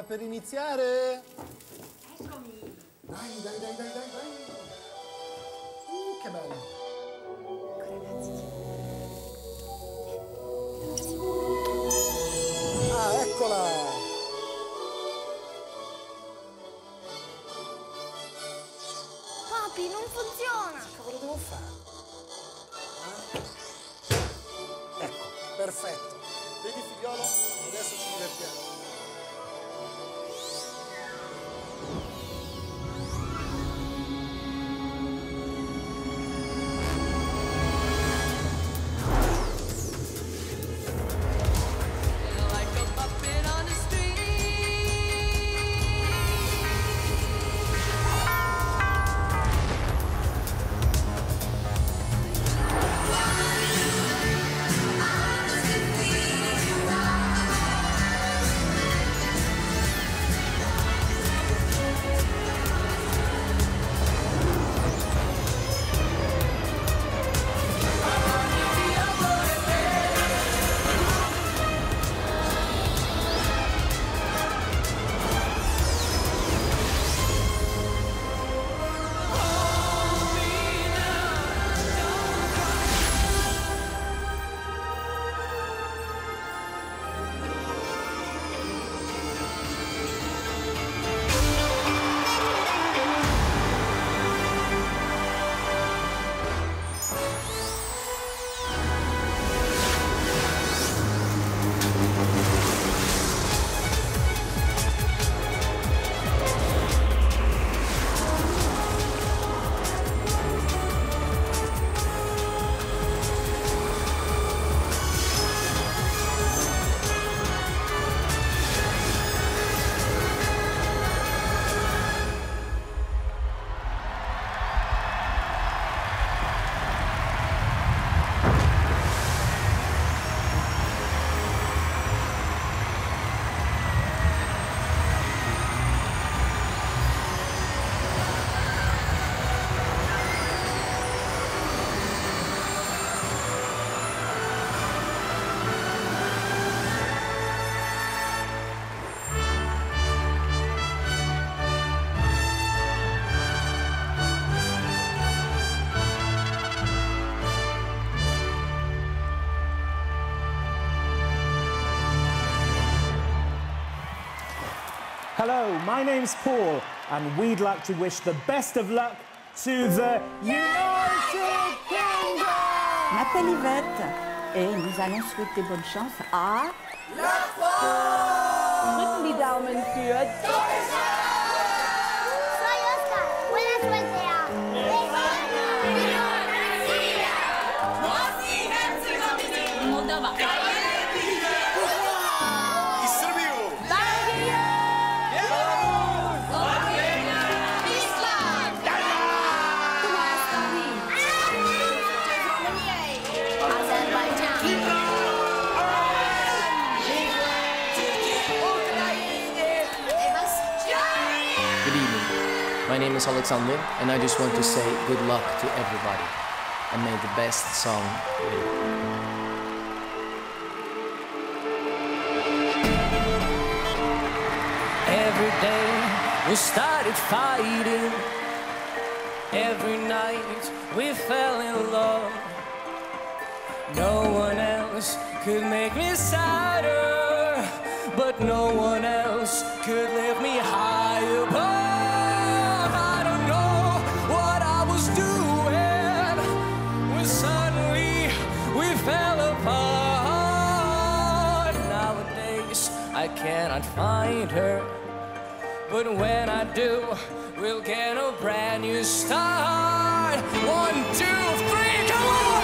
Sta per iniziare? Eccomi. Dai, dai, dai, dai, dai, dai. Uh, che bello. Ah, eccola! Papi, non funziona! Cosa devo fare? Eh? Ecco, perfetto. Vedi figliolo? Adesso ci divertiamo. Hello, my name's Paul, and we'd like to wish the best of luck to the United Kingdom! Je m'appelle Yvette et eh, nous allons souhaiter bonne chance à... Drücken die Daumen für... name is Alexander, and I just want to say good luck to everybody. And may the best song win. Every day we started fighting. Every night we fell in love. No one else could make me sadder, but no one else could lift me high above. Cannot find her, but when I do, we'll get a brand new start. One, two, three, come on!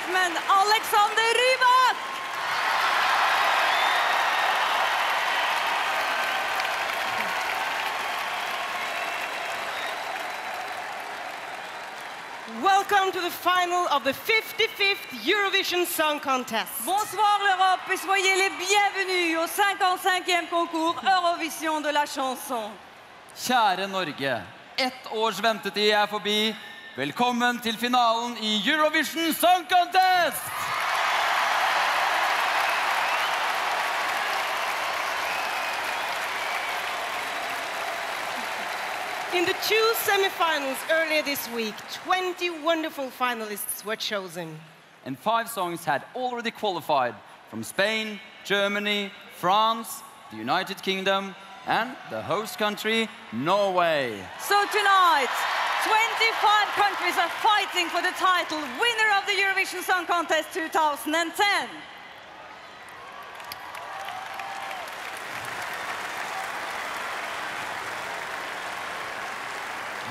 Gentlemen, Alexander Rybak! Welcome to the final of the 55th Eurovision Song Contest. Bonsoir l'Europe et soyez les bienvenus au 55e concours Eurovision de la chanson. Kjære Norge. Ett års ventetid er forbi. Velkommen til finalen i Eurovision Song Contest! In the two semifinals earlier this week, 20 wonderful finalists were chosen. And five songs had already qualified from Spain, Germany, France, the United Kingdom, and the host country, Norway. So tonight, 25 countries are fighting for the title winner of the Eurovision Song Contest 2010.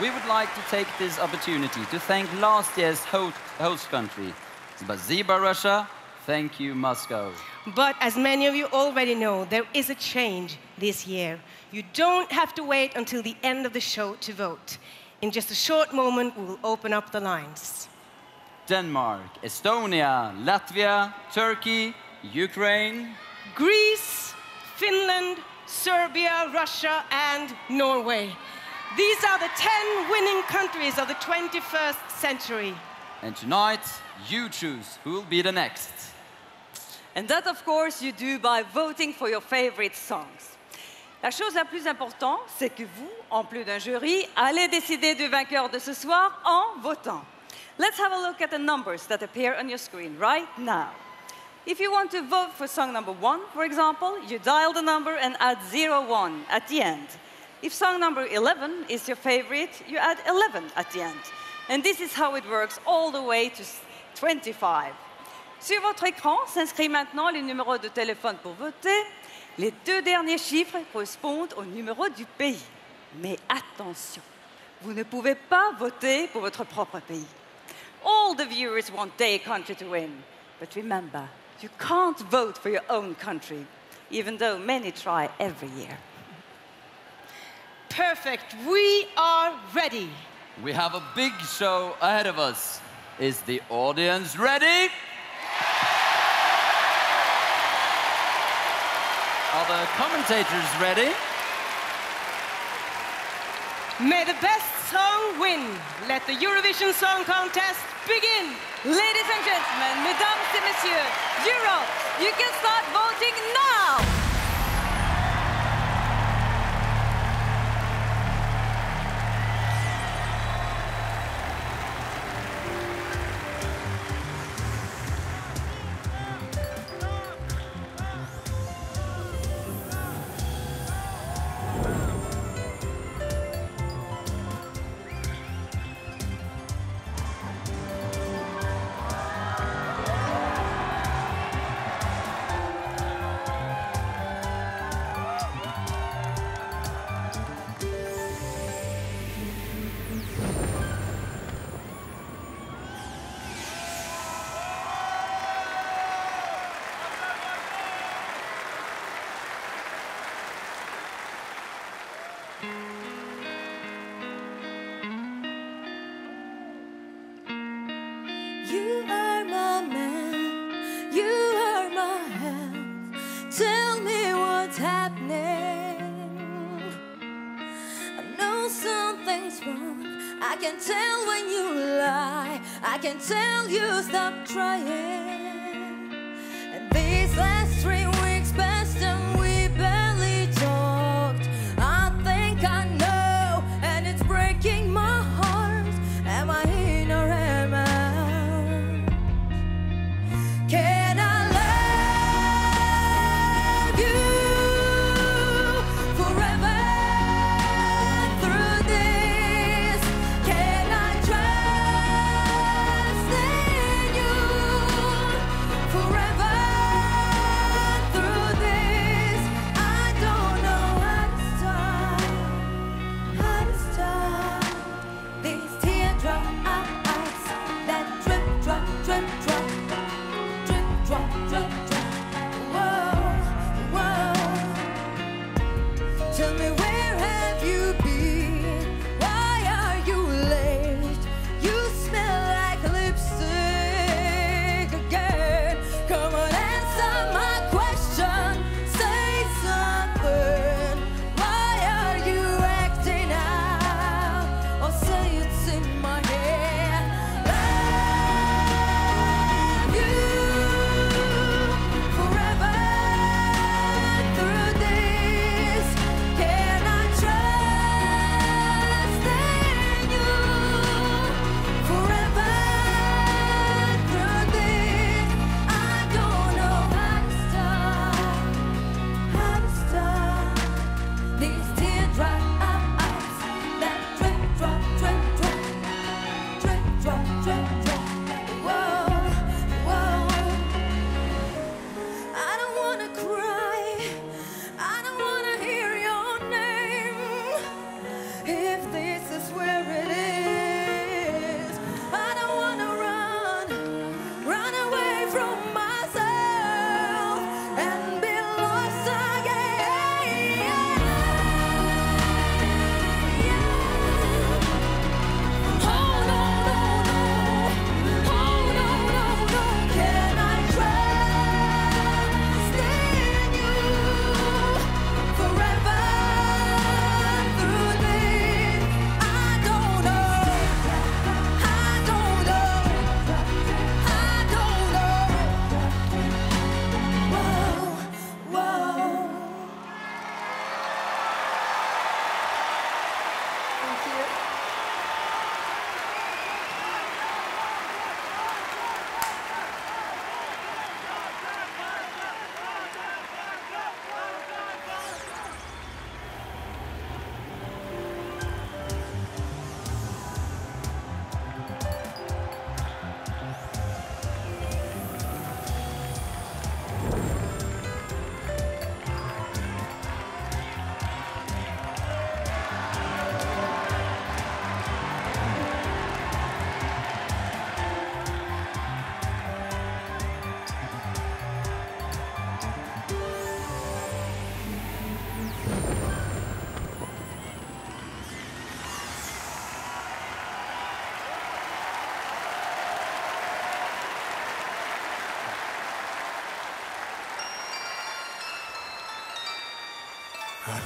We would like to take this opportunity to thank last year's host, host country, Spasiba Russia. Thank you, Moscow. But as many of you already know, there is a change this year. You don't have to wait until the end of the show to vote. In just a short moment, we will open up the lines. Denmark, Estonia, Latvia, Turkey, Ukraine, Greece, Finland, Serbia, Russia, and Norway. These are the 10 winning countries of the 21st century. and tonight you choose who will be the next. And that, of course, you do by voting for your favorite songs. La chose la plus importante, c'est que vous, en plus d'un jury, allez décider du vainqueur de ce soir en votant. Let's have a look at the numbers that appear on your screen right now. If you want to vote for song number one, for example, you dial the number and add 01 at the end. If song number 11 is your favorite, you add 11 at the end. And this is how it works all the way to s- 25. Sur votre écran s'inscrit maintenant les numéros de téléphone pour voter. Les deux derniers chiffres correspondent au numéro du pays. Mais attention, vous ne pouvez pas voter pour votre propre pays. All the viewers want their country to win. But remember, you can't vote for your own country, even though many try every year. Perfect. We are ready. We have a big show ahead of us. Is the audience ready? Are the commentators ready? May the best song win. Let the Eurovision Song Contest begin. Ladies and gentlemen, mesdames et messieurs, Europe, you can start voting now!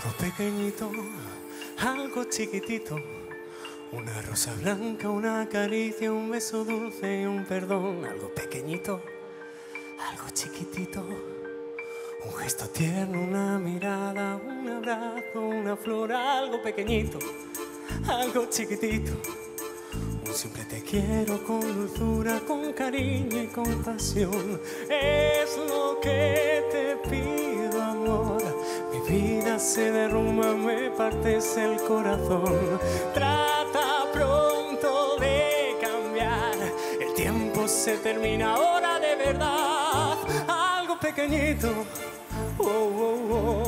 Algo pequeñito, algo chiquitito. Una rosa blanca, una caricia, un beso dulce y un perdón. Algo pequeñito, algo chiquitito. Un gesto tierno, una mirada, un abrazo, una flor, algo pequeñito, algo chiquitito. Un simple te quiero con dulzura, con cariño y compasión. Es lo que te pido, amor. Vida se derrumba, me partes el corazón. Trata pronto de cambiar. El tiempo se termina ahora de verdad. Algo pequeñito, oh, oh,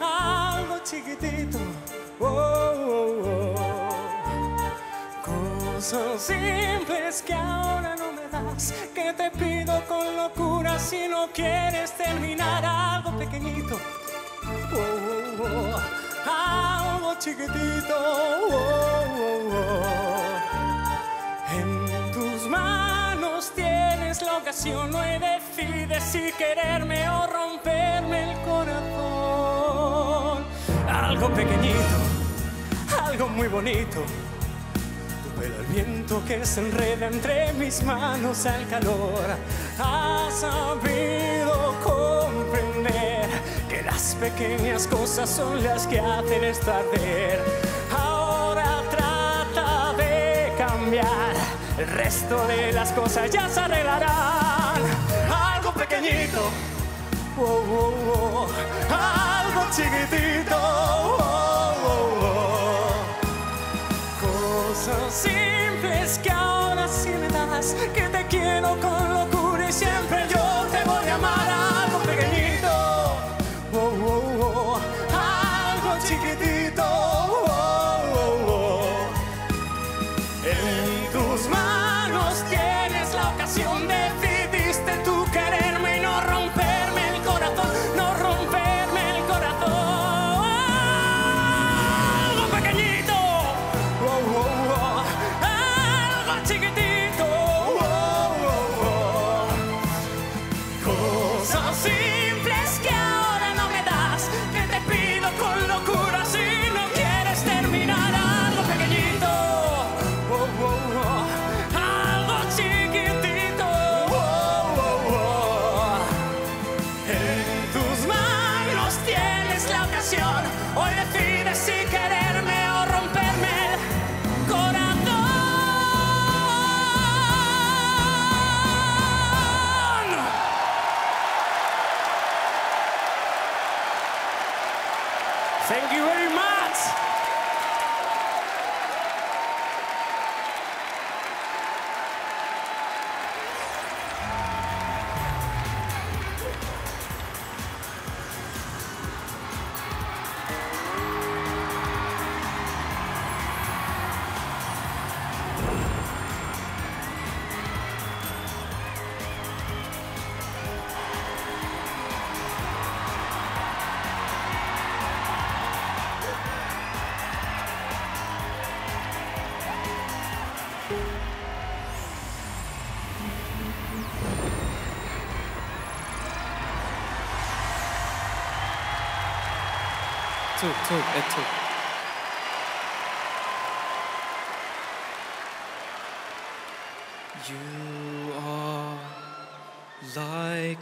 oh. algo chiquitito. Oh, oh, oh. Cosas simples que ahora no me das, que te pido con locura si no quieres terminar algo pequeñito, algo chiquitito. oh, oh, oh. En tus manos tienes la ocasión, hoy decides si quererme o romperme el corazón. Algo pequeñito, algo muy bonito. Tu pelo al viento que se enreda entre mis manos al calor. Has sabido comprender las pequeñas cosas son las que hacen esto arder. Ahora trata de cambiar. El resto de las cosas ya se arreglarán. Algo pequeñito. oh, oh, oh, algo chiquitito. Cosas simples que ahora sí me das, que te quiero con locura y siempre yo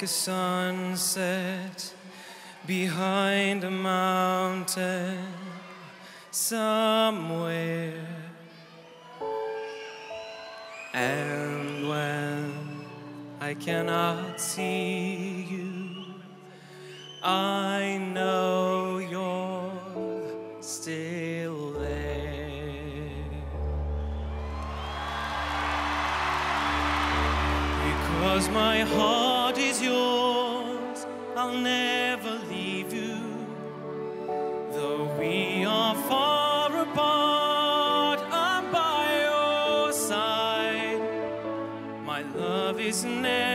a sunset behind a mountain somewhere. And when I cannot see you, I know you're still Because my heart is yours, I'll never leave you. Though we are far apart, I'm by your side. My love is never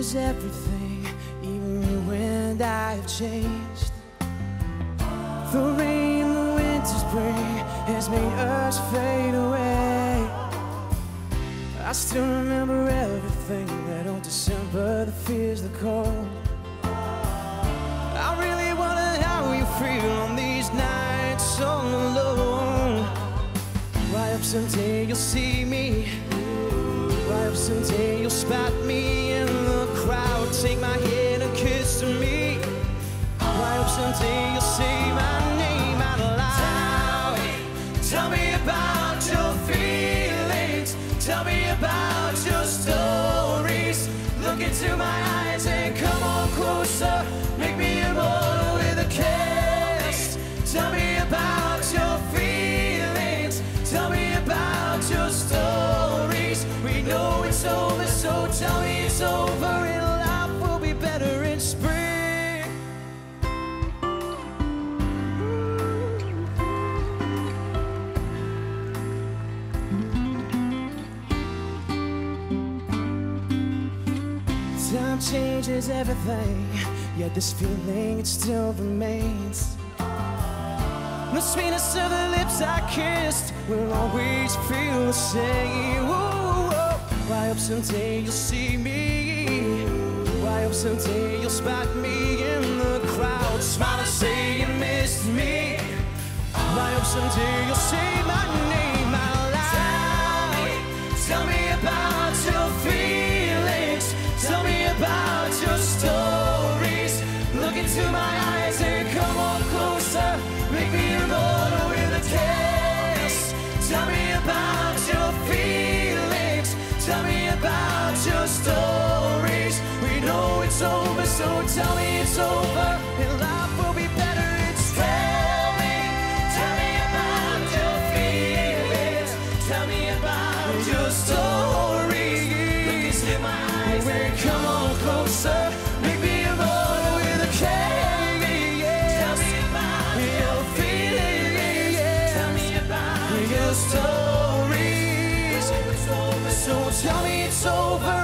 changes everything, even and I have changed. The rain, the winter, spring has made us fade away. I still remember everything that old December, the fears, the cold. I really wonder how you feel on these nights all alone. Why up someday you'll see me. Why up someday you'll spot me. Take my hand and kiss me. Why up someday you'll say my name out loud. Tell me about your feelings. Tell me about your stories. Look into my eyes and come on closer. Make me immortal with a kiss. Tell me about your feelings. Tell me about your stories. We know it's over, so tell me it's over this feeling it still remains. The sweetness of the lips I kissed will always feel the same. Whoa, whoa. Why hope someday you'll see me? Why hope someday you'll spot me in the crowd? Smile and say you missed me. Why hope someday you'll say my name into my eyes and come on closer. Make me immortal with a kiss. Tell me about your feelings. Tell me about your stories. We know it's over, so tell me it's over. Tell me it's over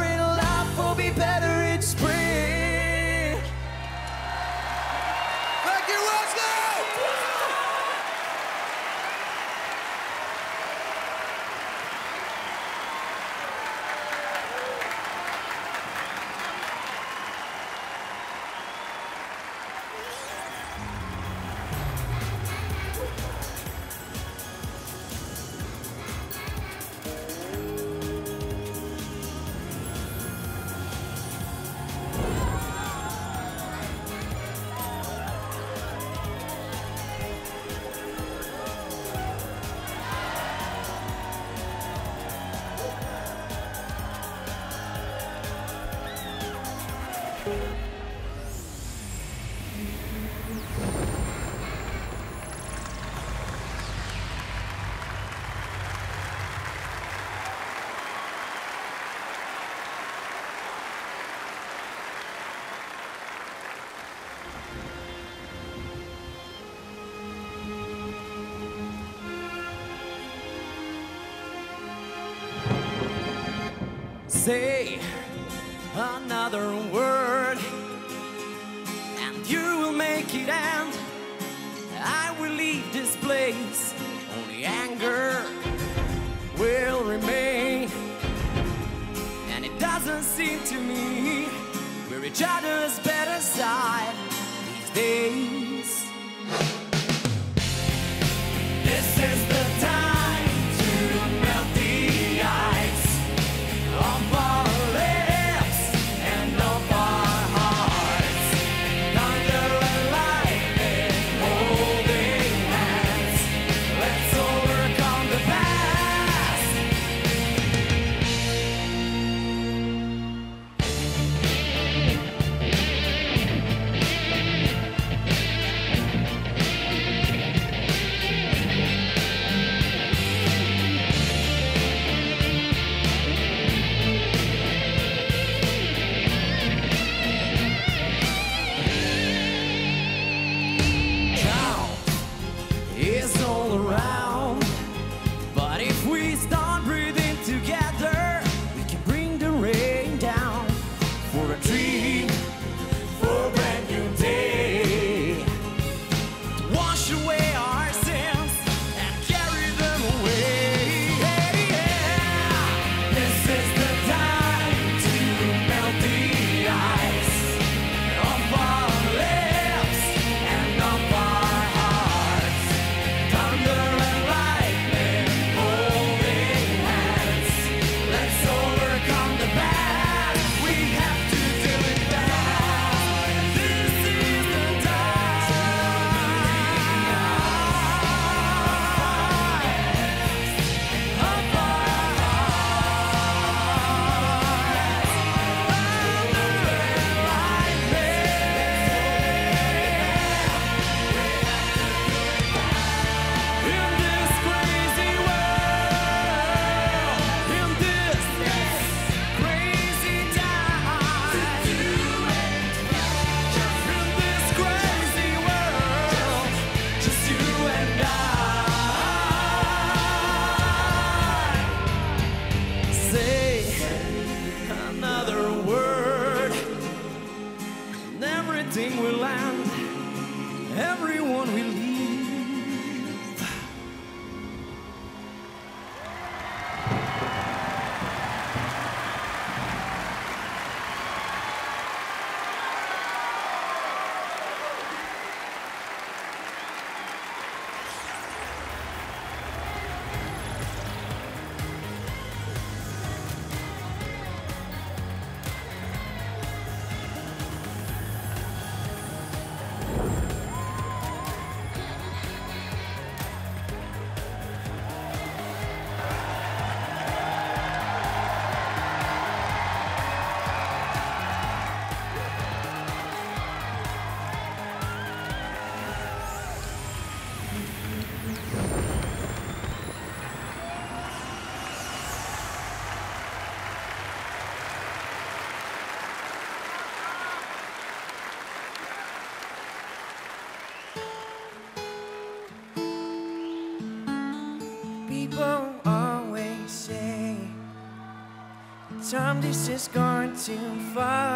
this has gone too far.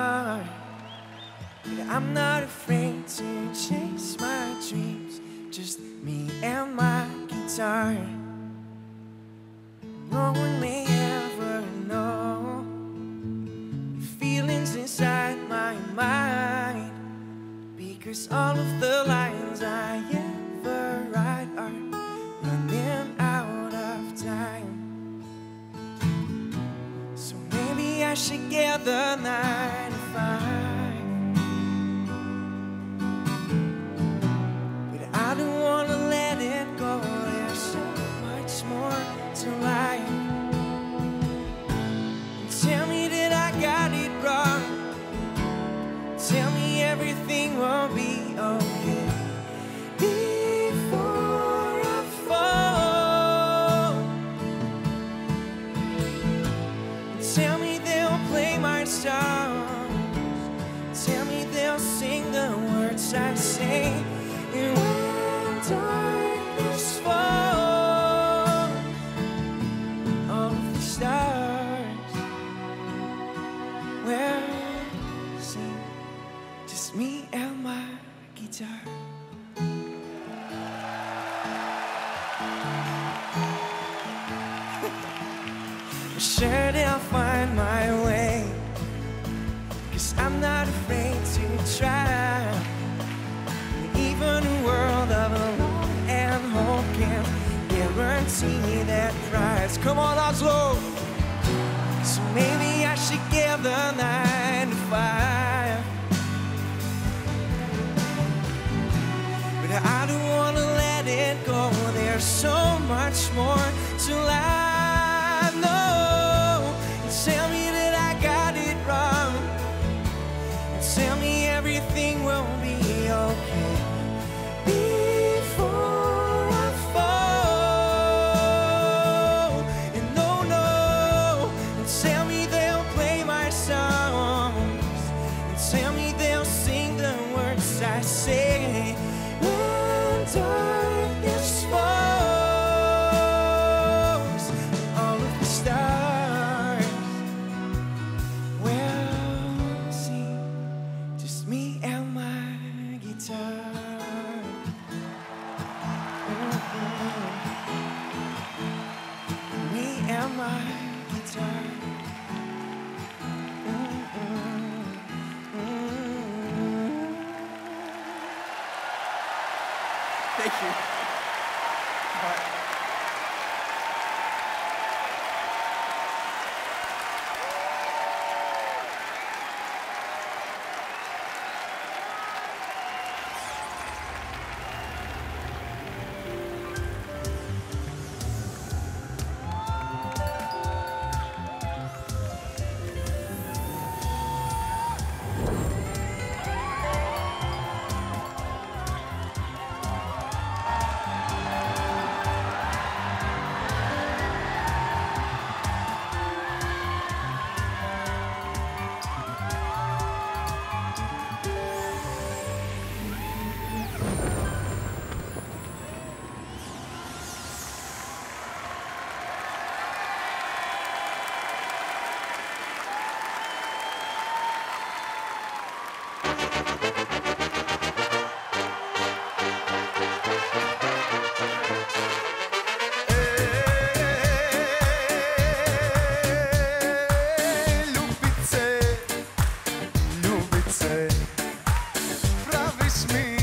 smij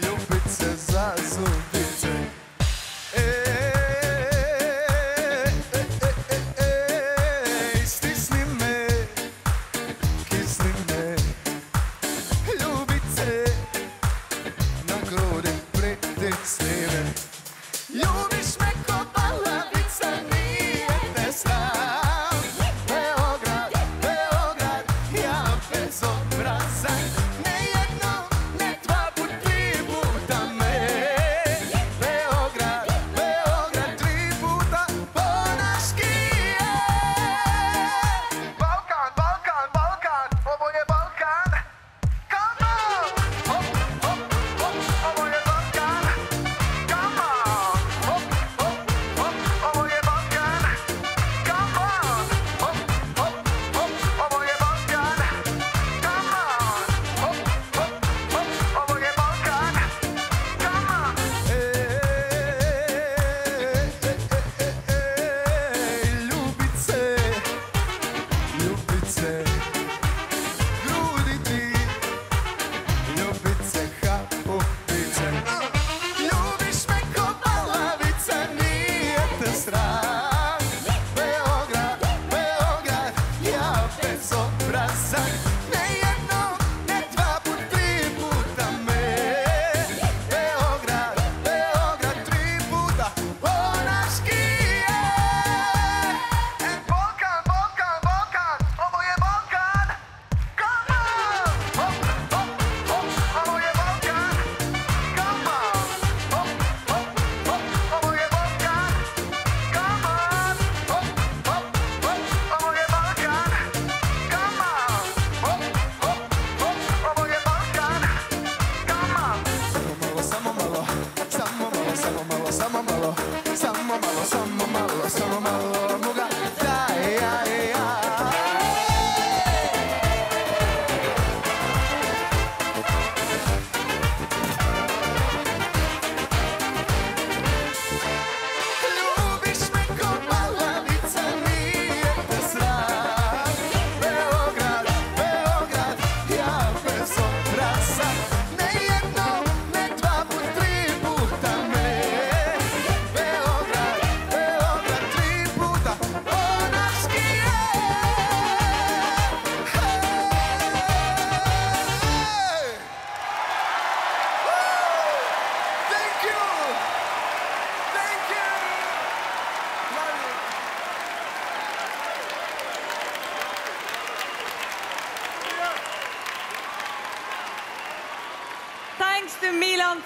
Ljubit se za zubi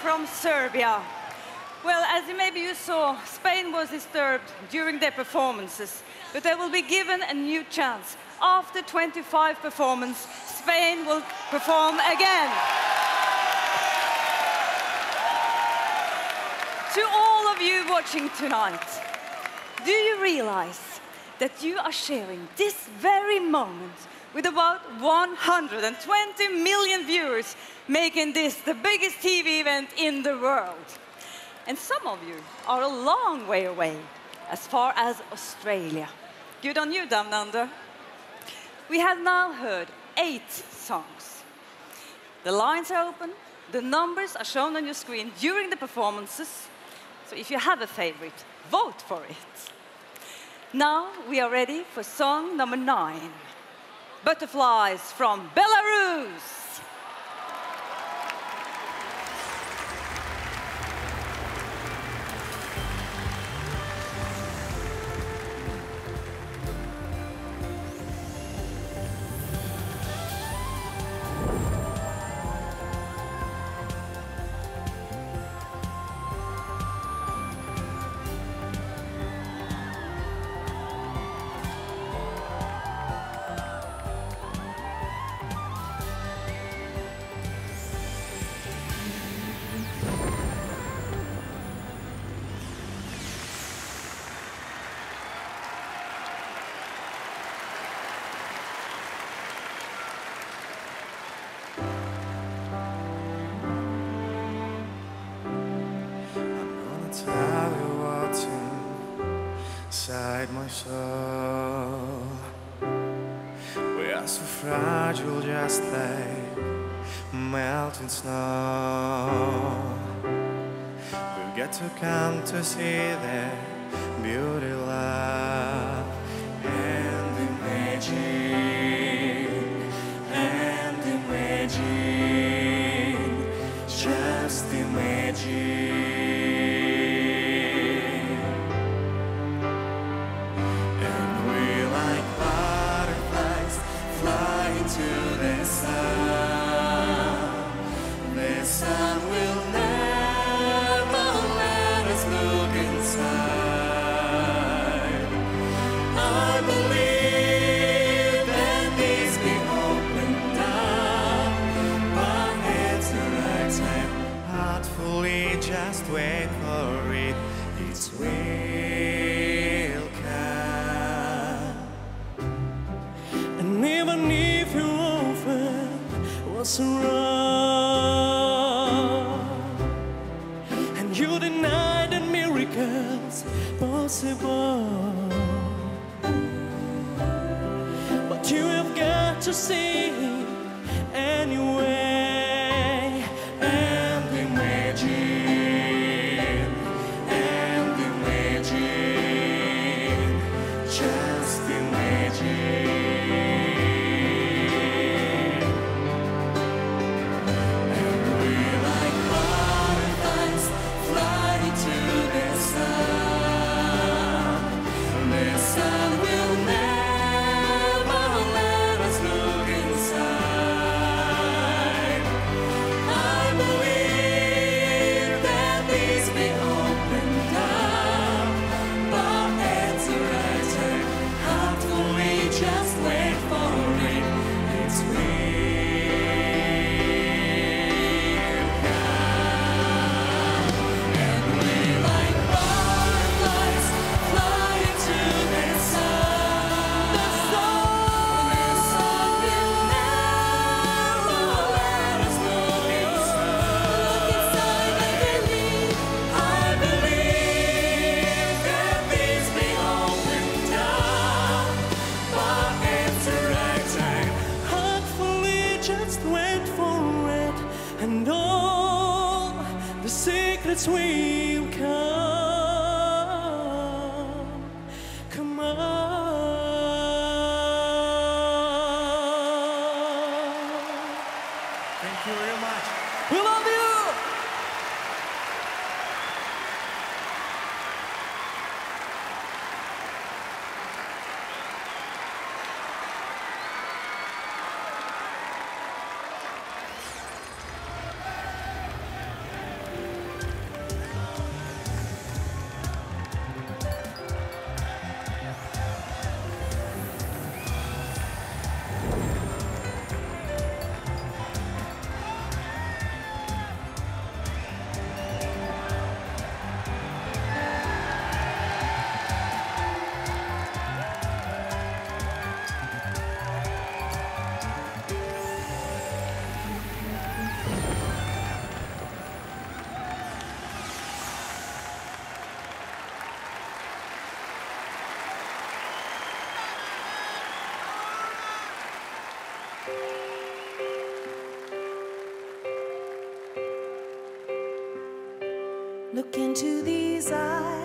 from Serbia. Well, as you maybe you saw, Spain was disturbed during their performances, but they will be given a new chance. After 25 performances, Spain will perform again. To all of you watching tonight, do you realize that you are sharing this very moment with about 120 million viewers, making this the biggest TV event in the world? And some of you are a long way away, as far as Australia. Good on you, Down Under. We have now heard eight songs. The lines are open, the numbers are shown on your screen during the performances. So if you have a favorite, vote for it. Now we are ready for song number nine Butterflies from Belarus.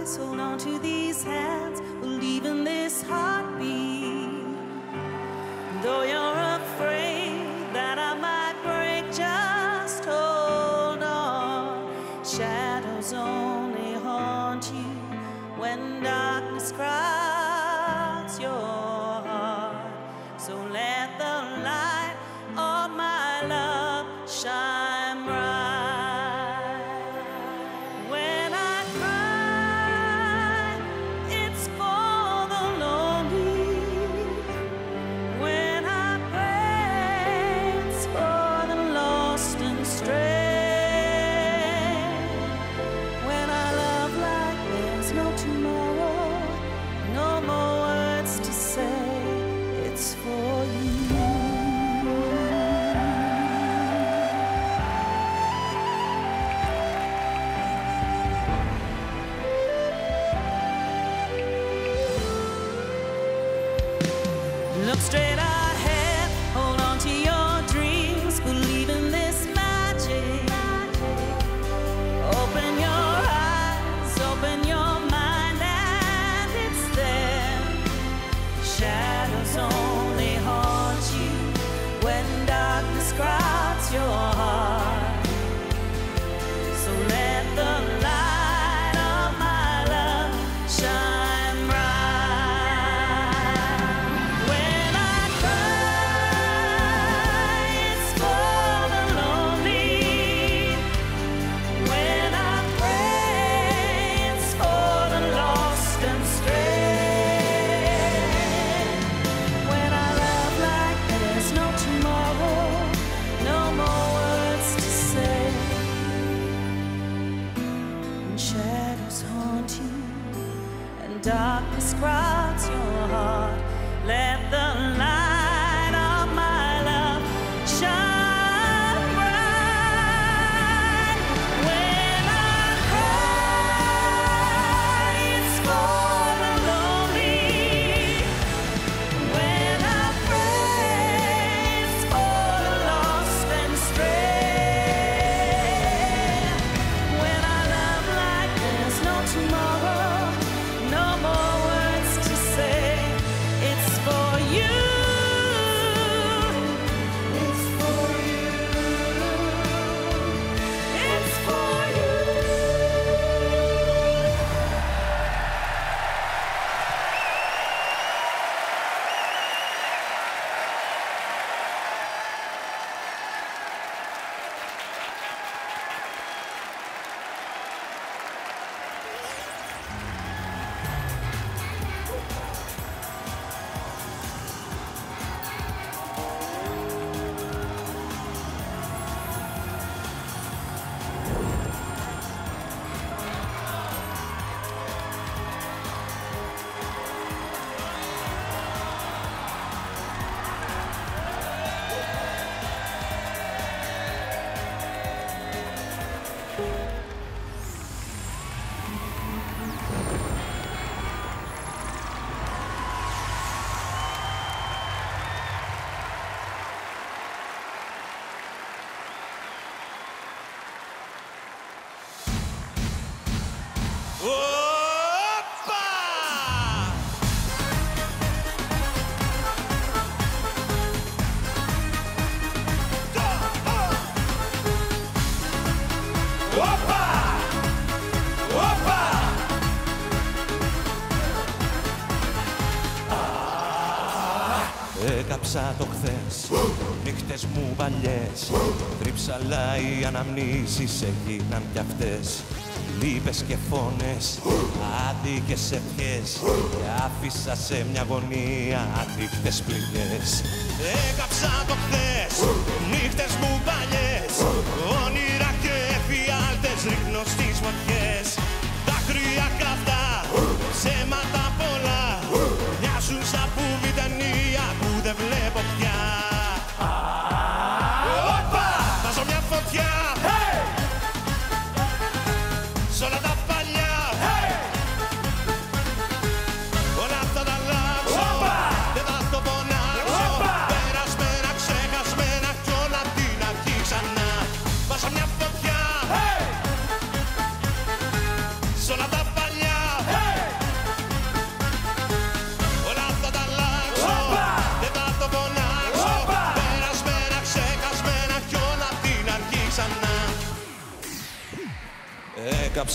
hold on to these hands. ξέχασα το χθες. Νύχτες μου παλιές. Τρίψαλα οι αναμνήσεις έγιναν κι αυτές. Λύπες και φόνες Άδικες ευχές. Και άφησα σε μια γωνία Ανοιχτές πληγές. Έκαψα το χθες. Νύχτες μου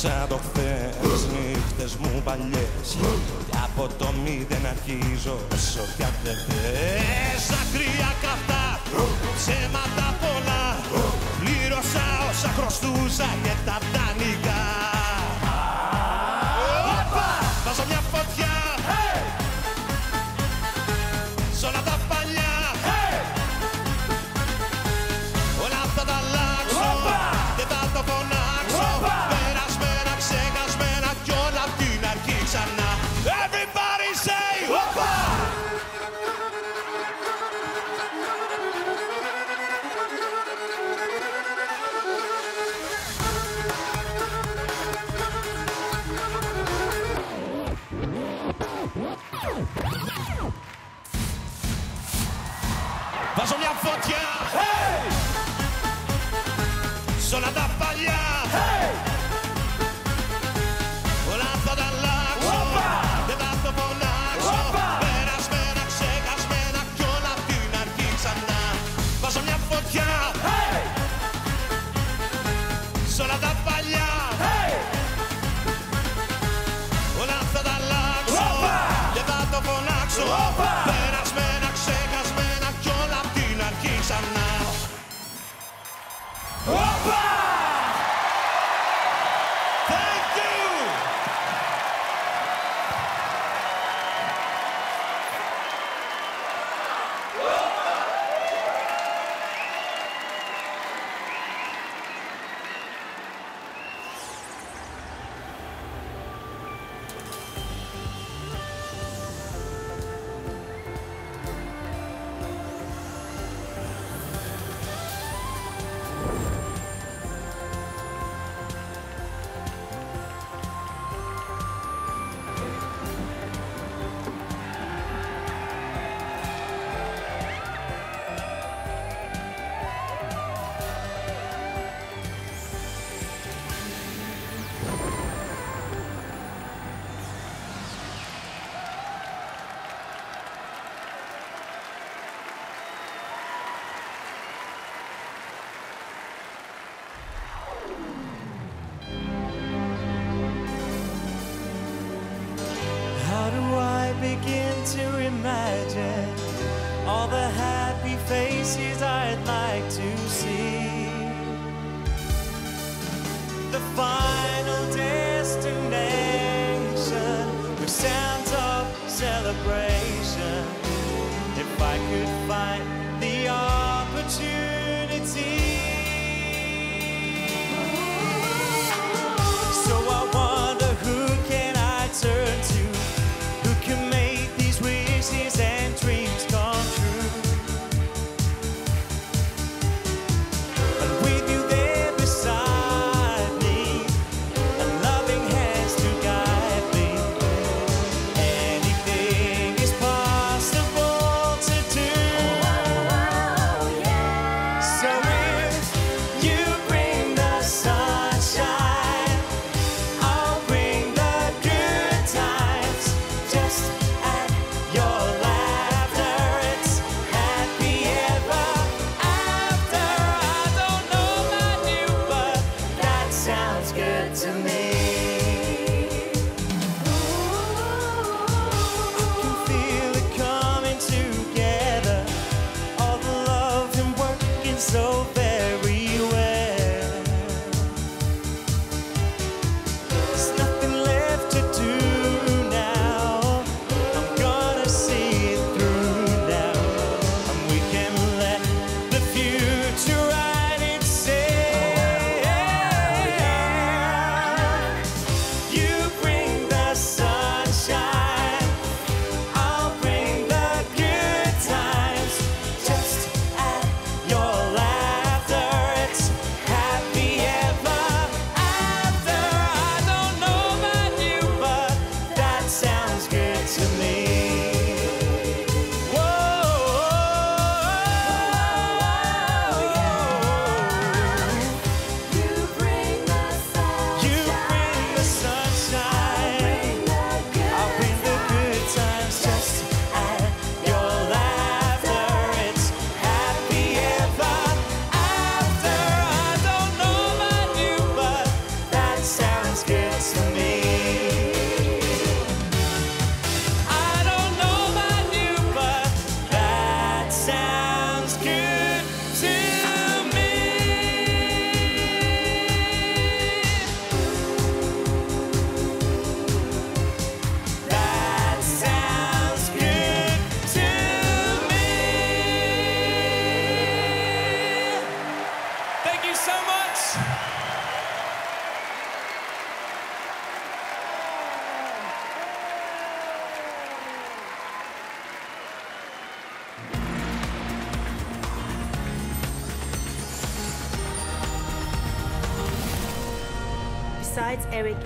Σαν το χθες, νύχτες μου παλιές. Και από το μηδέν αρχίζω όσο κι δεν θες. Άκρια καυτά, ψέματα πολλά. Πλήρωσα όσα χρωστούσα και τα τα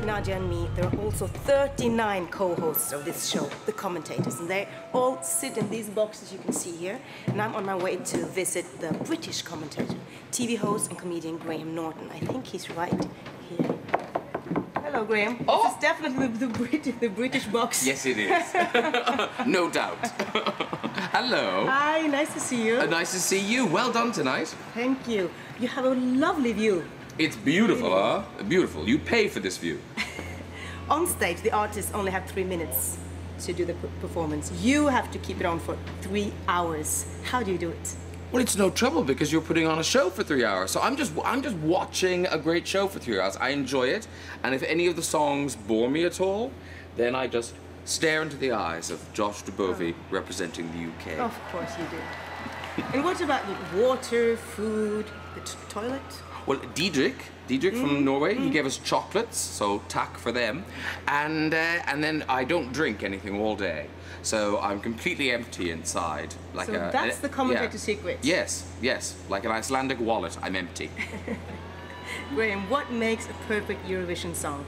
Nadia, and me, there are also 39 co hosts of this show, the commentators, and they all sit in these boxes you can see here. And I'm on my way to visit the British commentator, TV host and comedian Graham Norton. I think he's right here. Hello, Graham. Oh. This is definitely the, Brit- the British box. Yes, it is. no doubt. Hello. Hi, nice to see you. Uh, nice to see you. Well done tonight. Thank you. You have a lovely view. It's beautiful, huh? Beautiful. You pay for this view. On stage, the artists only have three minutes to do the performance. You have to keep it on for three hours. How do you do it? Well, it's no trouble because you're putting on a show for three hours. So I'm just I'm just watching a great show for three hours. I enjoy it, and if any of the songs bore me at all, then I just stare into the eyes of Josh Dubovie oh. representing the UK. Of course you do. and what about the water, food, the t- toilet? Well, Diedrich, Diedrich Mm, from Norway, he gave us chocolates, so tack for them, and uh, and then I don't drink anything all day, so I'm completely empty inside, like so a. that's a- the commentator yeah. secret. Yes, yes, like an Icelandic wallet, I'm empty. Graham, what makes a perfect Eurovision song?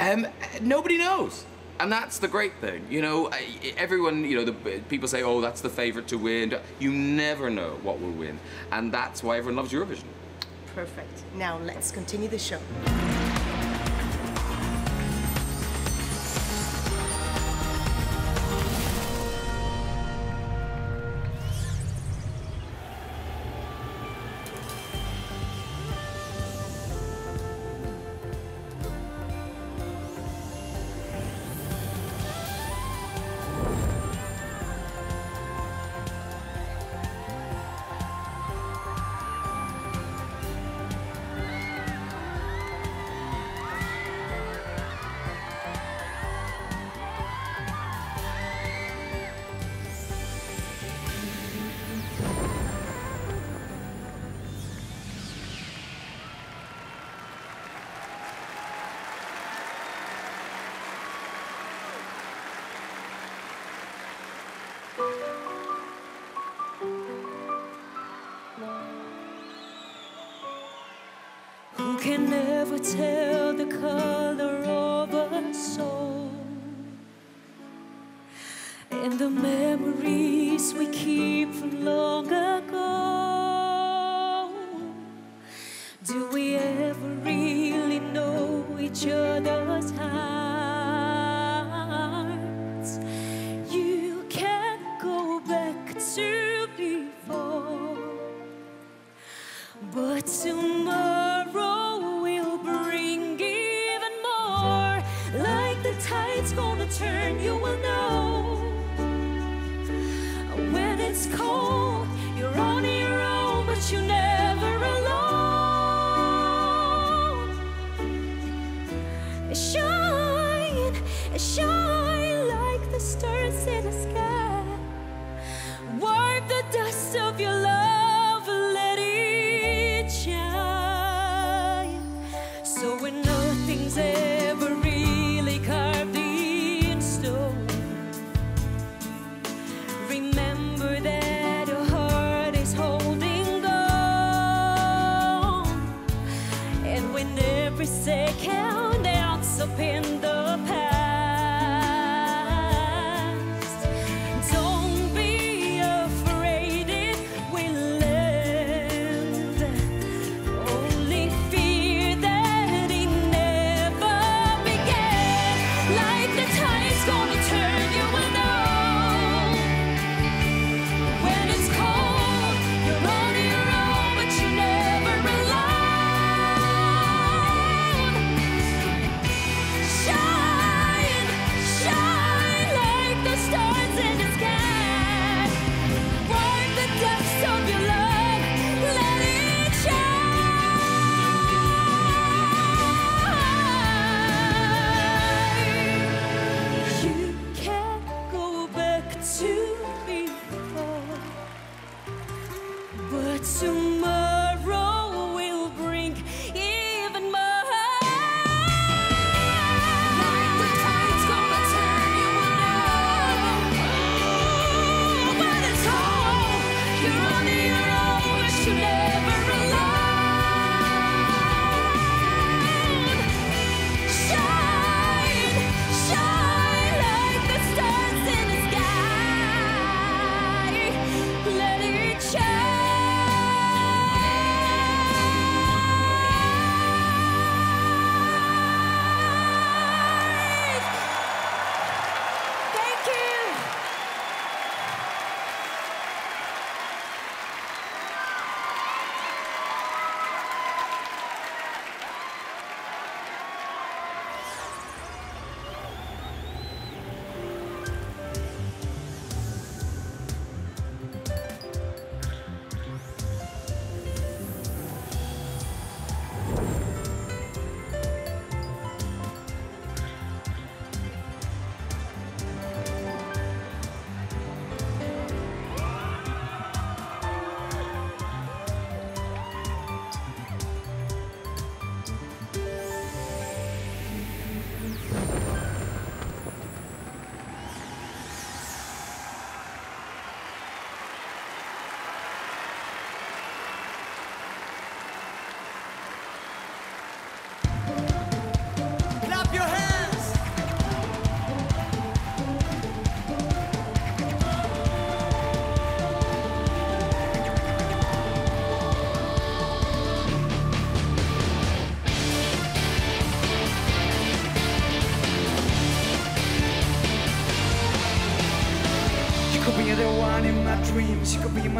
Um, nobody knows. And that's the great thing, you know. Everyone, you know, the people say, "Oh, that's the favorite to win." You never know what will win, and that's why everyone loves Eurovision. Perfect. Now let's continue the show.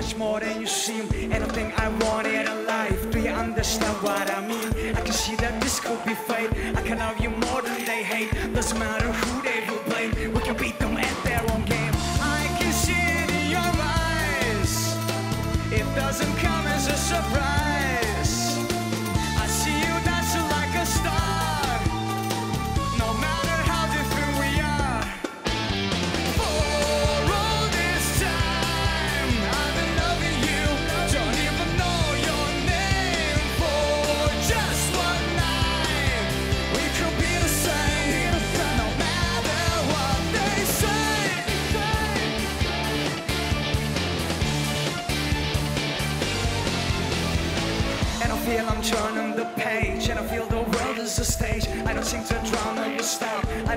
much more than you seem. Anything I want in life. Do you understand what I'm?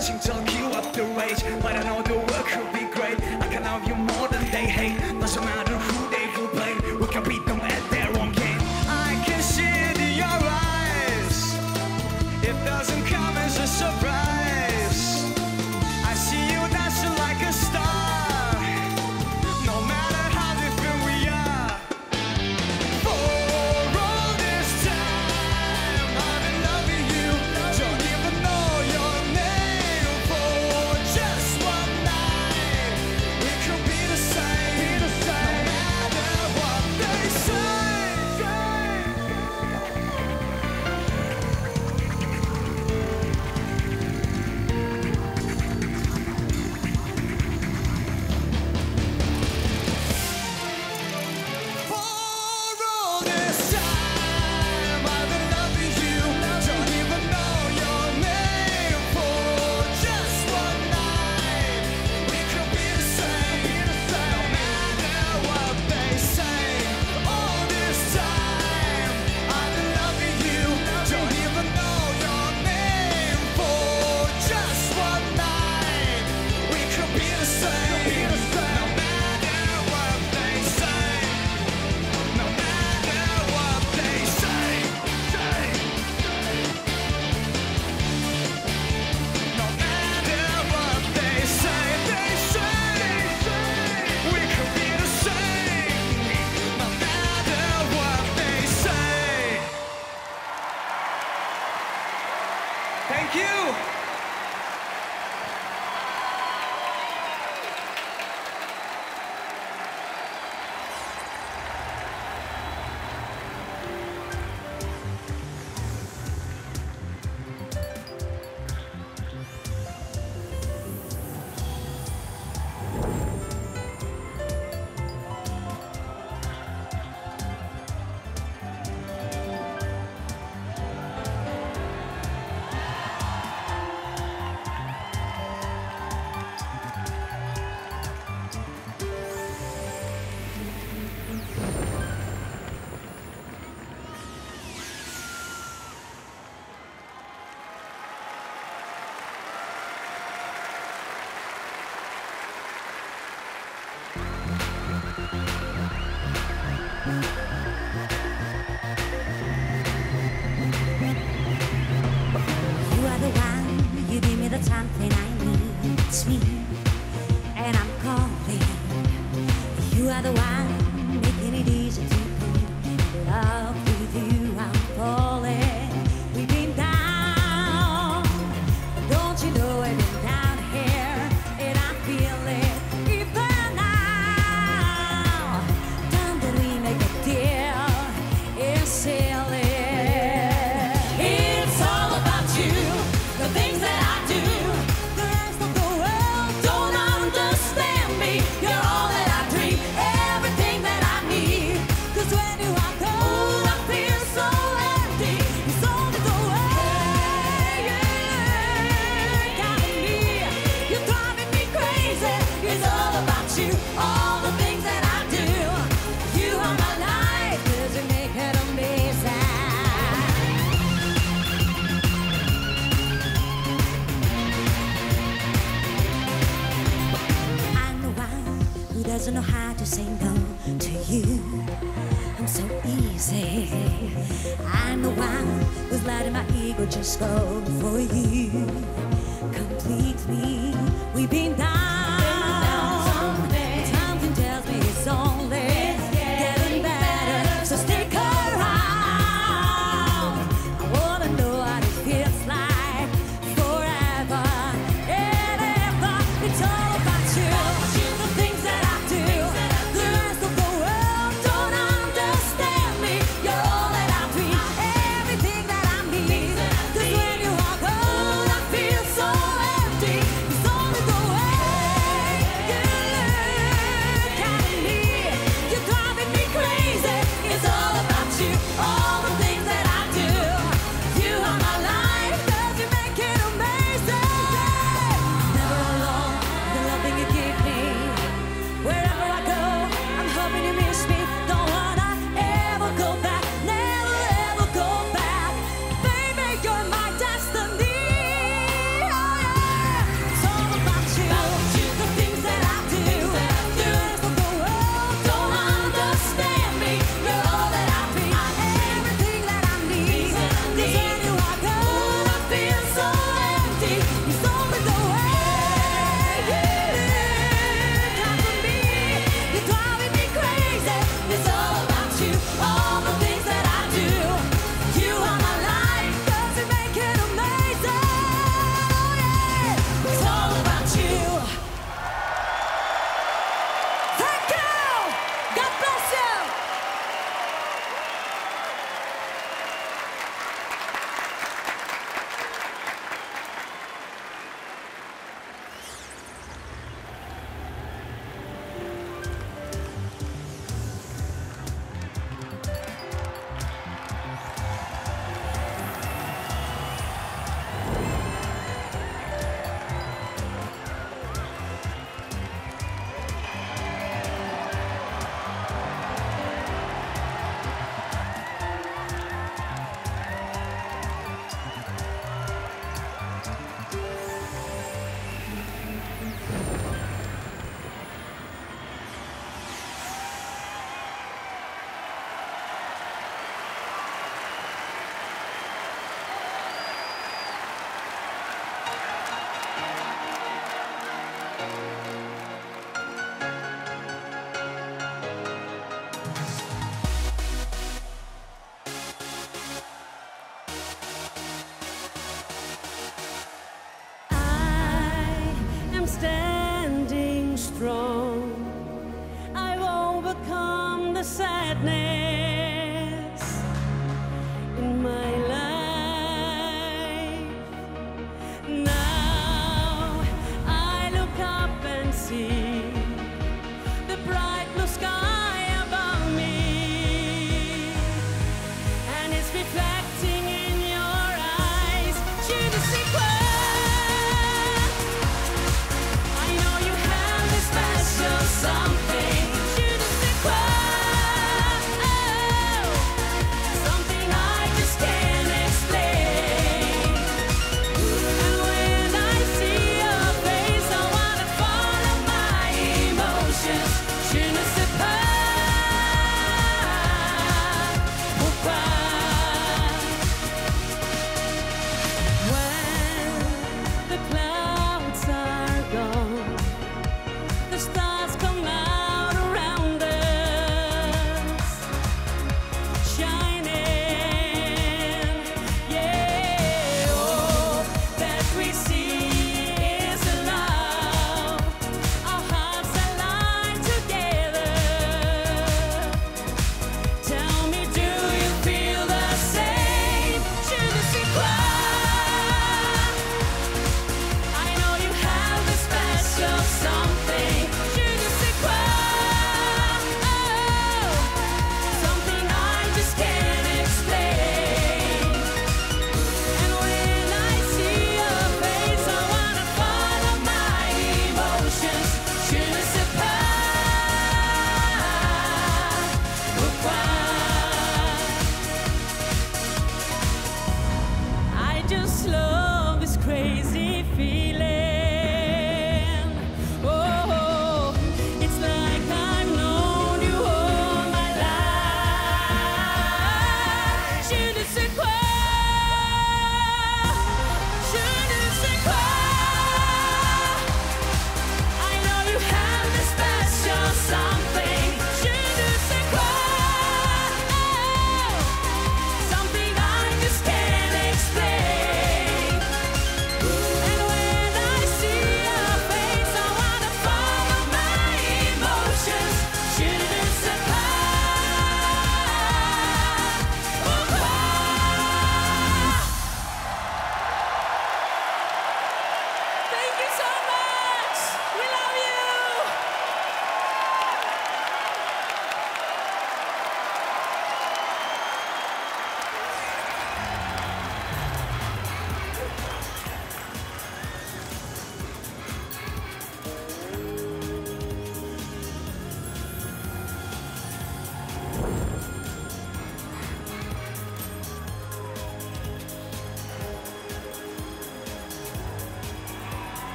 请将 slow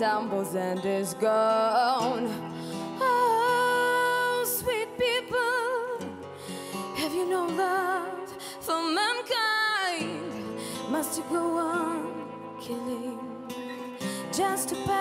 tumbles and is gone. Oh, sweet people, have you no love for mankind? Must you go on killing just to pass?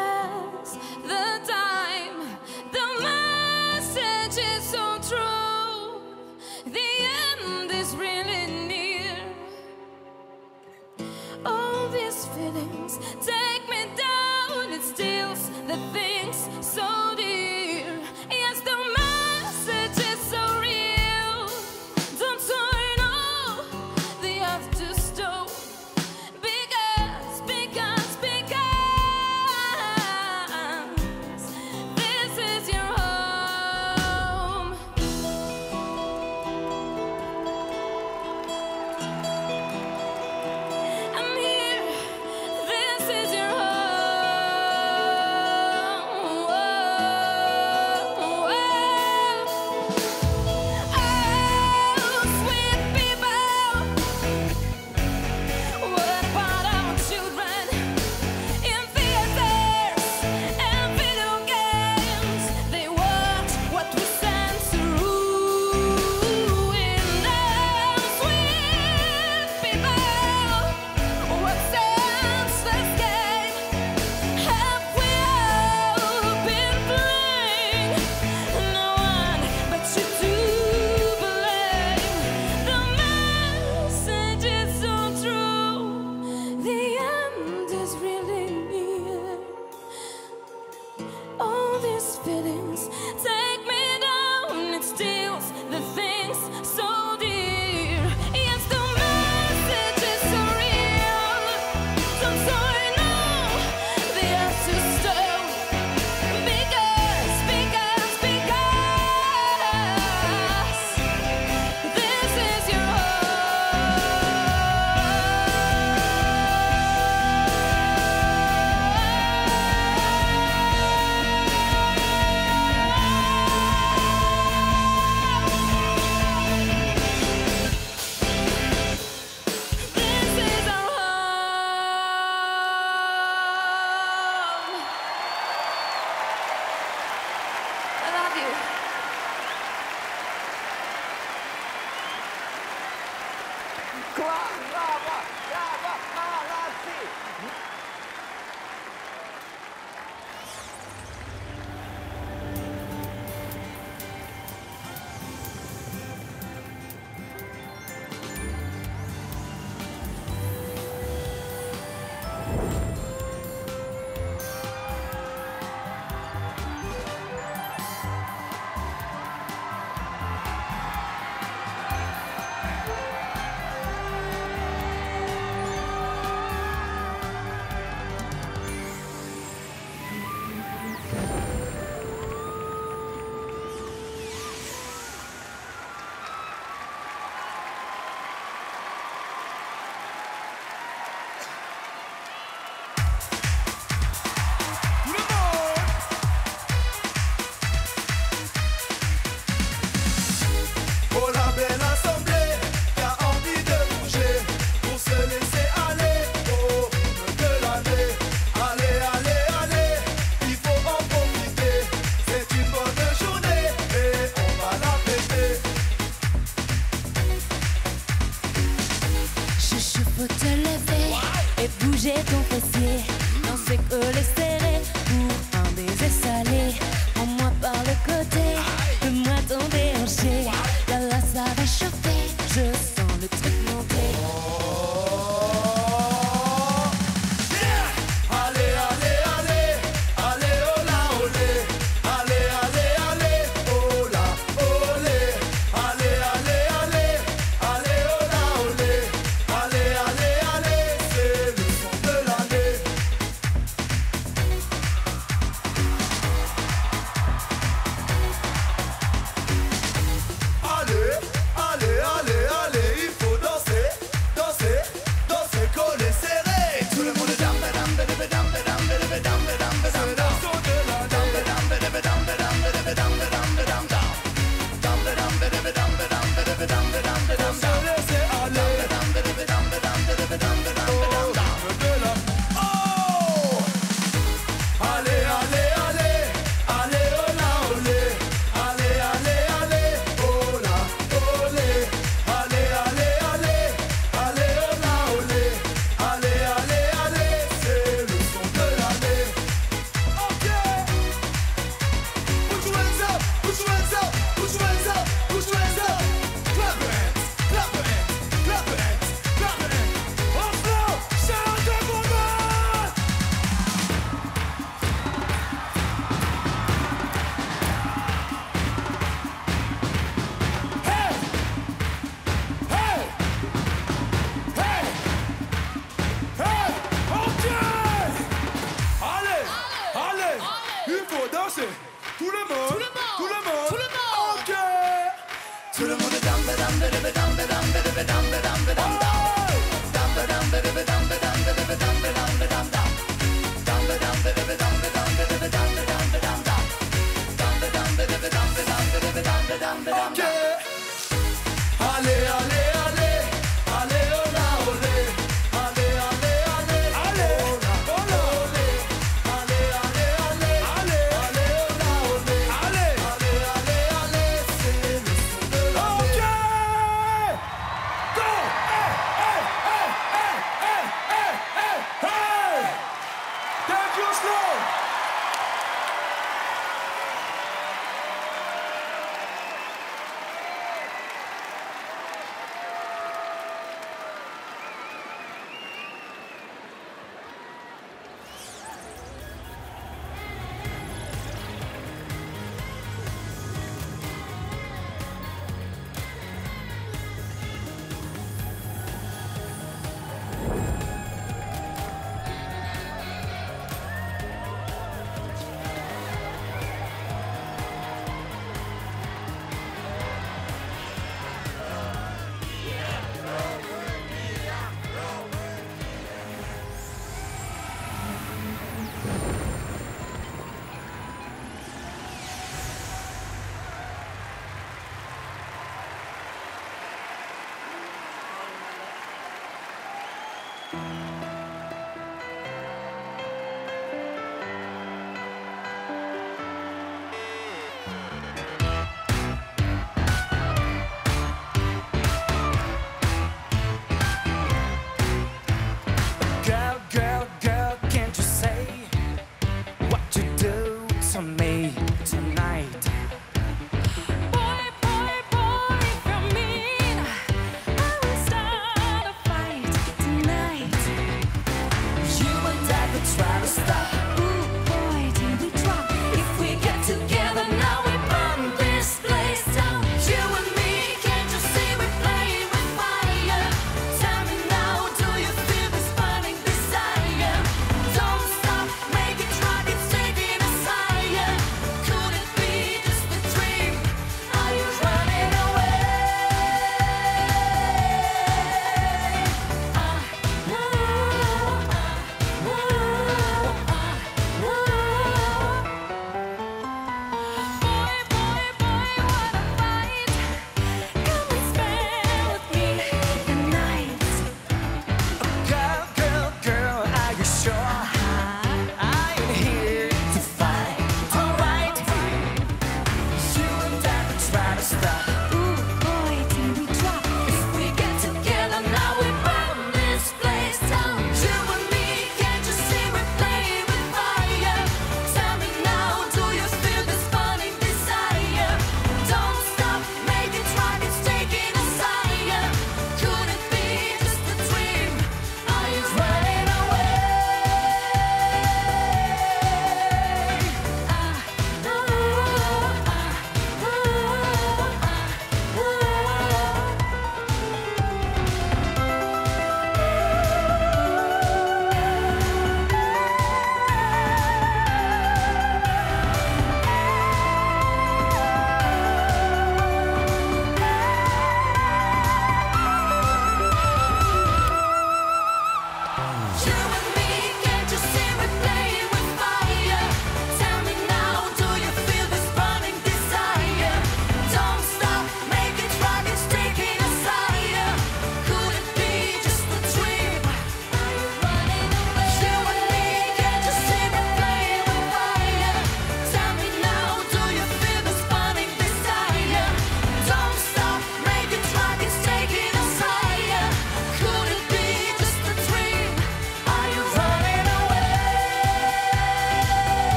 c'est tout le monde, tout le monde, tout le monde, tout le monde. Ok. Tout le monde est dam, dam, dam, dam, dam, dam, dam, dam, dam, dam, dam, dam, dam, dam, dam, dam, dam,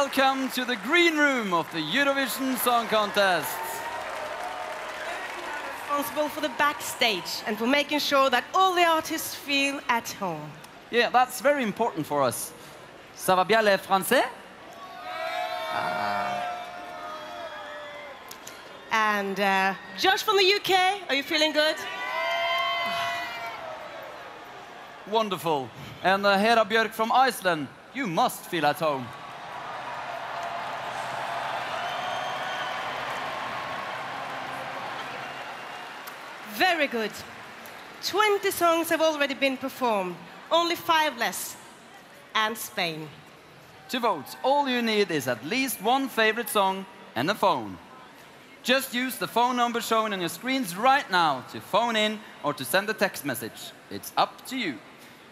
Welcome to the green room of the Eurovision Song Contest. Responsible for the backstage and for making sure that all the artists feel at home. Yeah, that's very important for us. Ça va bien les Français? And uh, Josh from the UK, are you feeling good? Wonderful. And uh, Hera Björk from Iceland, you must feel at home. Very good. 20 songs have already been performed, only five less. And Spain. To vote, all you need is at least one favorite song and a phone. Just use the phone number shown on your screens right now to phone in or to send a text message. It's up to you.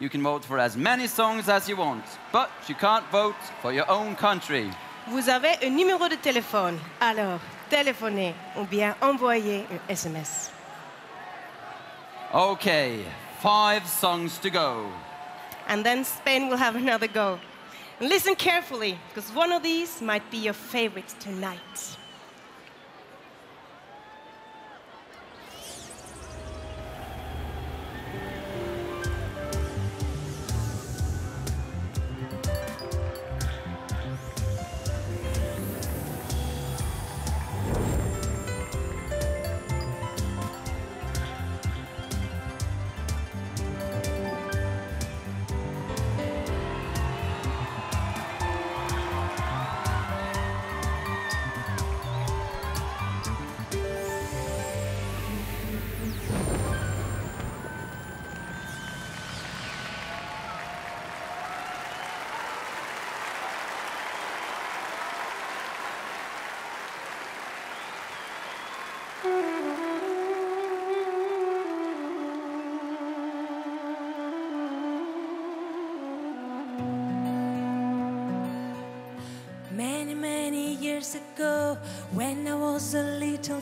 You can vote for as many songs as you want, but you can't vote for your own country. Vous avez un numéro de téléphone. Alors, téléphonez ou bien envoyez un SMS. Okay, five songs to go. And then Spain will have another go. And listen carefully, because one of these might be your favorite tonight.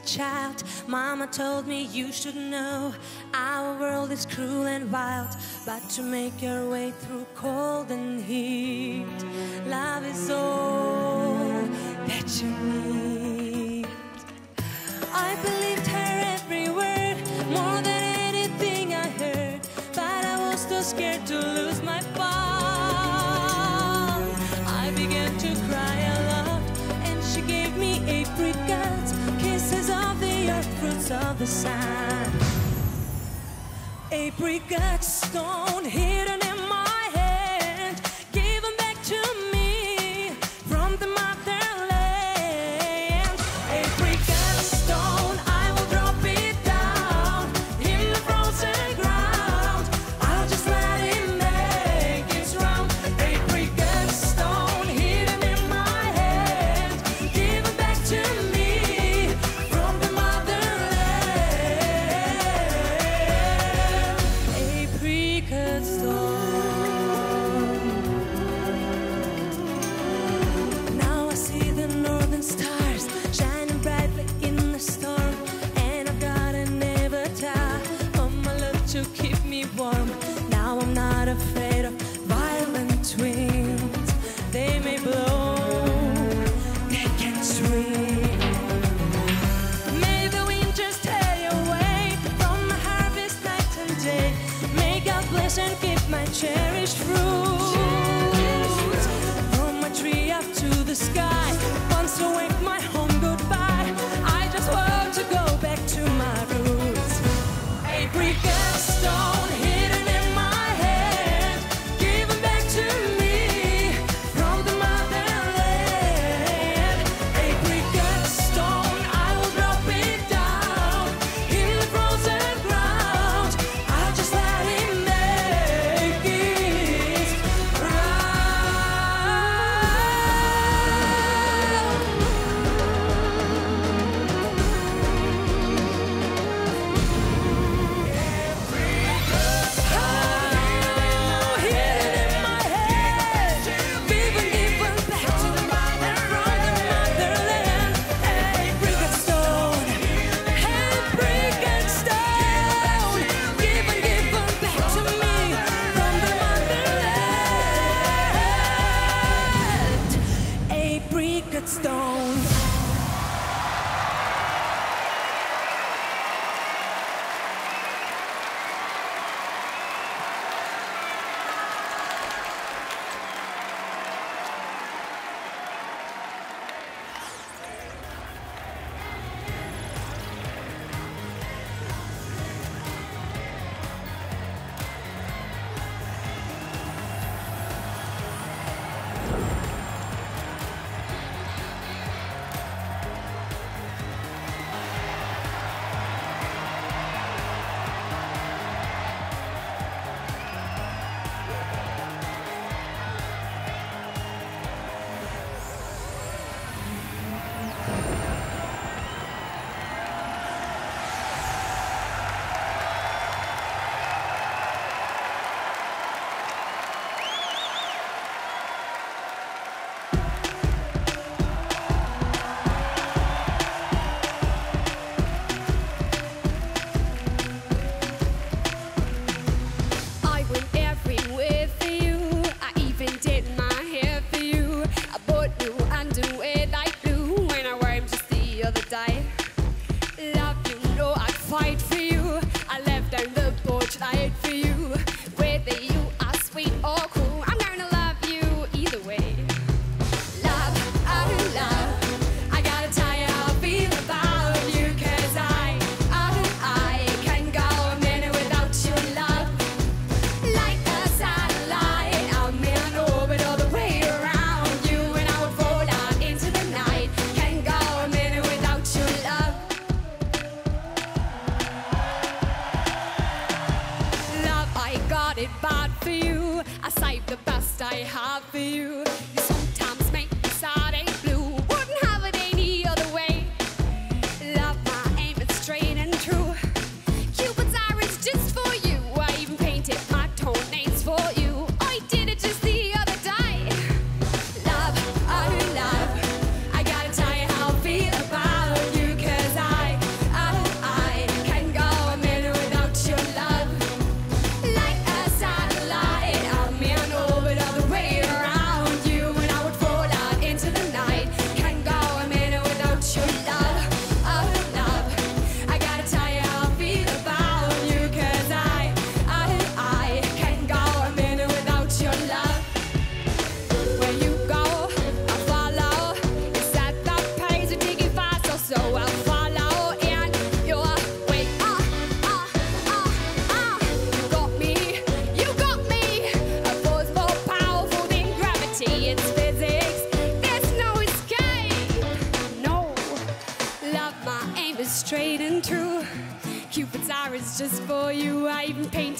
Child, Mama told me you should know our world is cruel and wild. But to make your way through cold and heat, love is all that you need. I believed her every word, more than anything I heard. But I was too scared to lose my fall. Of the sun. Apricot stone hidden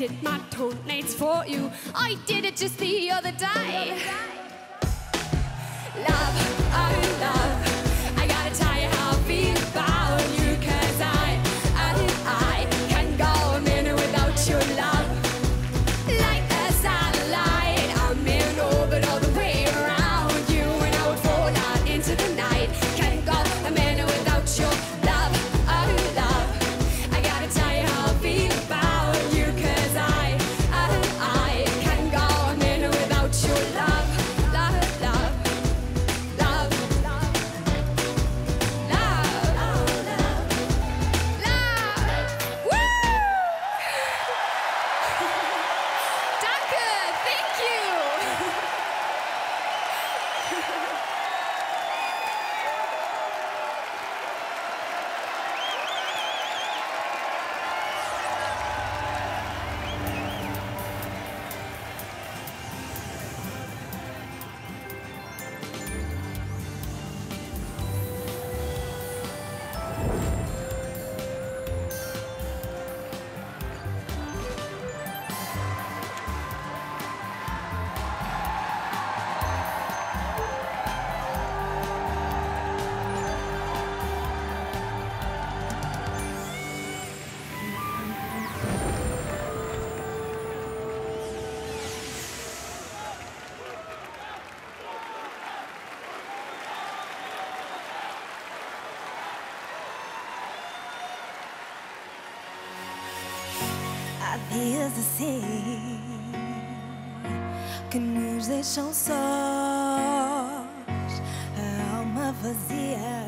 did my toenails for you. I did it just the other day. Que nos deixam sós, a alma vazia,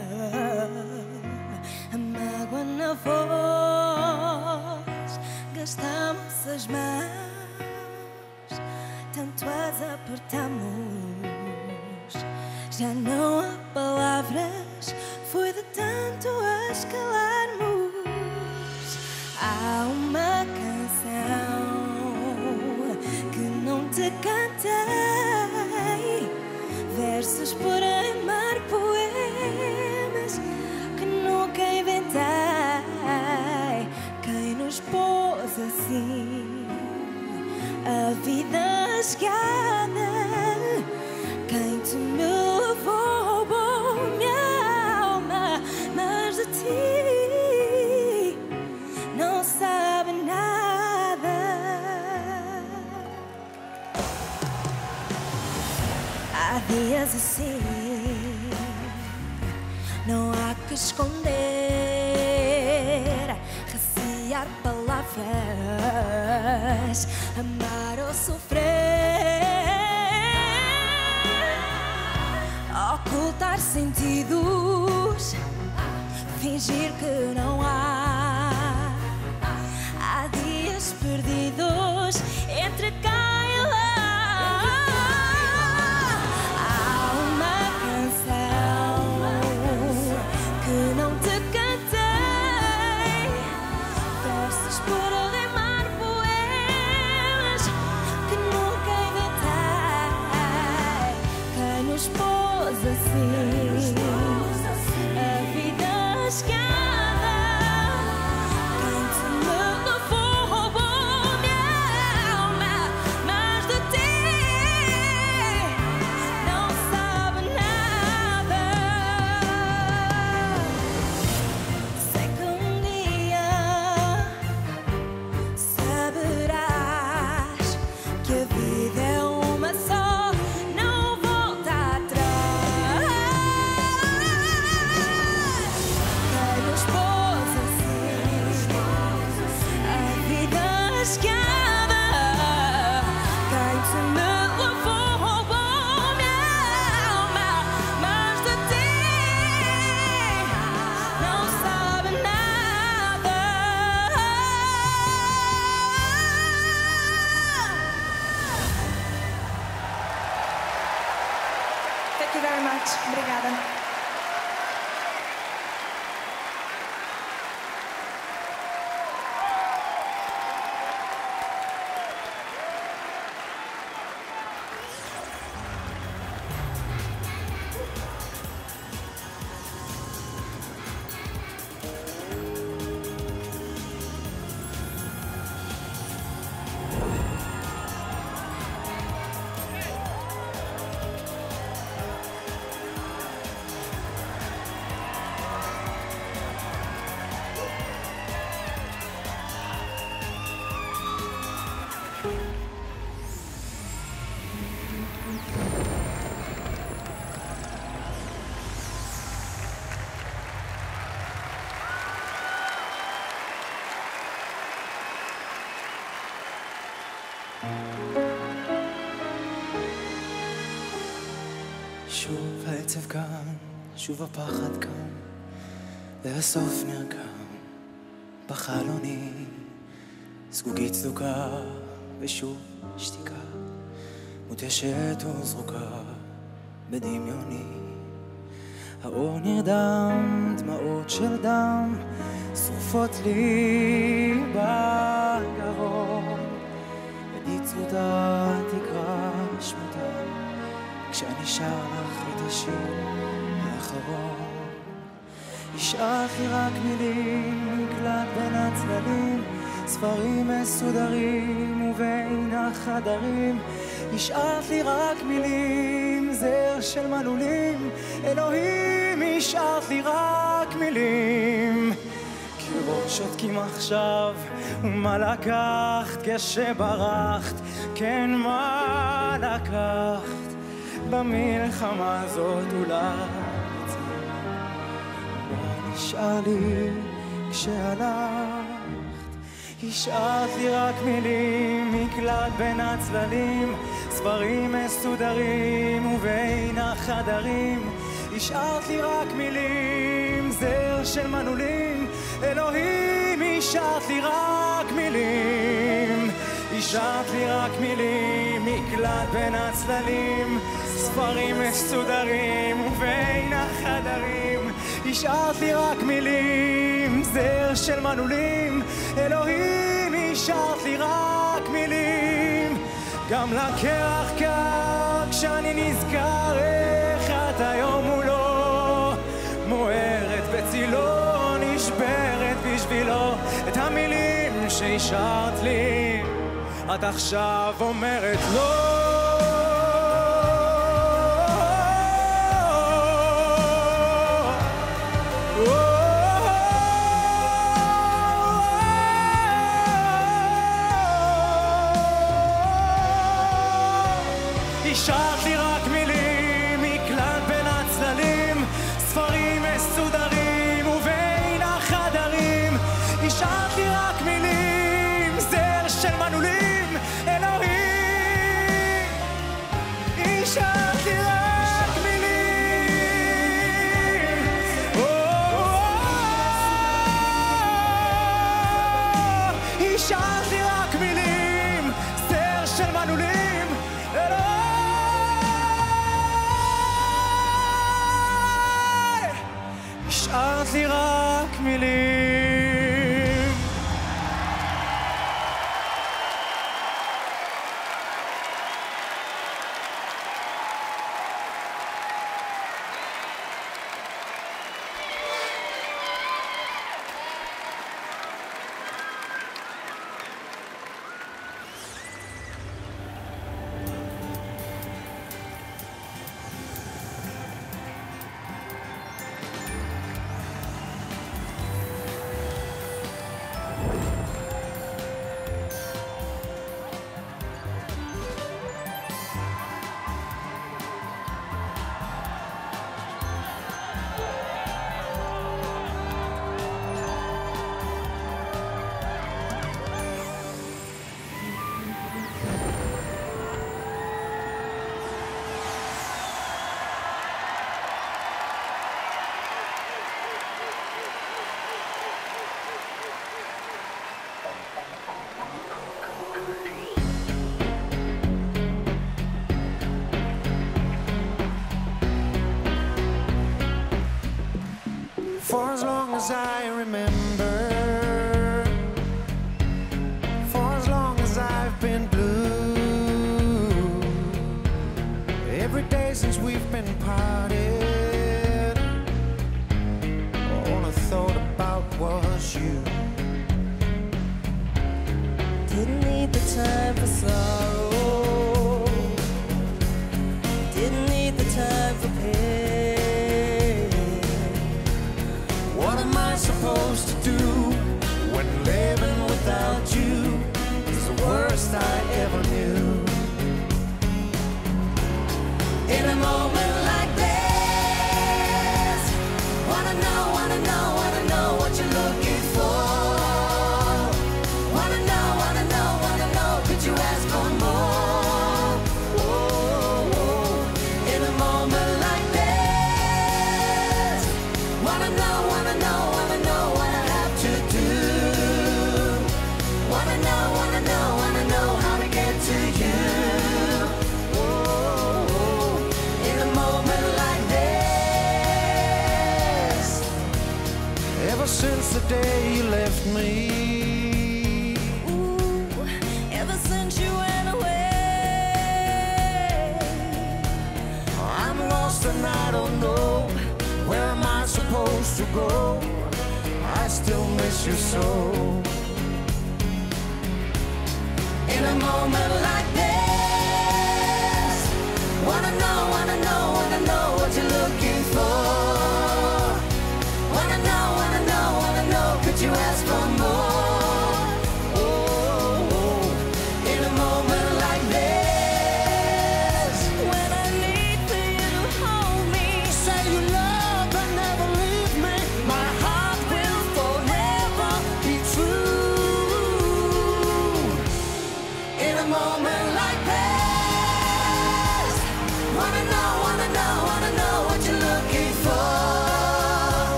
a mágoa na voz. Gastamos as mãos, tanto as apertamos, já não há palavras. Foi de tanto as calarmos. Versos por amar, poemas que nunca inventei. Quem nos pôs assim a vida chegada? Esconder, recear palavras, amar ou sofrer, ocultar sentidos, fingir que não há. Há dias perdidos שוב הפחד כאן, והסוף נרקם בחלוני, זגוגית סדוקה, ושוב שתיקה, מותשת וזרוקה בדמיוני. האור נרדם, דמעות של דם, שרופות לי בגרון, ידי צמודה תקרא שמותה. כשאני שר לך את השיר האחרון. השארת לי רק מילים, מקלט בין הצללים, ספרים מסודרים ובין החדרים. השארת לי רק מילים, זר של מנעולים, אלוהים, השארת לי רק מילים. קירות שותקים עכשיו, ומה לקחת כשברחת? כן, מה לקחת? במלחמה הזאת אולי תשאלי כשהלכת. השארת לי רק מילים, מקלט בין הצללים, ספרים מסודרים ובין החדרים. השארת לי רק מילים, זר של מנעולים, אלוהים, השארת לי רק מילים. השארת לי רק מילים, מקלט בין הצללים, ספרים מסודרים ובין החדרים. השארת לי רק מילים, זר של מנעולים, אלוהים, השארת לי רק מילים. גם לקרח קר, כשאני נזכר איך את היום מולו, מוארת בצילו, נשברת בשבילו, את המילים שהשארת לי, את עכשיו אומרת לא. השארת לי רק מילים. as I remember.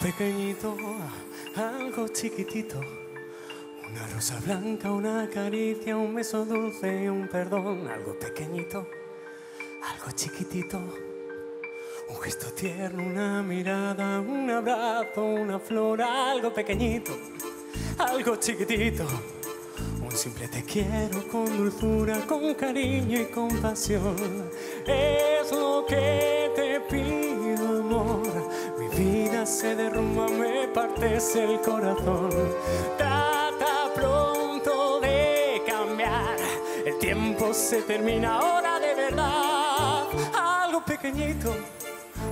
Pequeñito, algo chiquitito. Una rosa blanca, una caricia, un beso dulce y un perdón. Algo pequeñito, algo chiquitito. Un gesto tierno, una mirada, un abrazo, una flor, algo pequeñito, algo chiquitito. Un simple te quiero con dulzura, con cariño y compasión. Es lo que se derrumba, me partes el corazón. Trata pronto de cambiar. El tiempo se termina ahora de verdad. Algo pequeñito,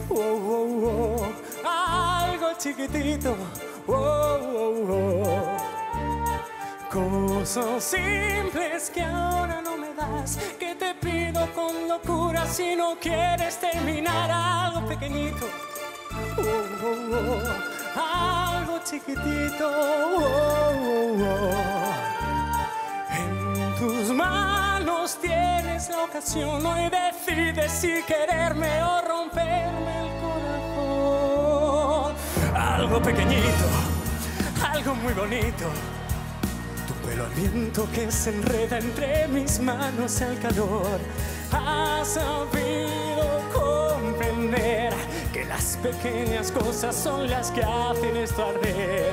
oh, oh, oh. algo chiquitito. Oh, oh, oh. Cosas simples que ahora no me das, que te pido con locura si no quieres terminar algo pequeñito, oh, algo chiquitito. oh, oh, oh. En tus manos tienes la ocasión, hoy decides si quererme o romperme el corazón. Algo pequeñito, algo muy bonito. Tu pelo al viento que se enreda entre mis manos el calor. Has sabido las pequeñas cosas son las que hacen esto arder.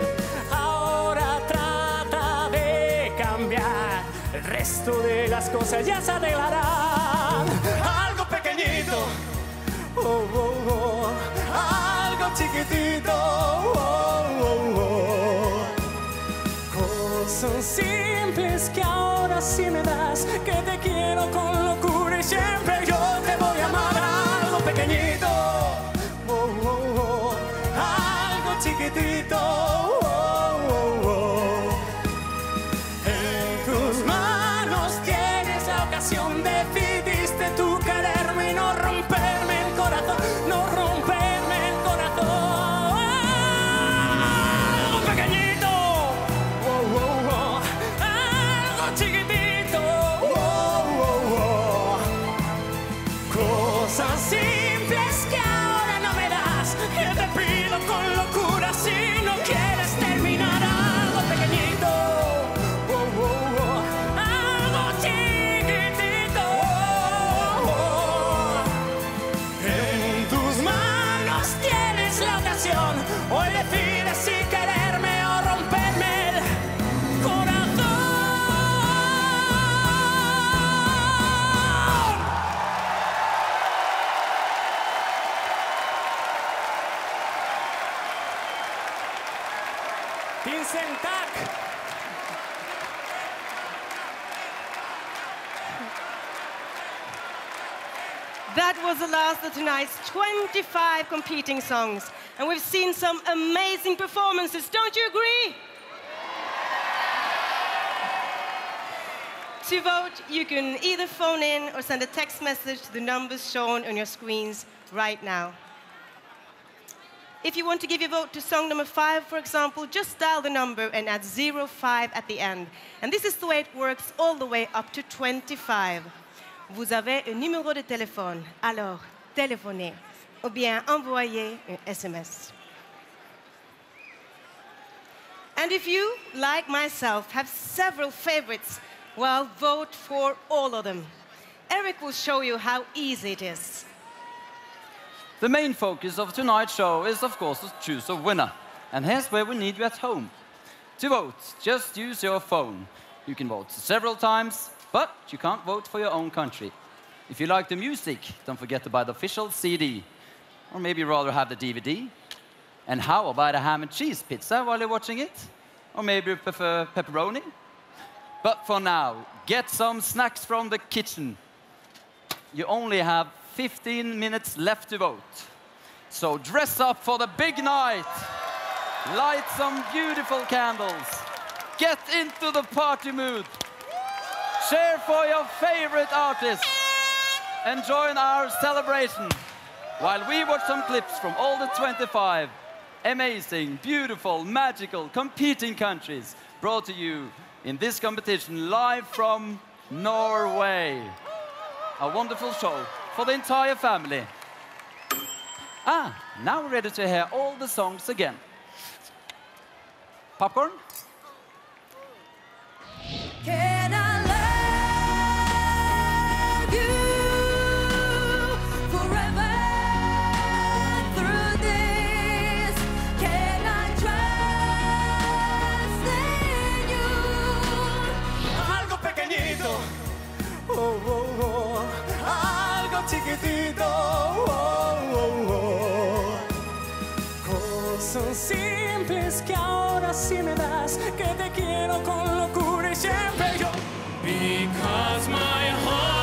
Ahora trata de cambiar. El resto de las cosas ya se arreglarán. Algo pequeñito. Oh, oh, oh. Algo chiquitito. Oh, oh, oh. Cosas simples que ahora sí me das, que te quiero con locura y siempre yo te voy chiquitito. Was the last of tonight's 25 competing songs. And we've seen some amazing performances, don't you agree? To vote, you can either phone in or send a text message to the numbers shown on your screens right now. If you want to give your vote to song number five, for example, just dial the number and add 05 at the end. And this is the way it works all the way up to 25. Vous avez un numéro de téléphone, alors téléphonez ou bien envoyez un SMS. And if you, like myself, have several favorites, well, vote for all of them. Erik will show you how easy it is. The main focus of tonight's show is, of course, to choose a winner. And here's where we need you at home. To vote, just use your phone. You can vote several times, But you can't vote for your own country. If you like the music, don't forget to buy the official CD. Or maybe rather have the DVD. And how about a ham and cheese pizza while you're watching it? Or maybe you prefer pepperoni? But for now, get some snacks from the kitchen. You only have 15 minutes left to vote. So dress up for the big night. Light some beautiful candles. Get into the party mood. Cheer for your favorite artist. And join our celebration while we watch some clips from all the 25 amazing, beautiful, magical, competing countries brought to you in this competition live from Norway. A wonderful show for the entire family. Ah, now we're ready to hear all the songs again. Popcorn? Simples que ahora sí me das, que te quiero con locura y siempre yo. Because my heart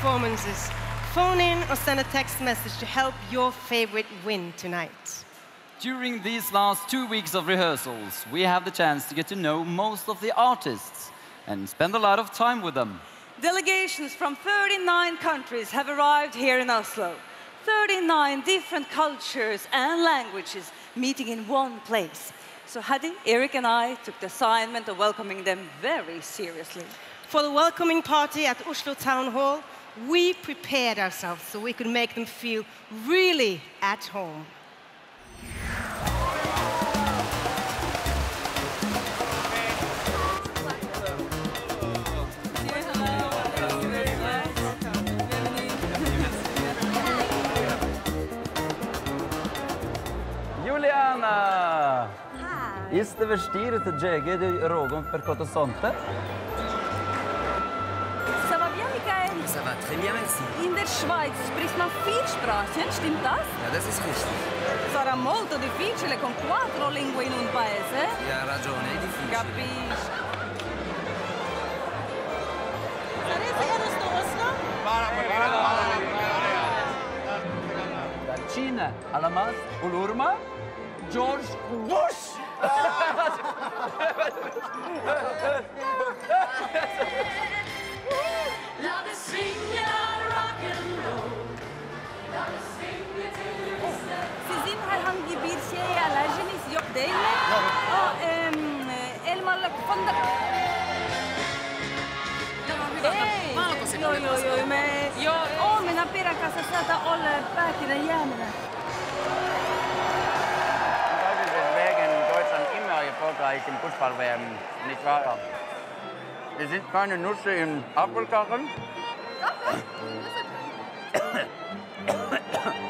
performances. Phone in or send a text message to help your favorite win tonight. During these last two weeks of rehearsals, we have the chance to get to know most of the artists and spend a lot of time with them. Delegations from 39 countries have arrived here in Oslo. 39 different cultures and languages meeting in one place. So Haddy, Erik, and I took the assignment of welcoming them very seriously. For the welcoming party at Oslo Town Hall, we prepared ourselves so we could make them feel really at home. Juliana! Ist vestire te gege di rogon per cosa sonte? Très bien, merci. In der Schweiz spricht man vier Sprachen, stimmt das? Ja, das ist richtig. Sarà molto difficile con quattro lingue in un paese. Ja, ragione, è difficile. Capisci? Dal Cina alla Mas Ulurma, George Bush! دايما اه الملك فندق Joo, joo, joo. Me joo. omena peräkässä sieltä ole pähkinän jääminen. Toivottavasti vägen Deutschland immer erfolgreich im Fußball werden, nicht wahr? Wir sind keine Nüsse im Apfelkarren. Nüsse drin.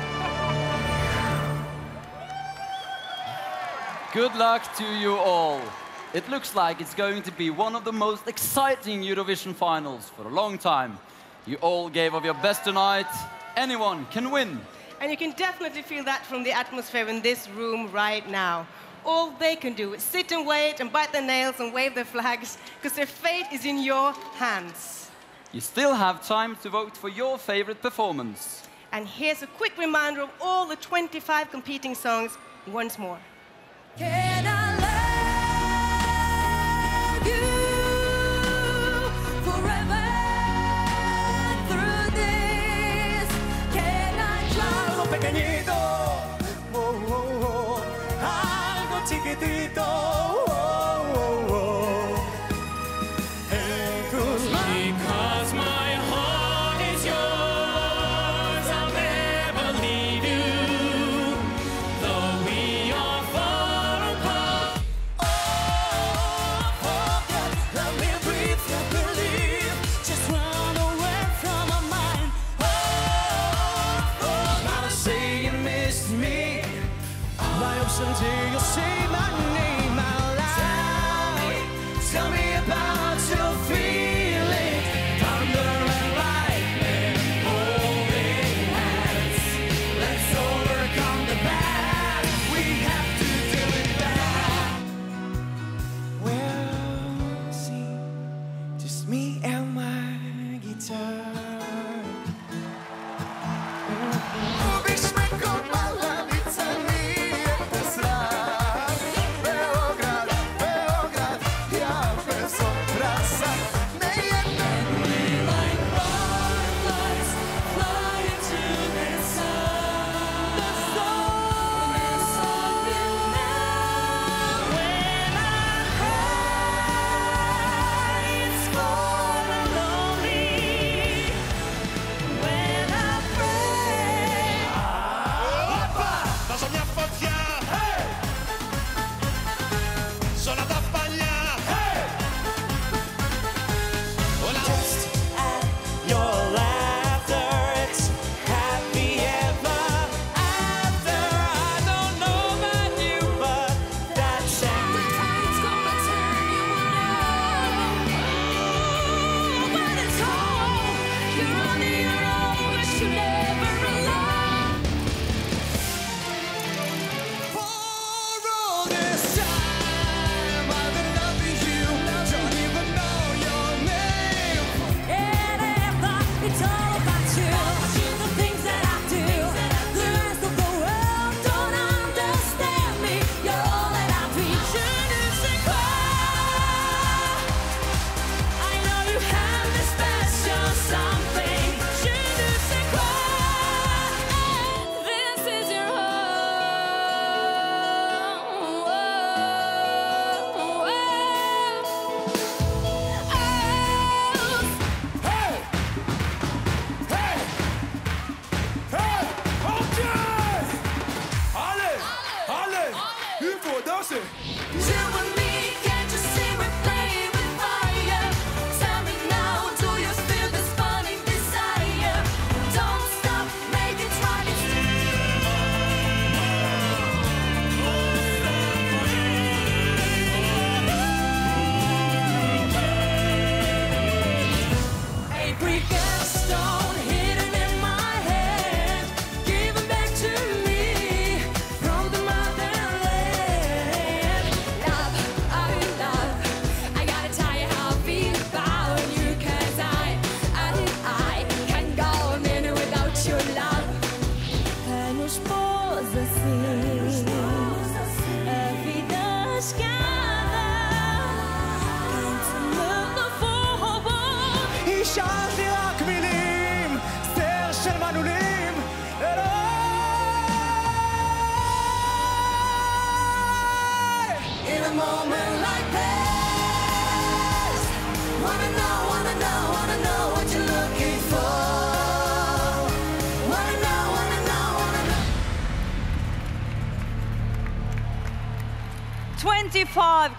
to you all. It looks like it's going to be one of the most exciting Eurovision finals for a long time. You all gave of your best tonight. Anyone can win. And you can definitely feel that from the atmosphere in this room right now. All they can do is sit and wait and bite their nails and wave their flags because their fate is in your hands. You still have time to vote for your favorite performance. And here's a quick reminder of all the 25 competing songs once more. Pequeñito, oh, oh, oh, algo chiquitito,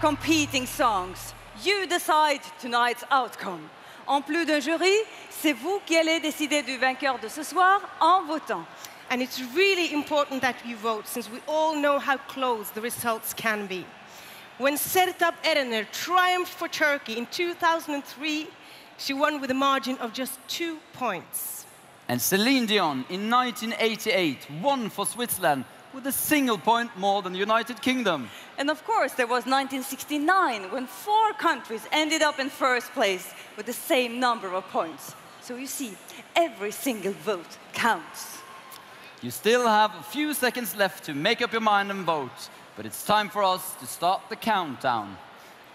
competing songs. You decide tonight's outcome. En plus d'un jury, c'est vous qui allez décider du vainqueur de ce soir en votant. And it's really important that you vote since we all know how close the results can be. When Sertab Erener triumphed for Turkey in 2003, she won with a margin of just two points. And Celine Dion in 1988 won for Switzerland with a single point more than the United Kingdom. And of course, there was 1969 when four countries ended up in first place with the same number of points. So you see, every single vote counts. You still have a few seconds left to make up your mind and vote, but it's time for us to start the countdown.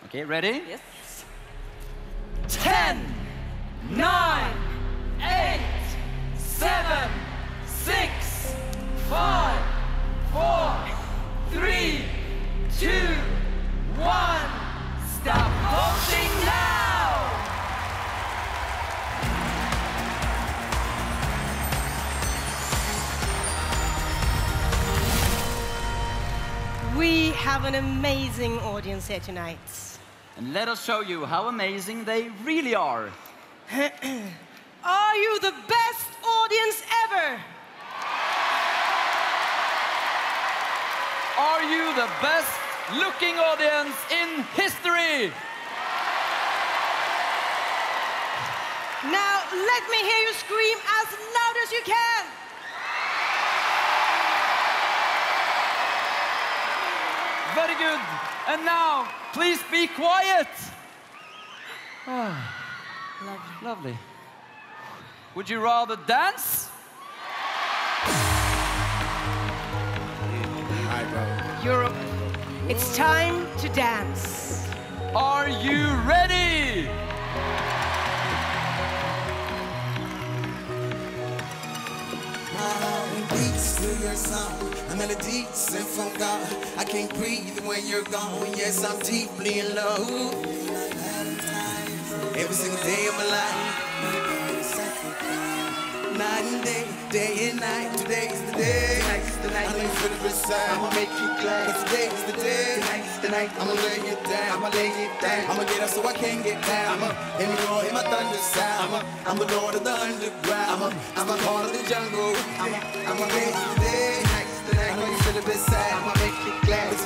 Okay, ready? Yes. 10, 9, 8, 7, 6, 5, 4, 3, 2, 1. Stop voting now! We have an amazing audience here tonight. And let us show you how amazing they really are. Are you the best audience ever? Are you the best looking audience in history? Now let me hear you scream as loud as you can. Very good. And now, please be quiet. Ah, Lovely. lovely. Would you rather dance? It's time to dance. Are you ready? Beats to your song. A melody sent from God. I can't breathe when you're gone. Yes, I'm deeply in love. Every single day of my life. Night and day, day and night. Today's the day. I know you feel it inside. I'ma make you glad. Cause today's the day. Tonight's the night. I'ma lay it down. I'ma lay it down. I'ma get up so I can get down. I'ma hear me roar, hear my thunder sound. I'ma, I'm the lord of the underground. I'ma, I'm a part of the jungle. I'ma, I'ma make it today. Tonight's the night. I know you feel it inside. I'ma make you glad.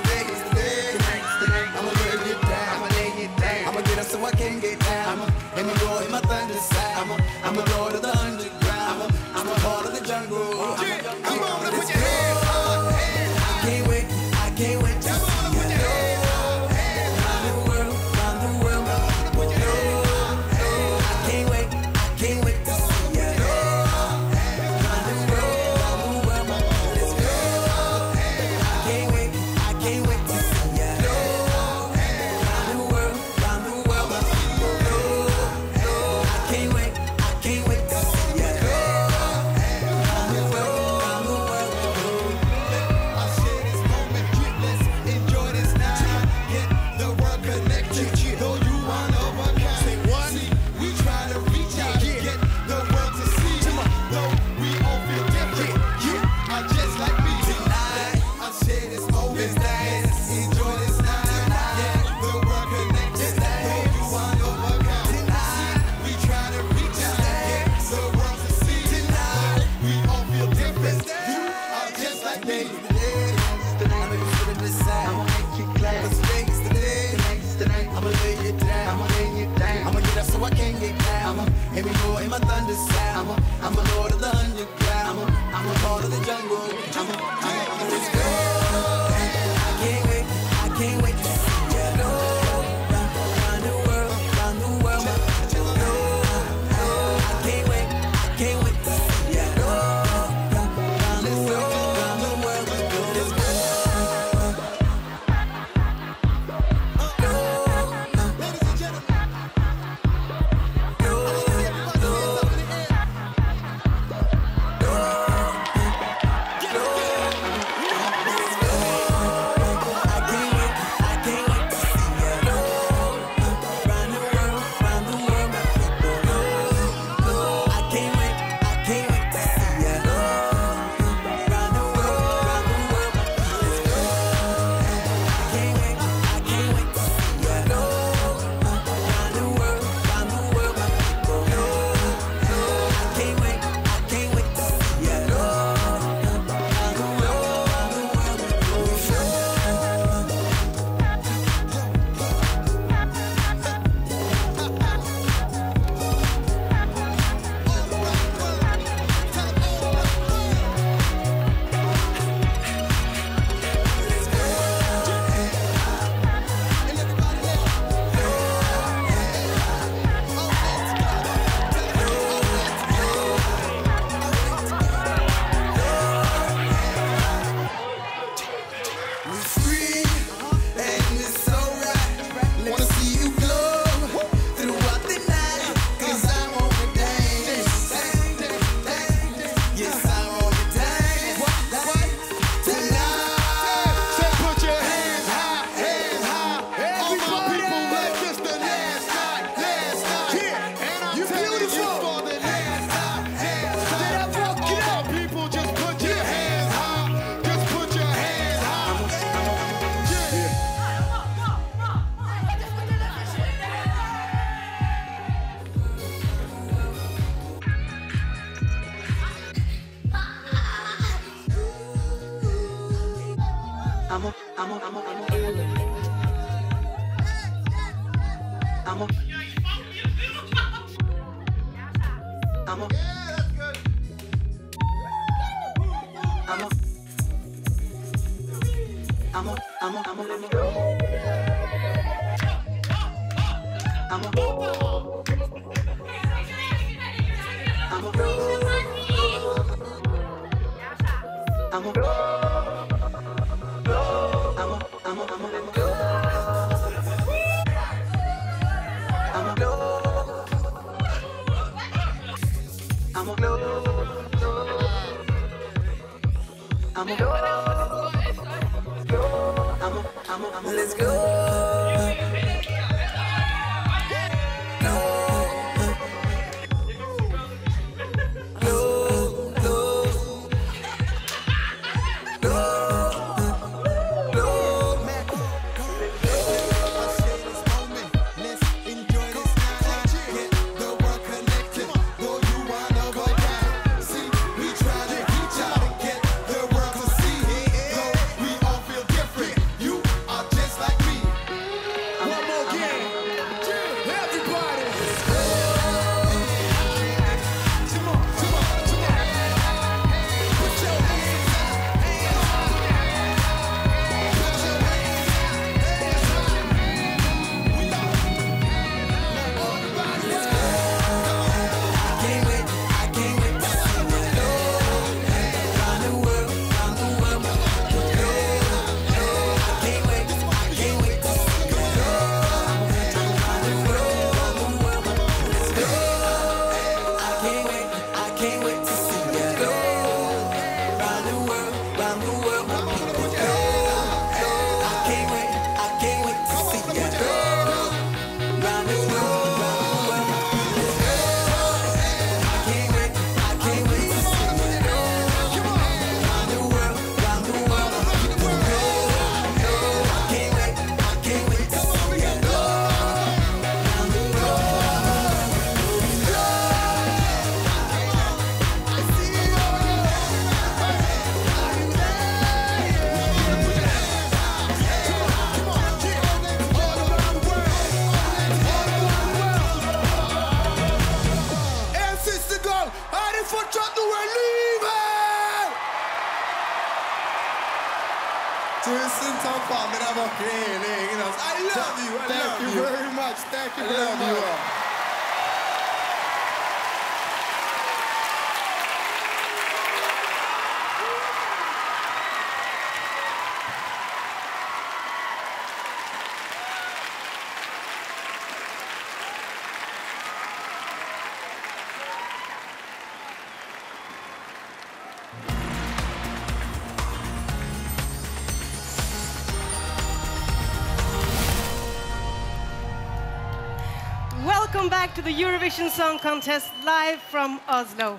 To the Eurovision Song Contest live from Oslo.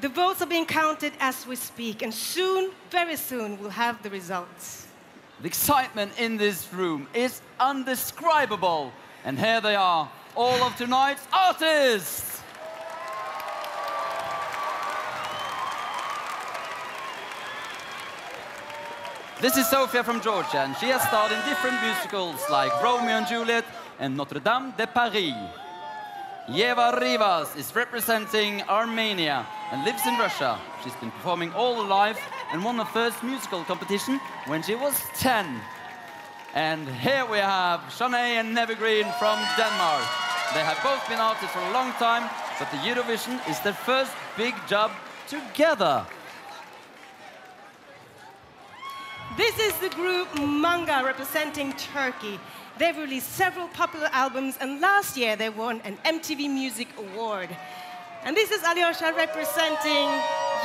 The votes are being counted as we speak, and soon, very soon, we'll have the results. The excitement in this room is undescribable. And here they are, all of tonight's artists. This is Sofia from Georgia, and she has starred in different musicals like Romeo and Juliet and Notre Dame de Paris. Eva Rivas is representing Armenia and lives in Russia. She's been performing all her life and won her first musical competition when she was 10. And here we have Chanée and N'evergreen from Denmark. They have both been artists for a long time, but the Eurovision is their first big job together. This is the group Manga representing Turkey. They've released several popular albums, and last year they won an MTV Music Award. And this is Alyosha representing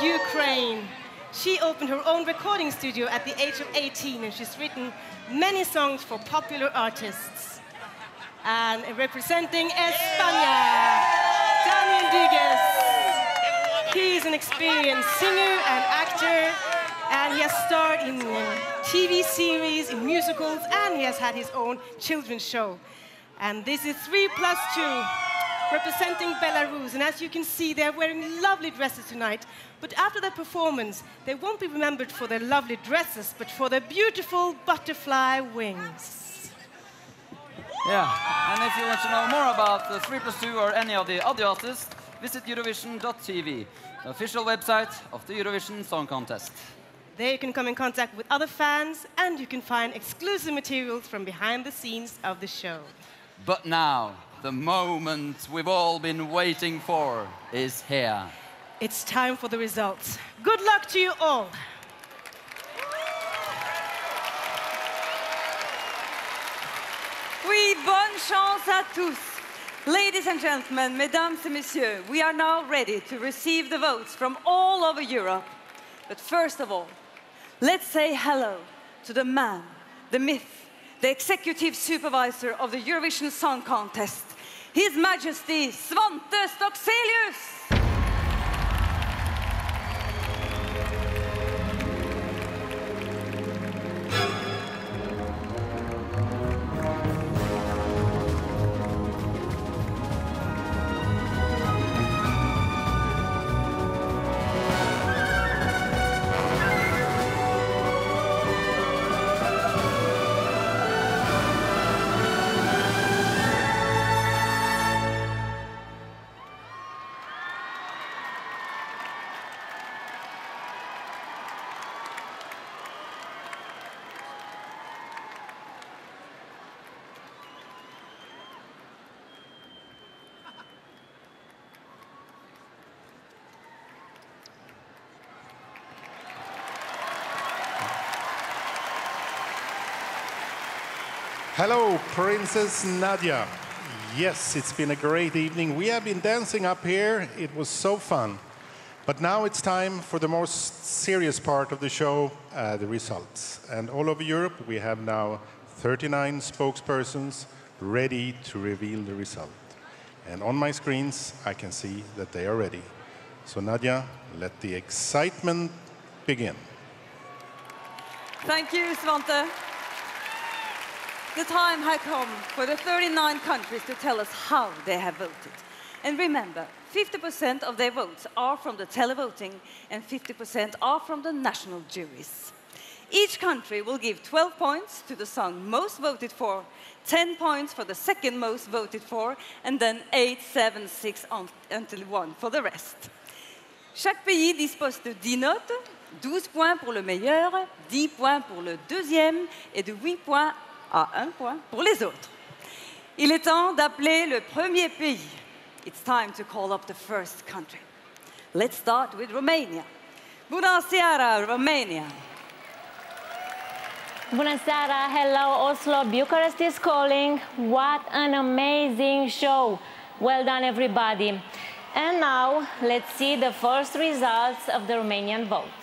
Ukraine. She opened her own recording studio at the age of 18, and she's written many songs for popular artists. And representing España, Daniel Diges. He is an experienced singer and actor, and he has starred in TV series, in musicals, and he has had his own children's show. And this is 3 plus 2. representing Belarus. And as you can see, they're wearing lovely dresses tonight. But after their performance, they won't be remembered for their lovely dresses, but for their beautiful butterfly wings. Yeah, and if you want to know more about the 3 plus 2 or any of the other artists, visit Eurovision.tv, the official website of the Eurovision Song Contest. There you can come in contact with other fans and you can find exclusive materials from behind the scenes of the show. But now, the moment we've all been waiting for is here. It's time for the results. Good luck to you all. Oui, bonne chance à tous. Ladies and gentlemen, mesdames et messieurs, we are now ready to receive the votes from all over Europe. But first of all, let's say hello to the man, the myth, the executive supervisor of the Eurovision Song Contest, His Majesty Svante Stockselius. Hello, Princess Nadia. Yes, it's been a great evening. We have been dancing up here. It was so fun. But now it's time for the most serious part of the show, uh, the results. And all over Europe, we have now 39 spokespersons ready to reveal the result. And on my screens, I can see that they are ready. So, Nadia, let the excitement begin. Thank you, Svante. The time has come for the 39 countries to tell us how they have voted. And remember, 50% of their votes are from the televoting and 50% are from the national juries. Each country will give 12 points to the song most voted for, 10 points for the second most voted for, and then 8, 7, 6 on, until 1 for the rest. Chaque pays dispose de 10 notes, 12 points pour le meilleur, 10 points pour le deuxième et de 8 points à 1 point pour les autres. Il est temps d'appeler le premier pays. It's time to call up the first country. Let's start with Romania. Bună seara, Romania! Bună seara, hello Oslo, Bucharest is calling. What an amazing show. Well done everybody. And now let's see the first results of the Romanian vote.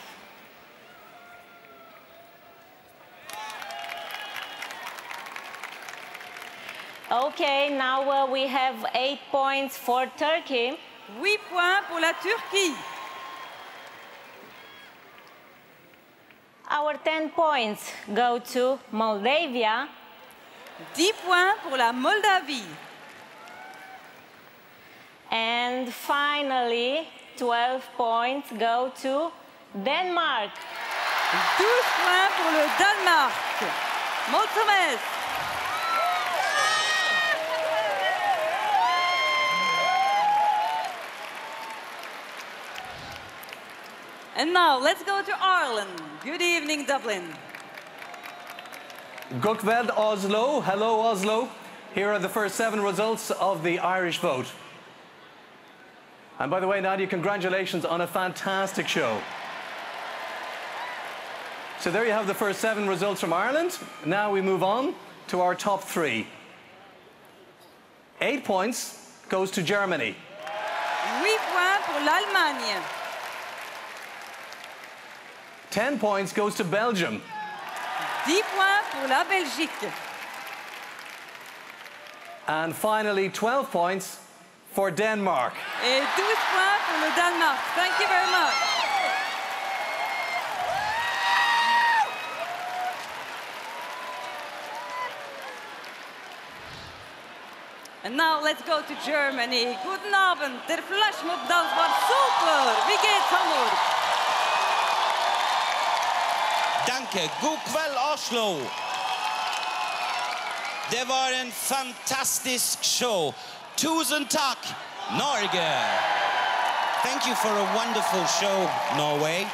Okay, now uh, we have eight points for Turkey. 8 points pour la Turquie. Our 10 points go to Moldavia. 10 points pour la Moldavie. And finally, 12 points go to Denmark. 12 points pour le Danemark. Mulțumesc! And now let's go to Ireland. Good evening, Dublin. Gukved Oslo. Hello, Oslo. Here are the first seven results of the Irish vote. And by the way, Nadia, congratulations on a fantastic show. So there you have the first seven results from Ireland. Now we move on to our top three. Eight points goes to Germany. 8 points pour l'Allemagne. 10 points goes to Belgium. 10 points pour la Belgique. And finally, 12 points for Denmark. Et 12 points pour le Danemark. Thank you very much. And now let's go to Germany. Guten Abend. Der Flashmob-Dans war super. Wie geht's, Hamburg? Danke. God Oslo. Det var en fantastisk show. Tusen tack Norge. Thank you for a wonderful show, Norway.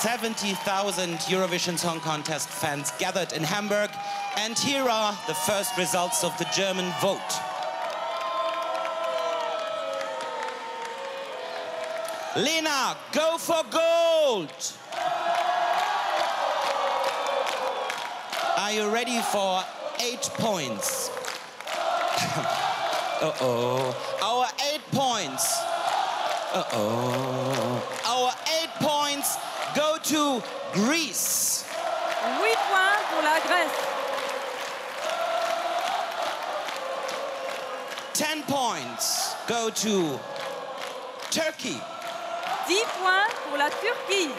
70,000 Eurovision Song Contest fans gathered in Hamburg. And here are the first results of the German vote. Lena, go for gold! Are you ready for eight points? Uh-oh. Our eight points. Uh-oh. Our eight points go to Greece. 8 points pour la Grèce. 10 points go to Turkey. 10 points pour la Turquie.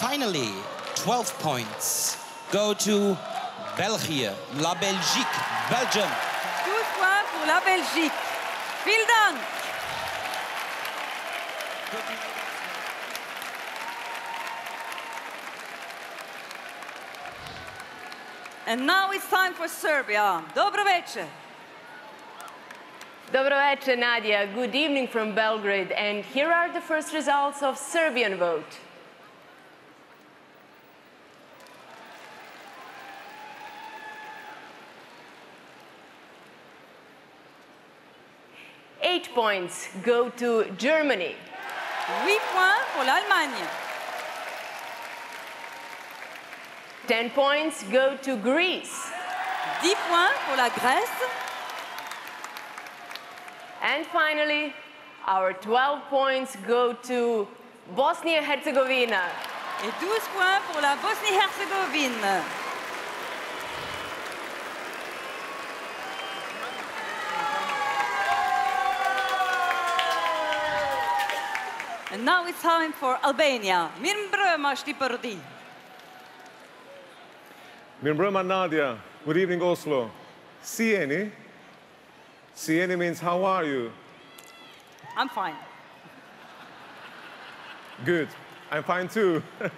Finally, 12 points go to Belgium, La Belgique, Belgium. 12 points pour la Belgique. Vielen Dank. And now it's time for Serbia. Dobro večer. Dobro večer, Nadia. Good evening from Belgrade. And here are the first results of Serbian vote. Eight points go to Germany. 8 points pour l'Allemagne. Ten points go to Greece. 10 points pour la Grèce. And finally, our 12 points go to Bosnia-Herzegovina. Et 12 points pour la Bosnie-Herzégovine. And now it's time for Albania. Mirë mbrëma Shqipërdi. Mirëmbrëma Nadia. Good evening Oslo. Sieni. Sieni means how are you? I'm fine. Good. I'm fine too.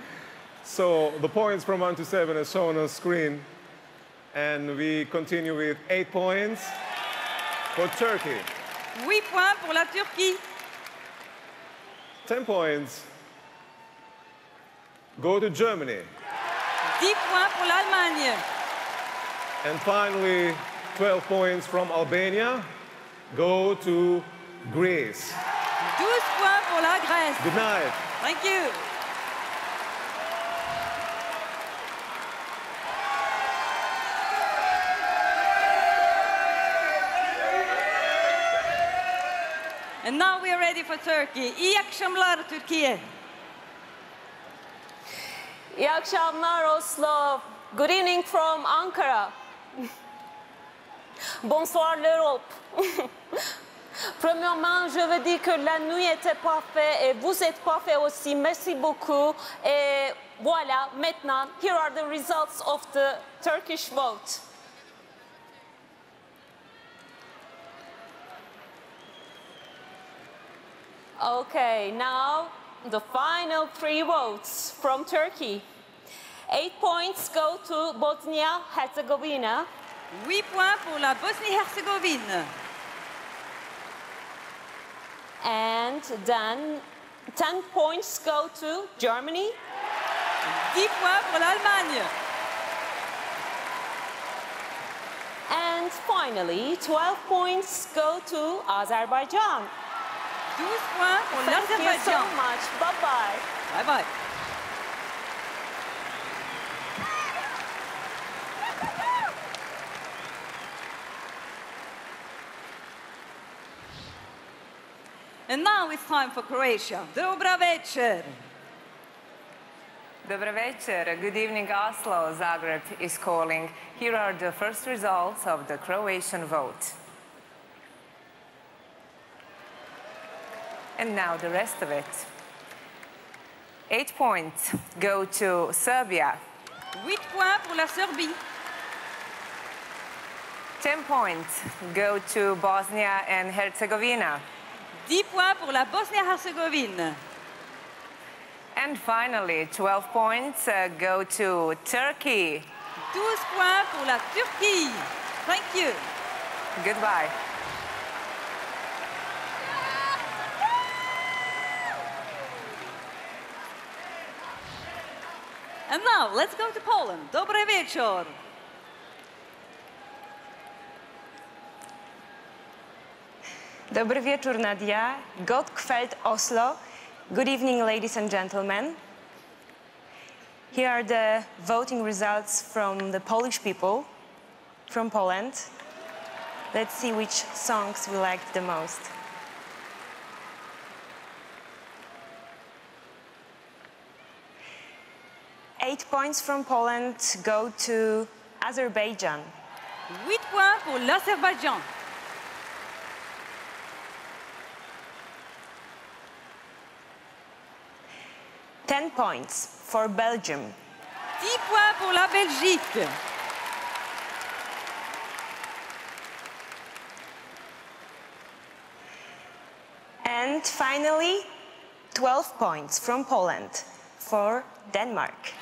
so the points from 1 to 7 are shown on the screen. And we continue with 8 points for Turkey. 8 points pour la Turquie. 10 points go to Germany. 10 points pour l'Allemagne. And finally, 12 points from Albania go to Greece. 12 points pour la Grèce. Good night. Thank you. And now we are ready for Turkey. İyi akşamlar Türkiye. İyi akşamlar Oslo. Good evening from Ankara. Bonsoir l'Europe. Premièrement, je veux dire que la nuit était parfaite et vous êtes parfait aussi. Merci beaucoup. Et voilà, maintenant, here are the results of the Turkish vote. Okay, now the final three votes from Turkey. Eight points go to Bosnia-Herzegovina. 8 points pour la Bosnie-Herzégovine. And then 10 points go to Germany. 10 points pour l'Allemagne. And finally, 12 points go to Azerbaijan. 12 points pour Thank you so much. Bye-bye. Bye bye. And now it's time for Croatia. Dobra večer. Dobro večer. Good evening, Oslo. Zagreb is calling. Here are the first results of the Croatian vote. And now the rest of it. Eight points go to Serbia. 8 points pour la Serbie. 10 points go to Bosnia and Herzegovina. 10 points pour la Bosnie-Herzégovine. And finally, 12 points uh, go to Turkey. 12 points pour la Turquie. Thank you. Goodbye. And now, let's go to Poland. Dobry wieczór. Dobry wieczór, Nadia. Gottfeld Oslo. Good evening, ladies and gentlemen. Here are the voting results from the Polish people from Poland. Let's see which songs we liked the most. Eight points from Poland go to Azerbaijan. 8 points pour l'Azerbaïdjan. Ten points for Belgium. 10 points pour la Belgique. And finally, 12 points from Poland for Denmark.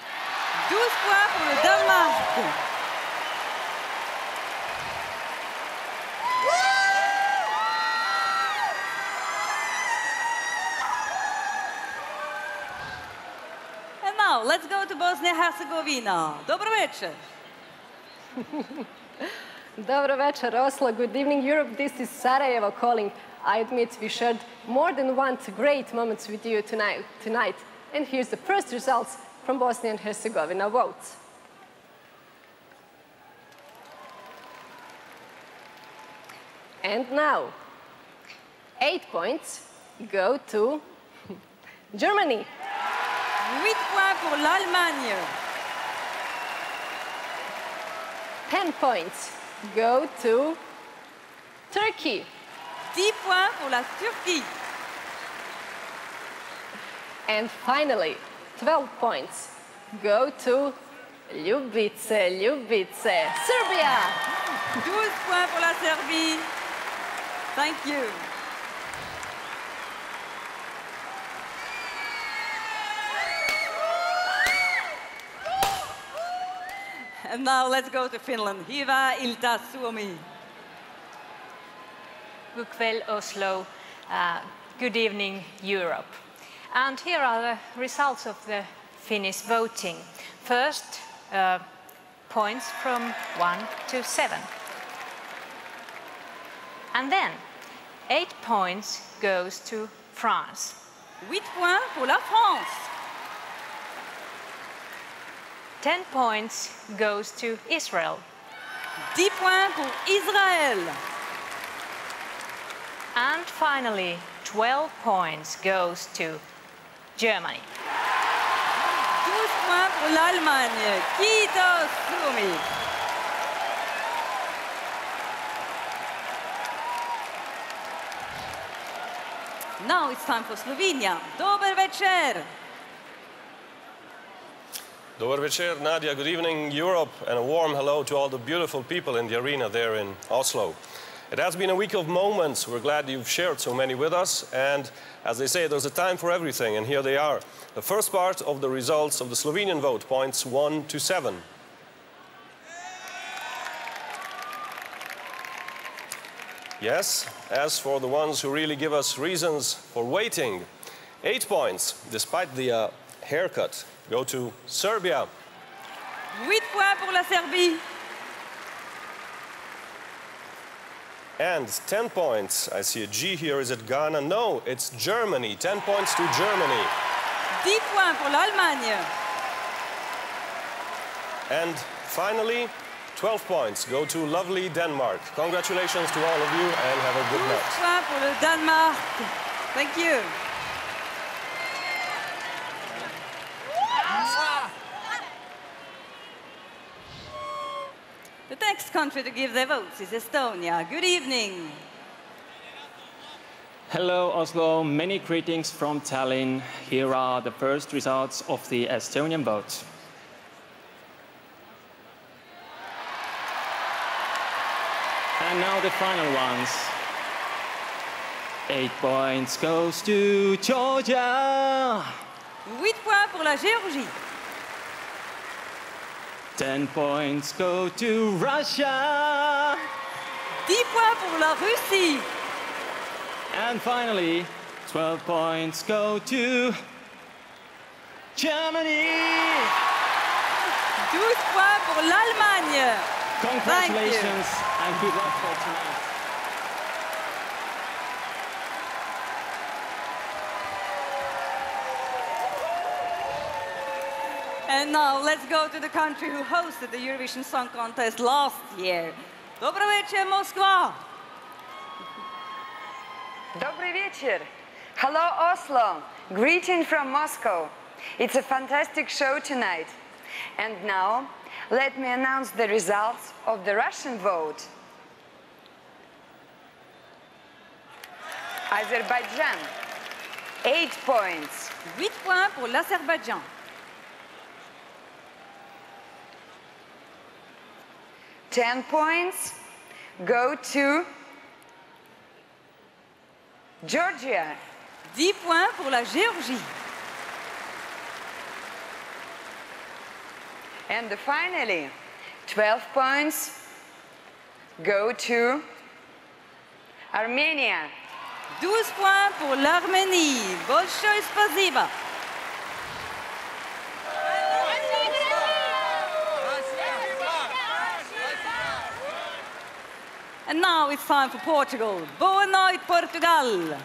12 points pour le Danemark. And now, let's go to Bosnia-Herzegovina. Dobro večer. Dobro večer, Oslo. Good evening, Europe. This is Sarajevo calling. I admit we shared more than one great moments with you tonight. tonight. And here's the first results from Bosnia and Herzegovina votes. And now, eight points go to Germany. 8 points pour l'Allemagne. 10 points go to Turkey. 10 points pour la Turquie. And finally, 12 points go to Ljubice, Ljubice, Serbia. 12 points pour la Serbie. Thank you. And now let's go to Finland. Hiva Ilta Suomi. Bukvel Oslo. Uh, good evening, Europe. And here are the results of the Finnish voting. First, uh, points from 1 to 7. And then, 8 points goes to France. 8 points pour la France. 10 points goes to Israel. 10 points pour Israël. And finally, 12 points goes to Germany. 12 points pour l'Allemagne. Kiitos, Suomi. Now it's time for Slovenia. Dober večer. Dobar večer, Nadia. Good evening, Europe, and a warm hello to all the beautiful people in the arena there in Oslo. It has been a week of moments. We're glad you've shared so many with us. And as they say, there's a time for everything, and here they are. The first part of the results of the Slovenian vote, points 1 to 7. Yes, as for the ones who really give us reasons for waiting, eight points, despite the uh, haircut, go to Serbia. 8 points pour la Serbie. And 10 points, I see a G here, is it Ghana? No, it's Germany. 10 points to Germany. 10 points pour l'Allemagne. And finally, 12 points go to lovely Denmark. Congratulations to all of you and have a good night. 12 night. points pour le Danemark. Thank you. The next country to give their votes is Estonia. Good evening. Hello, Oslo. Many greetings from Tallinn. Here are the first results of the Estonian vote. And now the final ones. Eight points goes to Georgia. 8 points pour la Géorgie. Ten points go to Russia. 10 points pour la Russie. And finally, 12 points go to Germany. 12 points pour l'Allemagne. Congratulations and good luck for tonight. And now let's go to the country who hosted the Eurovision Song Contest last year. Добрый вечер, Москва! Добрый вечер. Hello, Oslo. Greeting from Moscow. It's a fantastic show tonight. And now, let me announce the results of the Russian vote. Azerbaijan, eight points. 8 points pour l'Azerbaïdjan. Ten points go to Georgia. 10 points pour la Géorgie. And finally, 12 points go to Armenia. 12 points pour l'Arménie. Большое спасибо. And now it's time for Portugal. Boa noite, Portugal.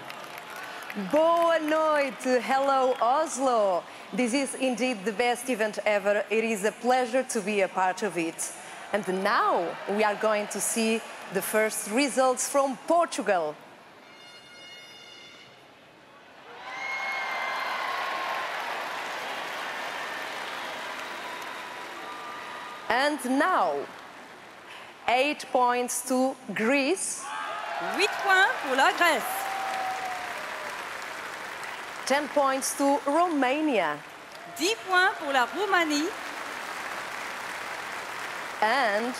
Boa noite. Hello, Oslo. This is indeed the best event ever. It is a pleasure to be a part of it. And now we are going to see the first results from Portugal. And now, eight points to Greece. 8 points pour la Grèce. 10 points to Romania. 10 points pour la Roumanie. And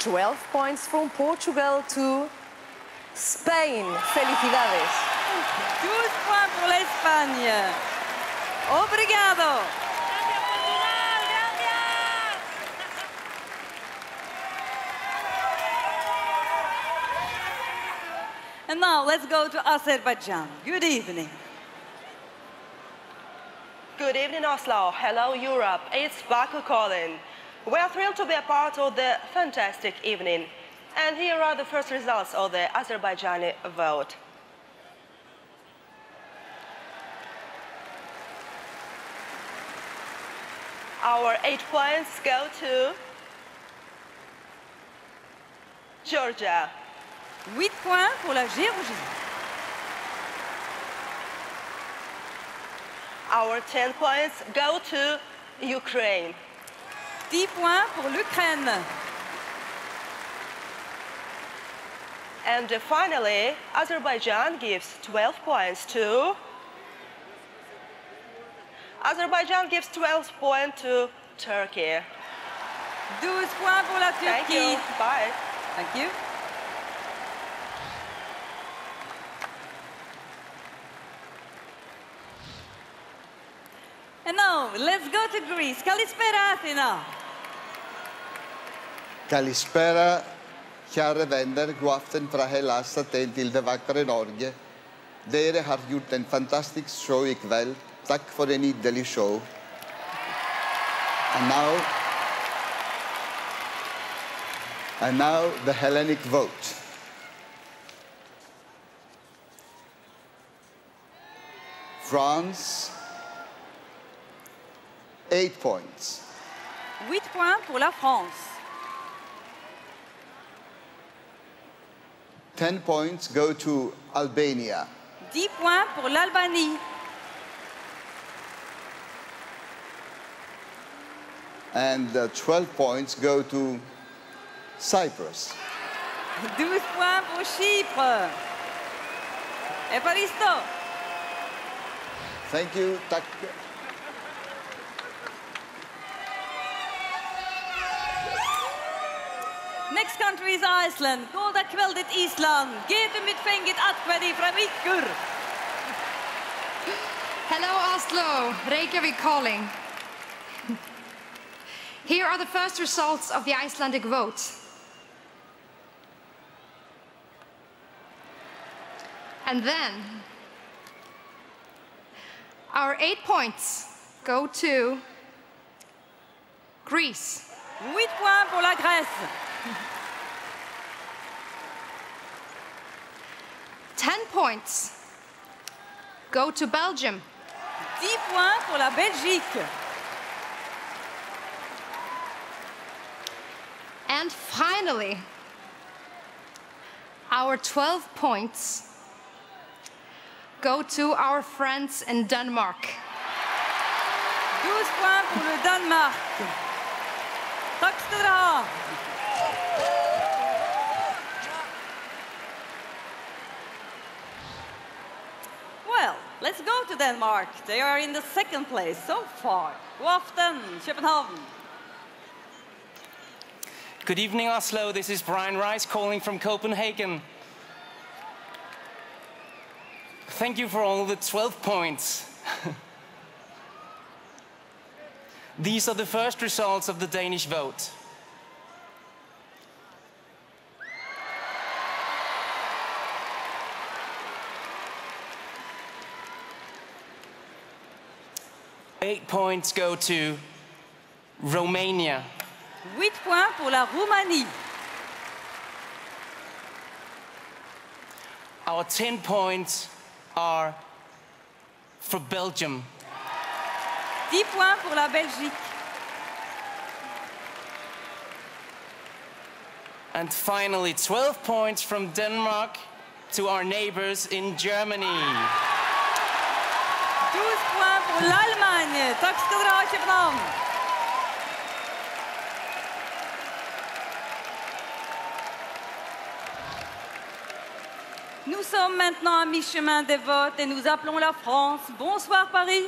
12 points from Portugal to Spain. Felicidades. 12 points pour l'Espagne. Obrigado. And now let's go to Azerbaijan. Good evening. Good evening, Oslo. Hello, Europe. It's Baku calling. We are thrilled to be a part of the fantastic evening. And here are the first results of the Azerbaijani vote. Our eight points go to Georgia. 8 points pour la Géorgie. Our 10 points go to Ukraine. 10 points pour l'Ukraine. And finally, Azerbaijan gives 12 points to. Azerbaijan gives 12 points to Turkey. 12 points pour la Thank you. Bye. Thank you. And now, let's go to Greece. Kalispera, Athena. Καλησπέρα, kjære venner. God aften fra Hellas Aten til det vakre Norge. Dere har gjort en fantastisk show i kveld. Takk for en nydelig show. And now, and now the Hellenic vote. France, eight points. 8 points pour la France. 10 points go to Albania. 10 points pour l'Albanie. And uh, 12 points go to Cyprus. 12 points pour Chypre. Evaristo. Thank you. Next country is Iceland. Góða kvöldið Ísland. Getum við fengið atkvæði frá ykkur? Hello, Oslo. Reykjavik calling. Here are the first results of the Icelandic vote. And then, our eight points go to Greece. 8 points pour la Grèce. 10 points go to Belgium. 10 points pour la Belgique. And finally, our 12 points go to our friends in Denmark. 12 points pour le Danemark. Tack ska ni ha. Well, let's go to Denmark. They are in the second place so far. Köpenhamn. Good evening, Oslo. This is Bryan Rice calling from Copenhagen. Thank you for all the 12 points. These are the first results of the Danish vote. Eight points go to Romania. 8 points pour la Roumanie. Our 10 points are for Belgium. 10 points pour la Belgique. And finally, 12 points from Denmark to our neighbors in Germany. 12 points pour l'Allemagne. Nous sommes maintenant à mi-chemin des votes et nous appelons la France. Bonsoir Paris.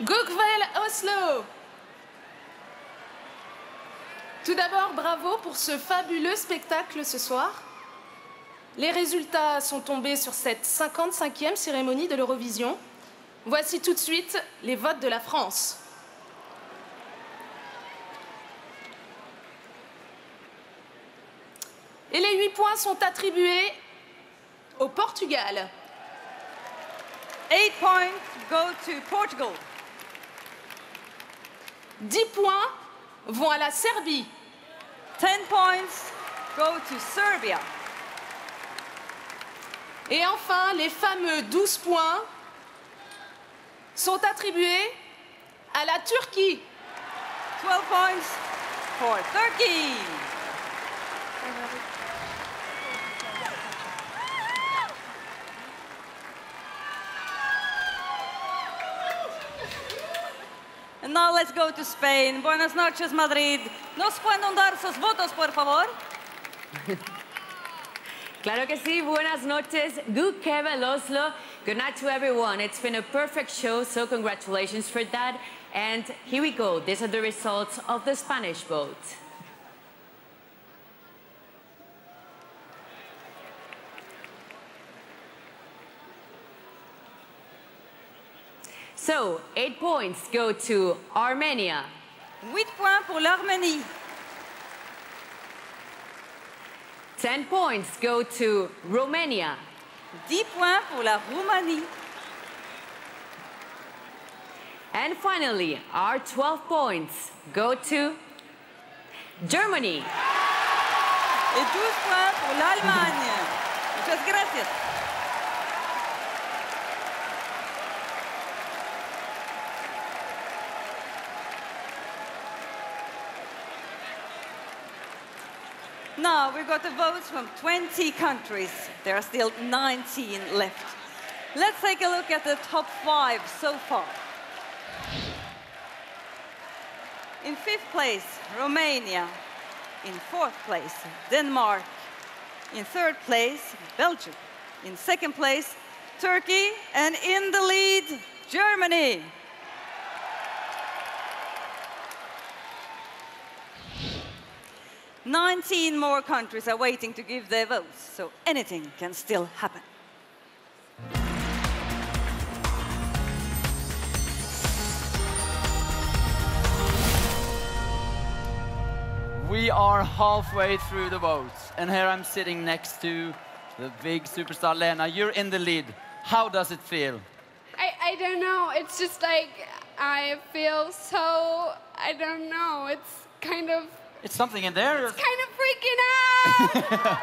Gokvel Oslo Tout d'abord, bravo pour ce fabuleux spectacle ce soir. Les résultats sont tombés sur cette 55e cérémonie de l'Eurovision. Voici tout de suite les votes de la France. Et les 8 points sont attribués au Portugal. 8 points go to Portugal. 10 points vont à la Serbie. 10 points go to Serbia. Et enfin, les fameux 12 points sont attribués à la Turquie. 12 points for Turkey. And now let's go to Spain. Buenas noches, Madrid. ¿Nos pueden dar sus votos, por favor? Claro que sí, buenas noches. Good Kevin Oslo. Good night to everyone. It's been a perfect show, so congratulations for that. And here we go. These are the results of the Spanish vote. So, eight points go to Armenia. 8 points pour l'Arménie. 10 points go to Romania. 10 points pour la Roumanie. And finally, our 12 points go to Germany. Et 12 points pour l'Allemagne. Muchas gracias. Now we've got the votes from 20 countries. There are still 19 left. Let's take a look at the top five so far. In fifth place, Romania. In fourth place, Denmark. In third place, Belgium. In second place, Turkey. And in the lead, Germany. 19 more countries are waiting to give their votes, so anything can still happen. We are halfway through the votes, and here I'm sitting next to the big superstar Lena. You're in the lead. How does it feel? I, I don't know. It's just like I feel so. I don't know. It's kind of. It's something in there. It's kind of freaking out.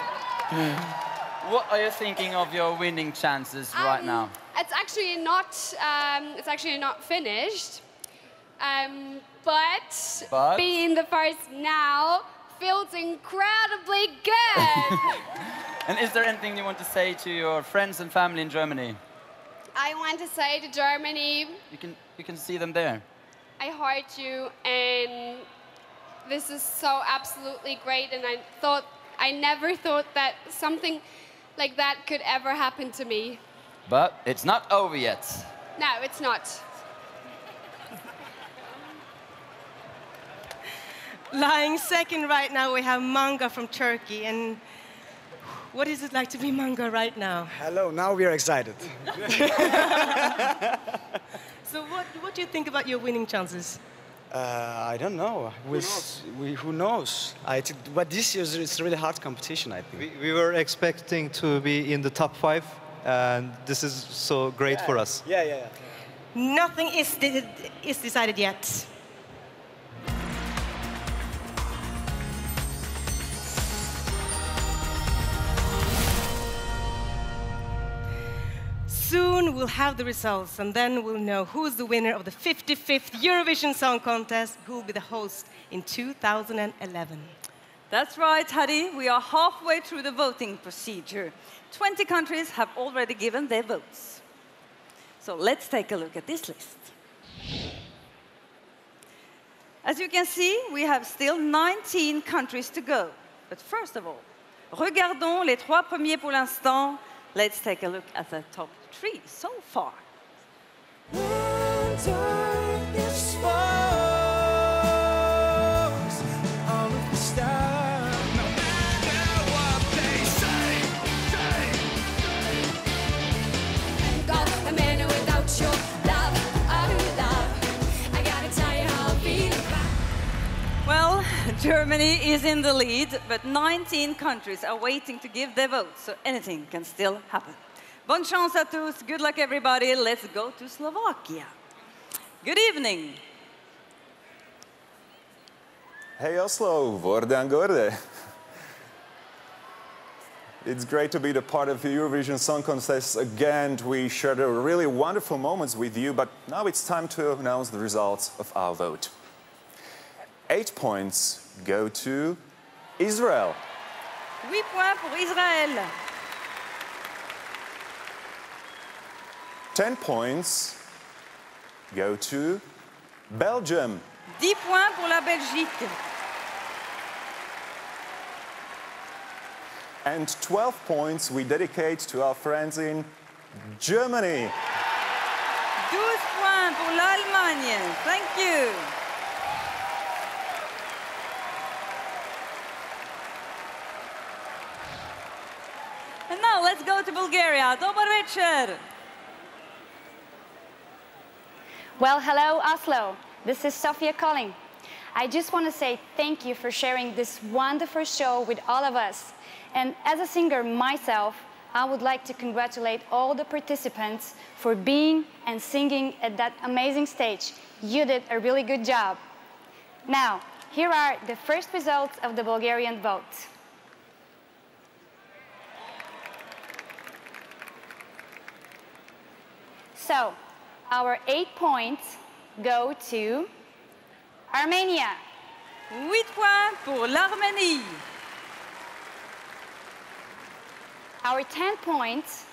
what are you thinking of your winning chances right Um, now? It's actually not. Um, it's actually not finished. Um, but, But? being the first now feels incredibly good. And is there anything you want to say to your friends and family in Germany? I want to say to Germany, You can, you can see them there. I heart you, and this is so absolutely great. And I thought, I never thought that something like that could ever happen to me. But it's not over yet. No, it's not. Lying second right now, we have Manga from Turkey. And what is it like to be Manga right now? Hello, now we are excited. So, what, what do you think about your winning chances? Uh, I don't know. We'll s- we, who knows? I think, but this year it's really hard competition, I think. We, we were expecting to be in the top five, and this is so great for us. Yeah, yeah, yeah. Nothing is, de- is decided yet. Soon we'll have the results, and then we'll know who's the winner of the 55th Eurovision Song Contest, who will be the host in 2011. That's right, Haddy. We are halfway through the voting procedure. 20 countries have already given their votes. So let's take a look at this list. As you can see, we have still 19 countries to go. But first of all, regardons les trois premiers pour l'instant. Let's take a look at the top three so far. Got a man without your love, oh love. I gotta tell you how I feel about Well, Germany is in the lead, but 19 countries are waiting to give their votes, so anything can still happen. Bonne chance à tous. Good luck, everybody. Let's go to Slovakia. Good evening. Hey Oslo, Vordan Gorde. It's great to be the part of the Eurovision Song Contest again. We shared a really wonderful moments with you, but now it's time to announce the results of our vote. Eight points go to Israel. 8 points pour Israël. 10 points go to Belgium. 10 points pour la Belgique. And 12 points we dedicate to our friends in Germany. 12 points pour l'Allemagne. Thank you. And now let's go to Bulgaria. Dobar večer. Well, hello, Oslo. This is Sofia calling. I just want to say thank you for sharing this wonderful show with all of us. And as a singer myself, I would like to congratulate all the participants for being and singing at that amazing stage. You did a really good job. Now, here are the first results of the Bulgarian vote. So, our eight points go to Armenia. 8 points pour l'Arménie. Our 10 points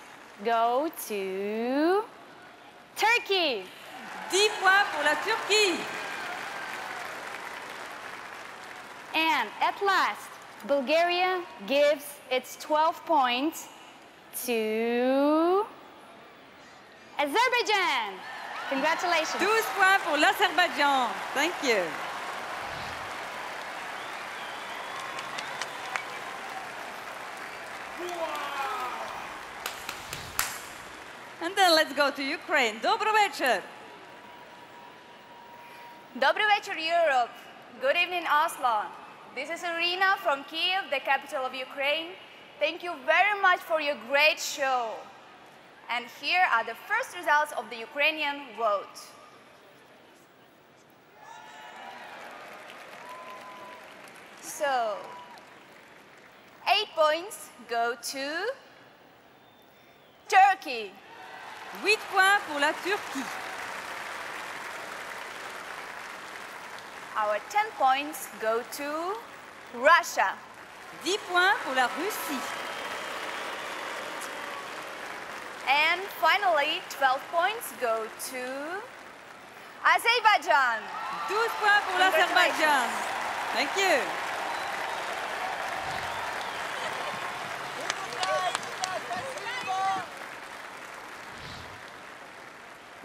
go to Turkey. 10 points pour la Turquie. And at last, Bulgaria gives its 12 points to Azerbaijan. Congratulations. 12 points for l'Azerbaijan. Thank you. And then let's go to Ukraine. Dobro вечір. Добрий Europe. Good evening, Oslo. This is Irina from Kiev, the capital of Ukraine. Thank you very much for your great show. And here are the first results of the Ukrainian vote. So, eight points go to Turkey. 8 points pour la Turquie. Our 10 points go to Russia. 10 points pour la Russie. And finally, 12 points go to Azerbaijan. 12 points pour l'Azerbaïdjan. Thank you.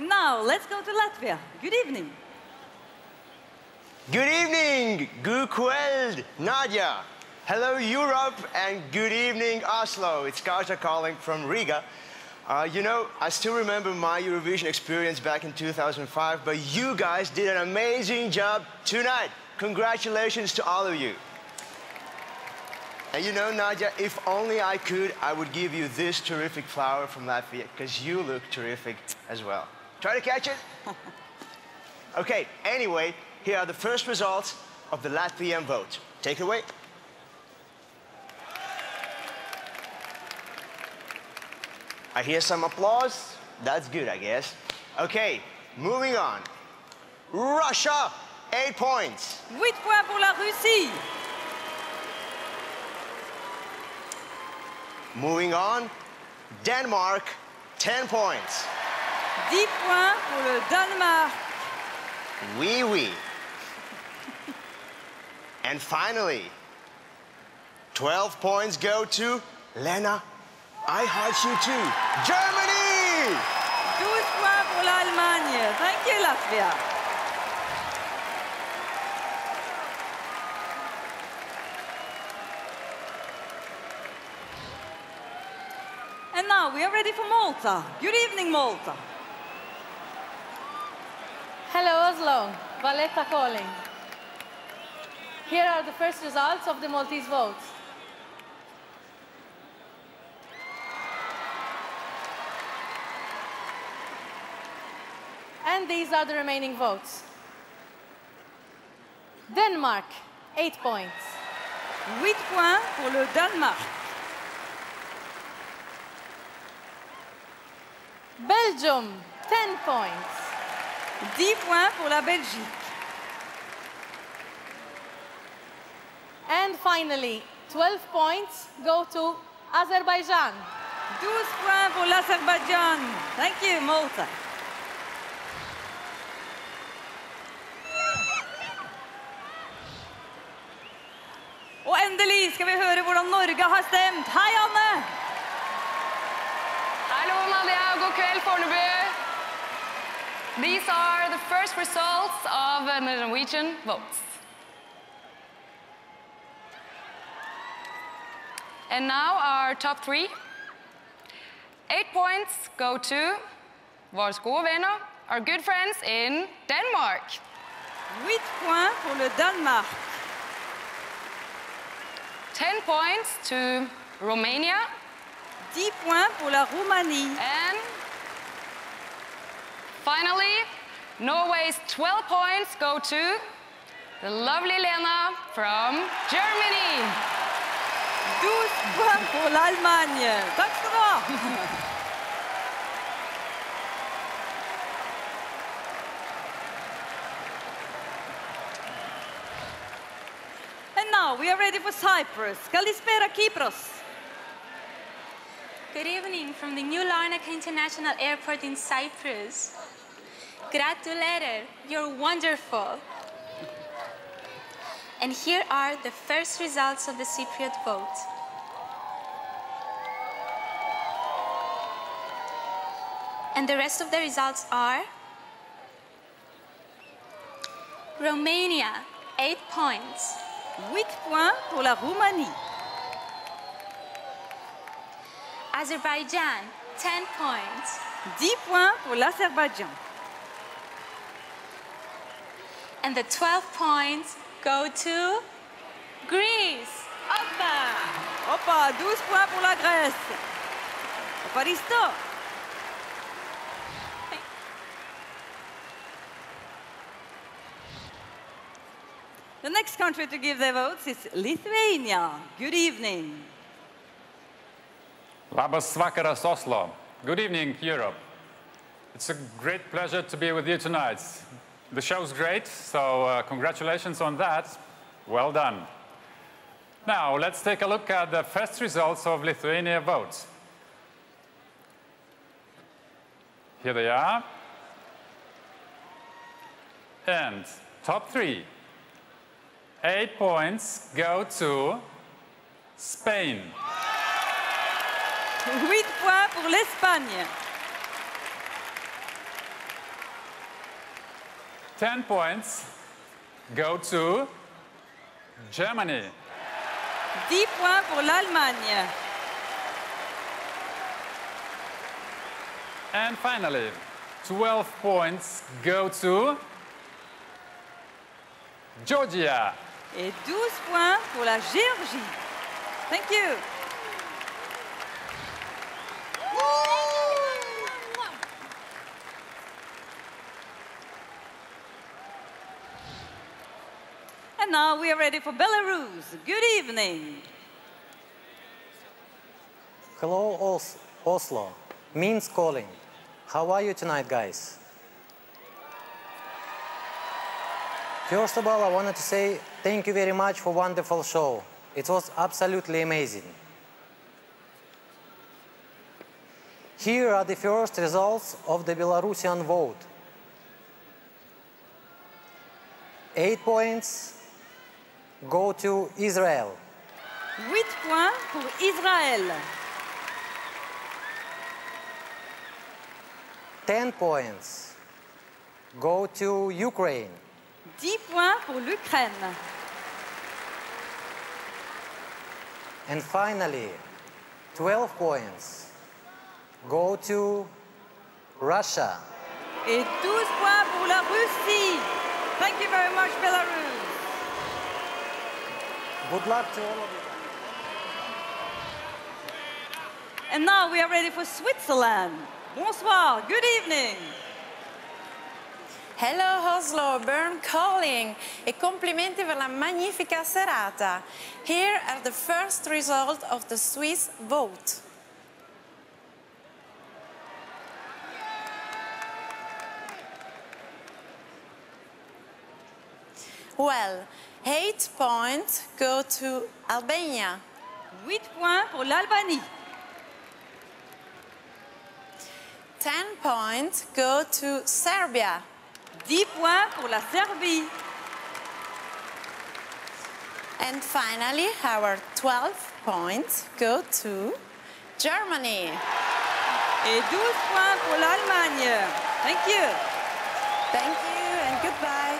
Now, let's go to Latvia. Good evening. Good evening, Gukweld, Nadia. Hello, Europe, and good evening, Oslo. It's Kazha calling from Riga. Uh, you know, I still remember my Eurovision experience back in 2005, but you guys did an amazing job tonight. Congratulations to all of you. And you know, Nadia, if only I could, I would give you this terrific flower from Latvia, because you look terrific as well. Try to catch it? okay, anyway, here are the first results of the Latvian vote. Take it away. I hear some applause. That's good, I guess. Okay, moving on. Russia, eight points. 8 points pour la Russie. Moving on, Denmark, 10 points. 10 points pour le Danemark. Oui, oui. and finally, 12 points go to Lena. I heart you too. Germany! 12 points pour l'Allemagne. Thank you, Latvia. And now we are ready for Malta. Good evening, Malta. Hello, Oslo. Valletta calling. Here are the first results of the Maltese votes. And these are the remaining votes. Denmark, eight points. 8 points pour le Danemark. Belgium, 10 points. 10 points pour la Belgique. And finally, 12 points go to Azerbaijan. 12 points pour l'Azerbaïdjan. Thank you, Malta. Og endelig skal vi høre hvordan Norge har stemt. Hei, Anne! Hallo, Nadia. God kveld, Fornebu. These are the first results of uh, the Norwegian votes. And now our top three. Eight points go to våre gode venner, our good friends in Denmark. Huit points pour le Danemark. 10 points to Romania. 10 points pour la Roumanie. And finally, Norway's 12 points go to the lovely Lena from Germany. 12 points pour l'Allemagne. Tack ska du ha. And now we are ready for Cyprus. Kalispera, Kypros. Good evening from the New Larnaca International Airport in Cyprus. Gratulator, you're wonderful. And here are the first results of the Cypriot vote. And the rest of the results are Romania, 8 points. 8 points pour la Roumanie. Azerbaijan, 10 points. 10 points pour l'Azerbaïdjan. And the 12 points go to Greece. Opa! Opa, 12 points pour la Grèce. Oparisto. The next country to give their votes is Lithuania. Good evening. Labas vakaras, Oslo. Good evening, Europe. It's a great pleasure to be with you tonight. The show's great, so uh, congratulations on that. Well done. Now, let's take a look at the first results of Lithuania votes. Here they are. And top three. Eight points go to Spain. 8 points pour l'Espagne. 10 points go to Germany. 10 points pour l'Allemagne. And finally, 12 points go to Georgia. Et 12 points pour la Géorgie. Thank you. And now we are ready for Belarus. Good evening. Hello, Os- Oslo. Minsk calling. How are you tonight, guys? First of all, I wanted to say thank you very much for wonderful show. It was absolutely amazing. Here are the first results of the Belarusian vote. Eight points go to Israel. 8 points pour Israël. 10 points go to Ukraine. 10 points pour l'Ukraine. And finally, 12 points go to Russia. Et 12 points pour la Russie. Thank you very much, Belarus. Good luck to all of you. And now we are ready for Switzerland. Bonsoir, good evening. Hello Oslo, Bern calling e complimenti per la magnifica serata. Here are the first results of the Swiss vote. Well, eight points go to Albania. 8 points pour l'Albanie. 10 points go to Serbia. 10 points pour la Serbie. And finally, our 12 points go to Germany. Et 12 points pour l'Allemagne. Thank you. Thank you and goodbye.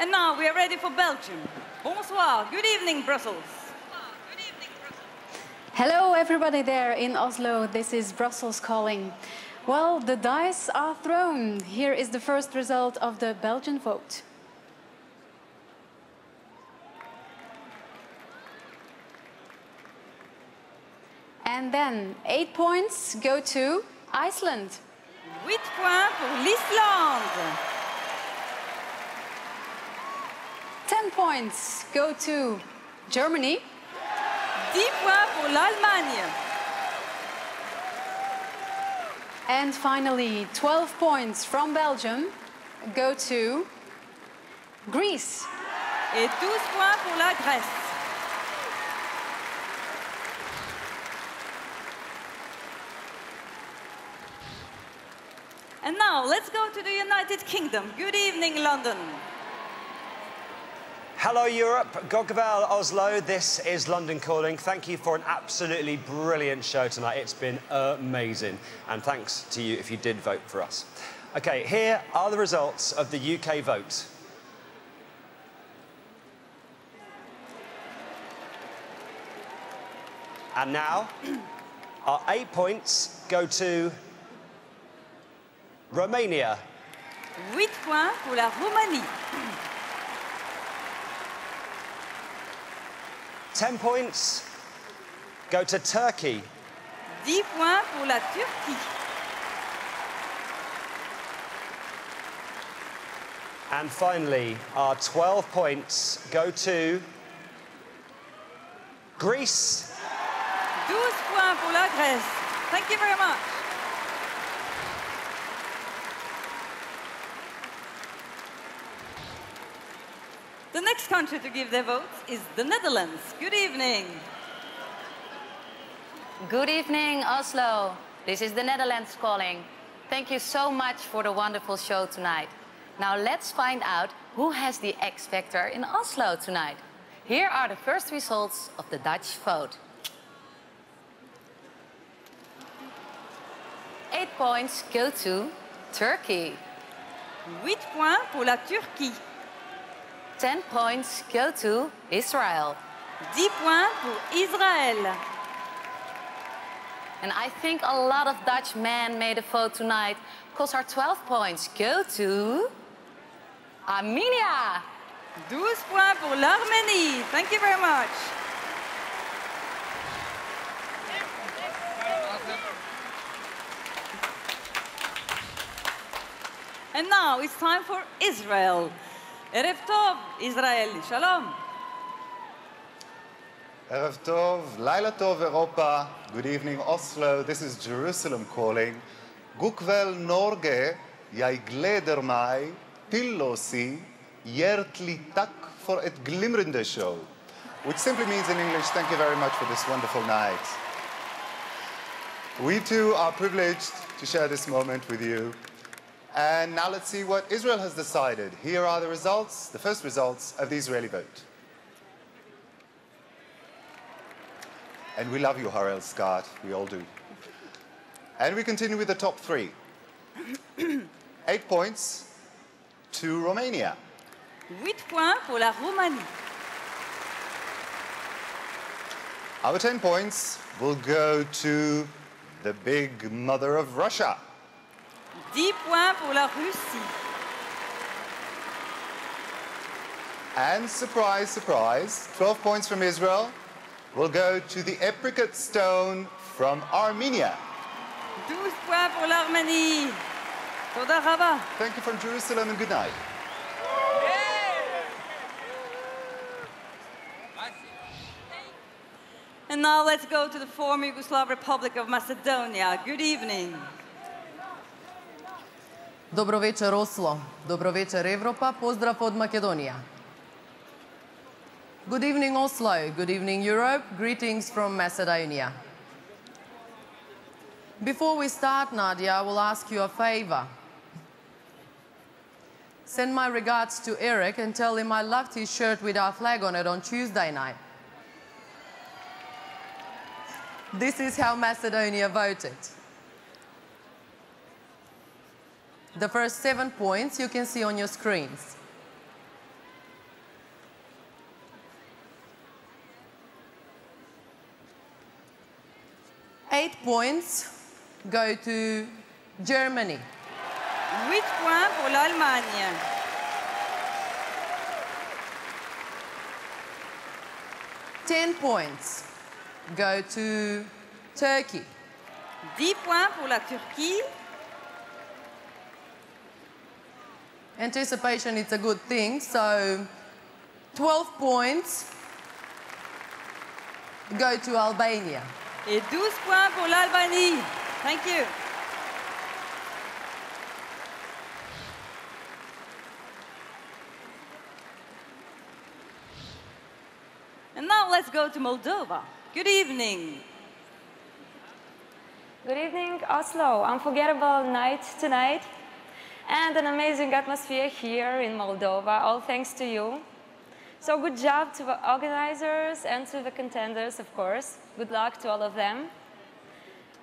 And now we are ready for Belgium. Bonsoir, good evening, Brussels. Hello, everybody there in Oslo. This is Brussels calling. Well, the dice are thrown. Here is the first result of the Belgian vote. And then eight points go to Iceland. 8 points pour l'Islande. 10 points go to Germany. 10 points pour l'Allemagne. And finally, 12 points from Belgium go to Greece. Et 12 points pour la Grèce. And now let's go to the United Kingdom. Good evening, London. Hello, Europe. Gogabel, Oslo. This is London Calling. Thank you for an absolutely brilliant show tonight. It's been amazing. And thanks to you if you did vote for us. Okay, here are the results of the UK vote. And now, our eight points go to Romania. 8 points pour la Roumanie. 10 points go to Turkey. 10 points pour la Turquie. And finally, our 12 points go to Greece. 12 points pour la Grèce. Thank you very much. Next country to give their votes is the Netherlands. Good evening. Good evening, Oslo. This is the Netherlands calling. Thank you so much for the wonderful show tonight. Now let's find out who has the X Factor in Oslo tonight. Here are the first results of the Dutch vote. Eight points go to Turkey. Huit points pour la Turquie. 10 points go to Israel. 10 points pour Israël. And I think a lot of Dutch men made a vote tonight because our 12 points go to Armenia. 12 points pour l'Arménie. Thank you very much. And now it's time for Israel. Erev Tov, Israel. Shalom. Erev Tov, Laila Tov, Europa. Good evening, Oslo. This is Jerusalem calling. Gukvel Norge, jeg gleder meg til å si hjertelig for et glimrende show. Which simply means in English, thank you very much for this wonderful night. We too are privileged to share this moment with you. And now let's see what Israel has decided. Here are the results, the first results of the Israeli vote. And we love you, Harel Skaat. We all do. And we continue with the top three. Eight points to Romania. 8 points pour la Roumanie. Our 10 points will go to the big mother of Russia. 10 points pour la Russie. And surprise, surprise, 12 points from Israel will go to the apricot stone from Armenia. 12 points pour l'Arménie. Toda. Thank you from Jerusalem and good night. And now let's go to the former Yugoslav Republic of Macedonia. Good evening. Dobro večer Oslo, dobro večer Evropa, pozdrav od Makedonije. Good evening Oslo, good evening Europe, greetings from Macedonia. Before we start, Nadia, I will ask you a favor. Send my regards to Erik and tell him I loved his shirt with our flag on it on Tuesday night. This is how Macedonia voted. The first seven points you can see on your screens. Eight points go to Germany. 8 points pour l'Allemagne. Ten points go to Turkey. 10 points pour la Turquie. Anticipation is a good thing, so 12 points go to Albania. Et 12 points pour l'Albanie. Thank you. And now let's go to Moldova. Good evening. Good evening, Oslo. Unforgettable night tonight and an amazing atmosphere here in Moldova, all thanks to you. So good job to the organizers and to the contenders, of course. Good luck to all of them.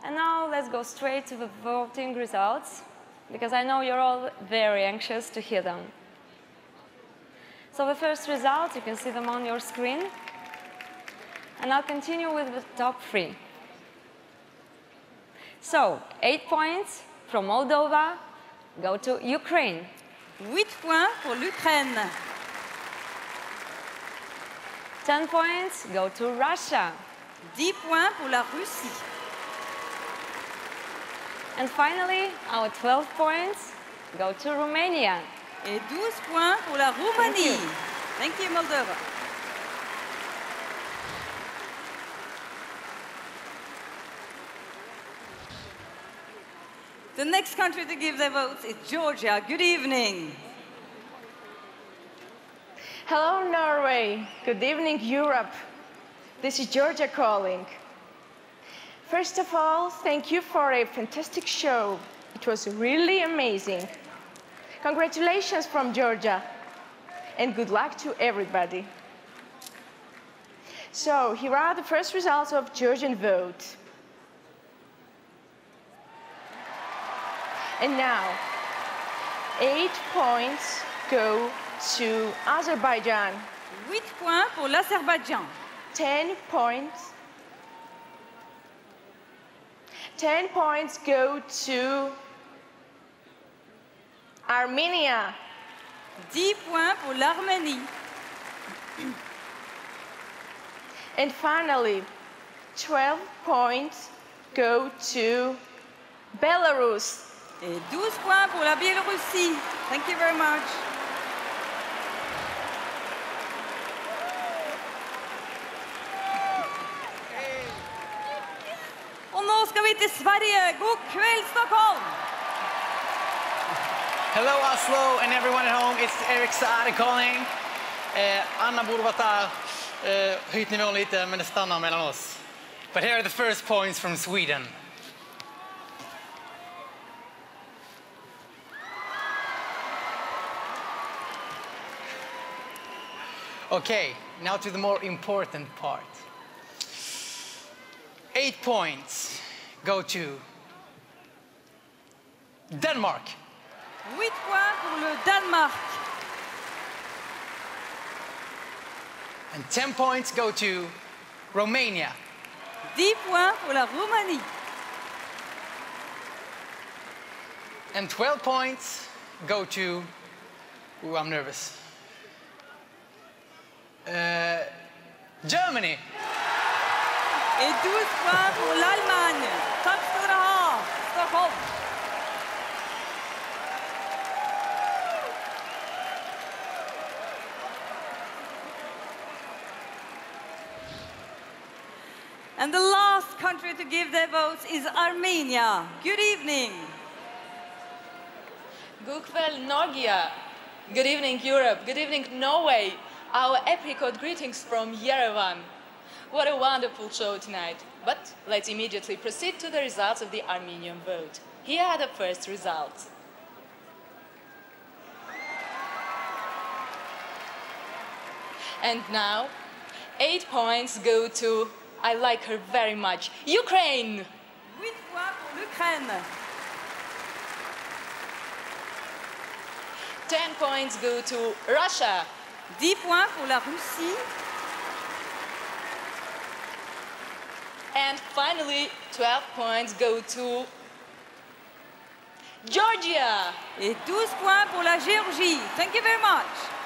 And now let's go straight to the voting results, because I know you're all very anxious to hear them. So the first results, you can see them on your screen. and I'll continue with the top three. So, eight points from Moldova go to Ukraine. 8 points pour l'Ukraine. 10 points go to Russia. 10 points pour la Russie. And finally, our 12 points go to Romania. Et 12 points pour la Roumanie. Thank you, Moldova. The next country to give their votes is Georgia. Good evening. Hello, Norway. Good evening, Europe. This is Georgia calling. First of all, thank you for a fantastic show. It was really amazing. Congratulations from Georgia, and good luck to everybody. So, here are the first results of Georgian vote. And now, eight points go to Azerbaijan. 8 points pour l'Azerbaïdjan. 10 points. 10 points go to Armenia. 10 points pour l'Arménie. And finally, 12 points go to Belarus. Et 12 points pour la Biélorussie. Thank you very much. Og nå skal vi til Sverige. God kveld, Stockholm! Hello Oslo and everyone at home, it's Eric Saade calling. Eh, Anna borde varit där, eh, höjt nivån lite, men det stannar mellan oss. But here are the first points from Sweden. Okay, now to the more important part. Eight points go to Denmark. 8 points pour le Danemark. And 10 points go to Romania. 10 points pour la Roumanie. And 12 points go to. Ooh, I'm nervous. Uh, Germany. Et 12 points pour l'Allemagne. Tack ska ni ha, Stockholm. And the last country to give their votes is Armenia. Good evening. God kväll, Norge. Good evening, Europe. Good evening, Norway. Our apricot greetings from Yerevan. What a wonderful show tonight. But let's immediately proceed to the results of the Armenian vote. Here are the first results. And now, eight points go to, I like her very much, Ukraine. 8 points pour l'Ukraine. 10 points go to Russia. 10 points pour la Russie. And finally, 12 points go to Georgia. Et 12 points pour la Géorgie. Thank you very much.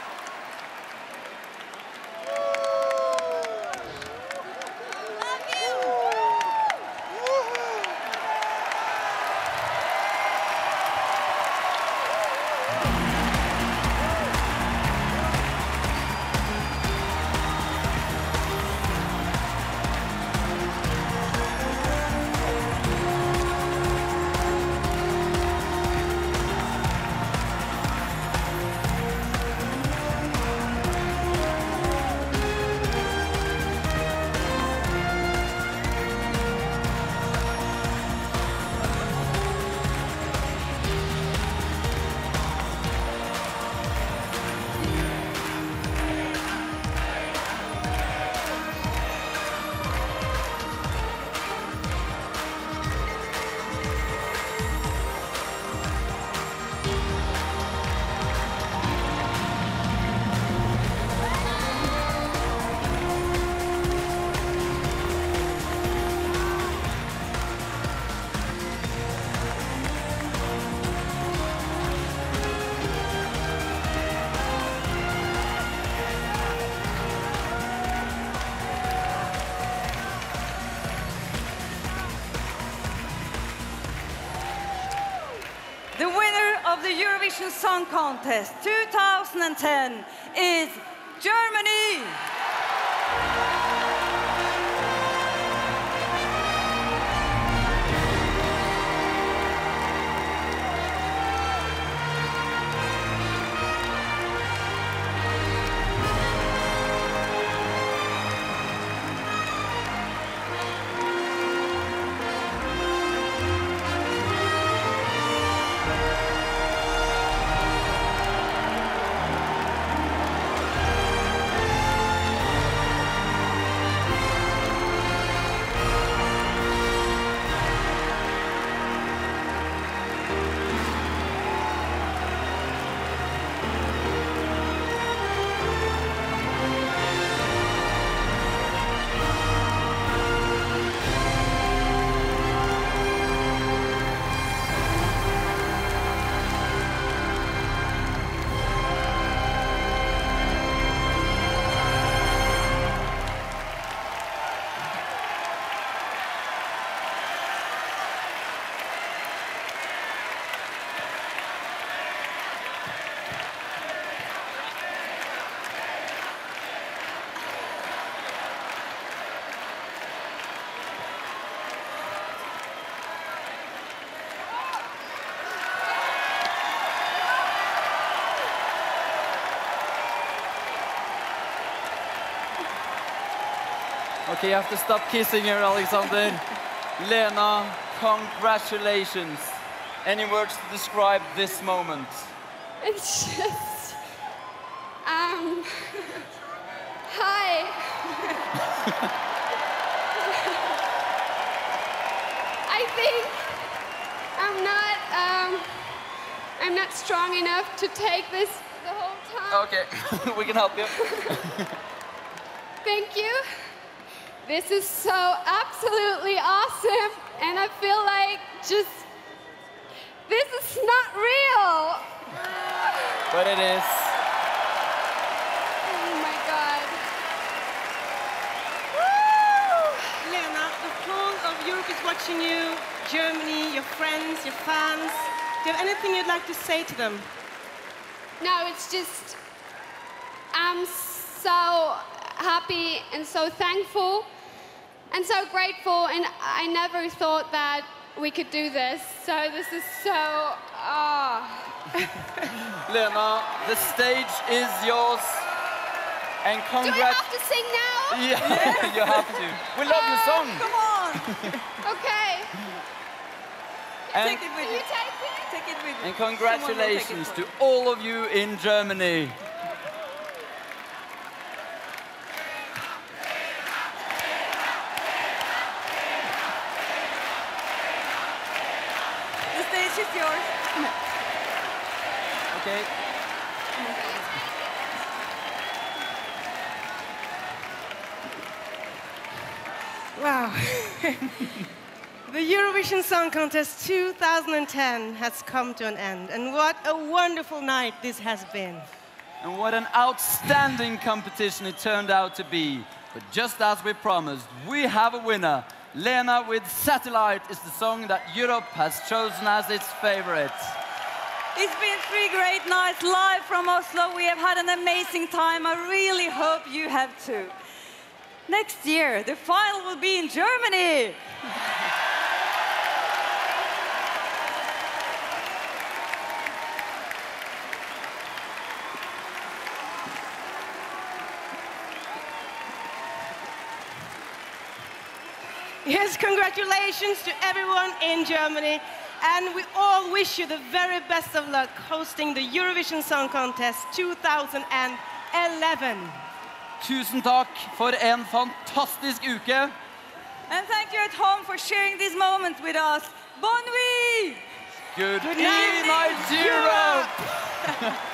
2010 Okay, you have to stop kissing her, Alexander. Lena, congratulations. Any words to describe this moment? It's just. Um. Hi. I think I'm not. Um, I'm not strong enough to take this the whole time. Okay, we can help you. Thank you. This is so absolutely awesome, and I feel like just. This is not real. But it is. Oh my god. Lena, the whole of Europe is watching you, Germany, your friends, your fans. Do you have anything you'd like to say to them? No, it's just. I'm so happy and so thankful and so grateful, and I never thought that we could do this. So this is so. Ah. Lena, the stage is yours. And Do I have to sing now? Yeah, you have to. We love your song. Come on. okay. And, Take it with you. take it. Take it with you. and congratulations to all of you in Germany. The Eurovision Song Contest 2010 has come to an end, and what a wonderful night this has been. And what an outstanding competition it turned out to be. But just as we promised, we have a winner. Lena with Satellite is the song that Europe has chosen as its favorite. It's been three great nights live from Oslo. We have had an amazing time. I really hope you have too. Next year, the final will be in Germany. Yes, congratulations to everyone in Germany. And we all wish you the very best of luck hosting the Eurovision Song Contest 2011. Tusen takk for en fantastisk uke. And thank you at home for sharing this moment with us. Bon nuit! Good, Good evening, Europe!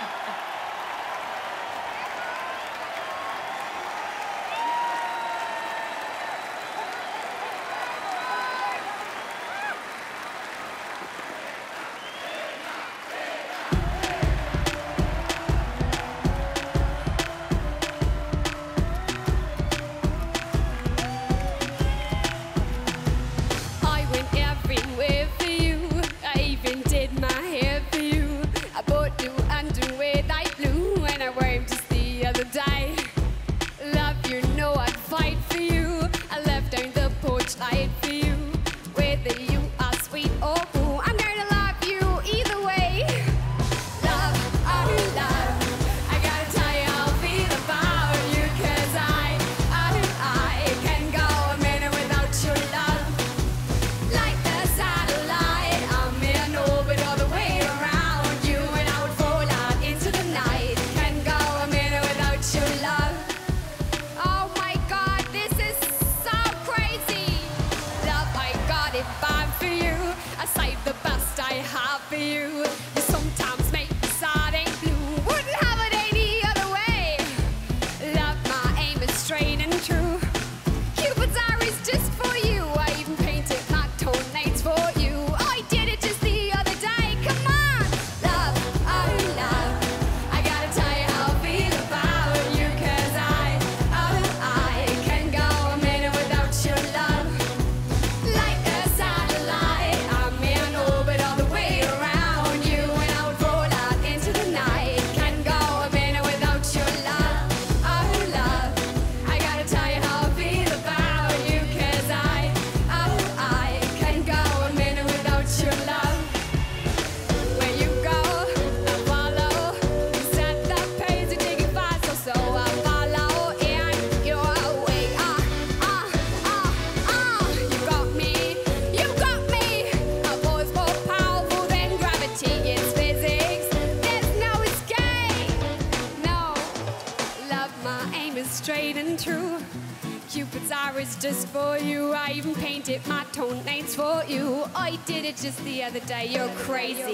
just the other day. You're crazy.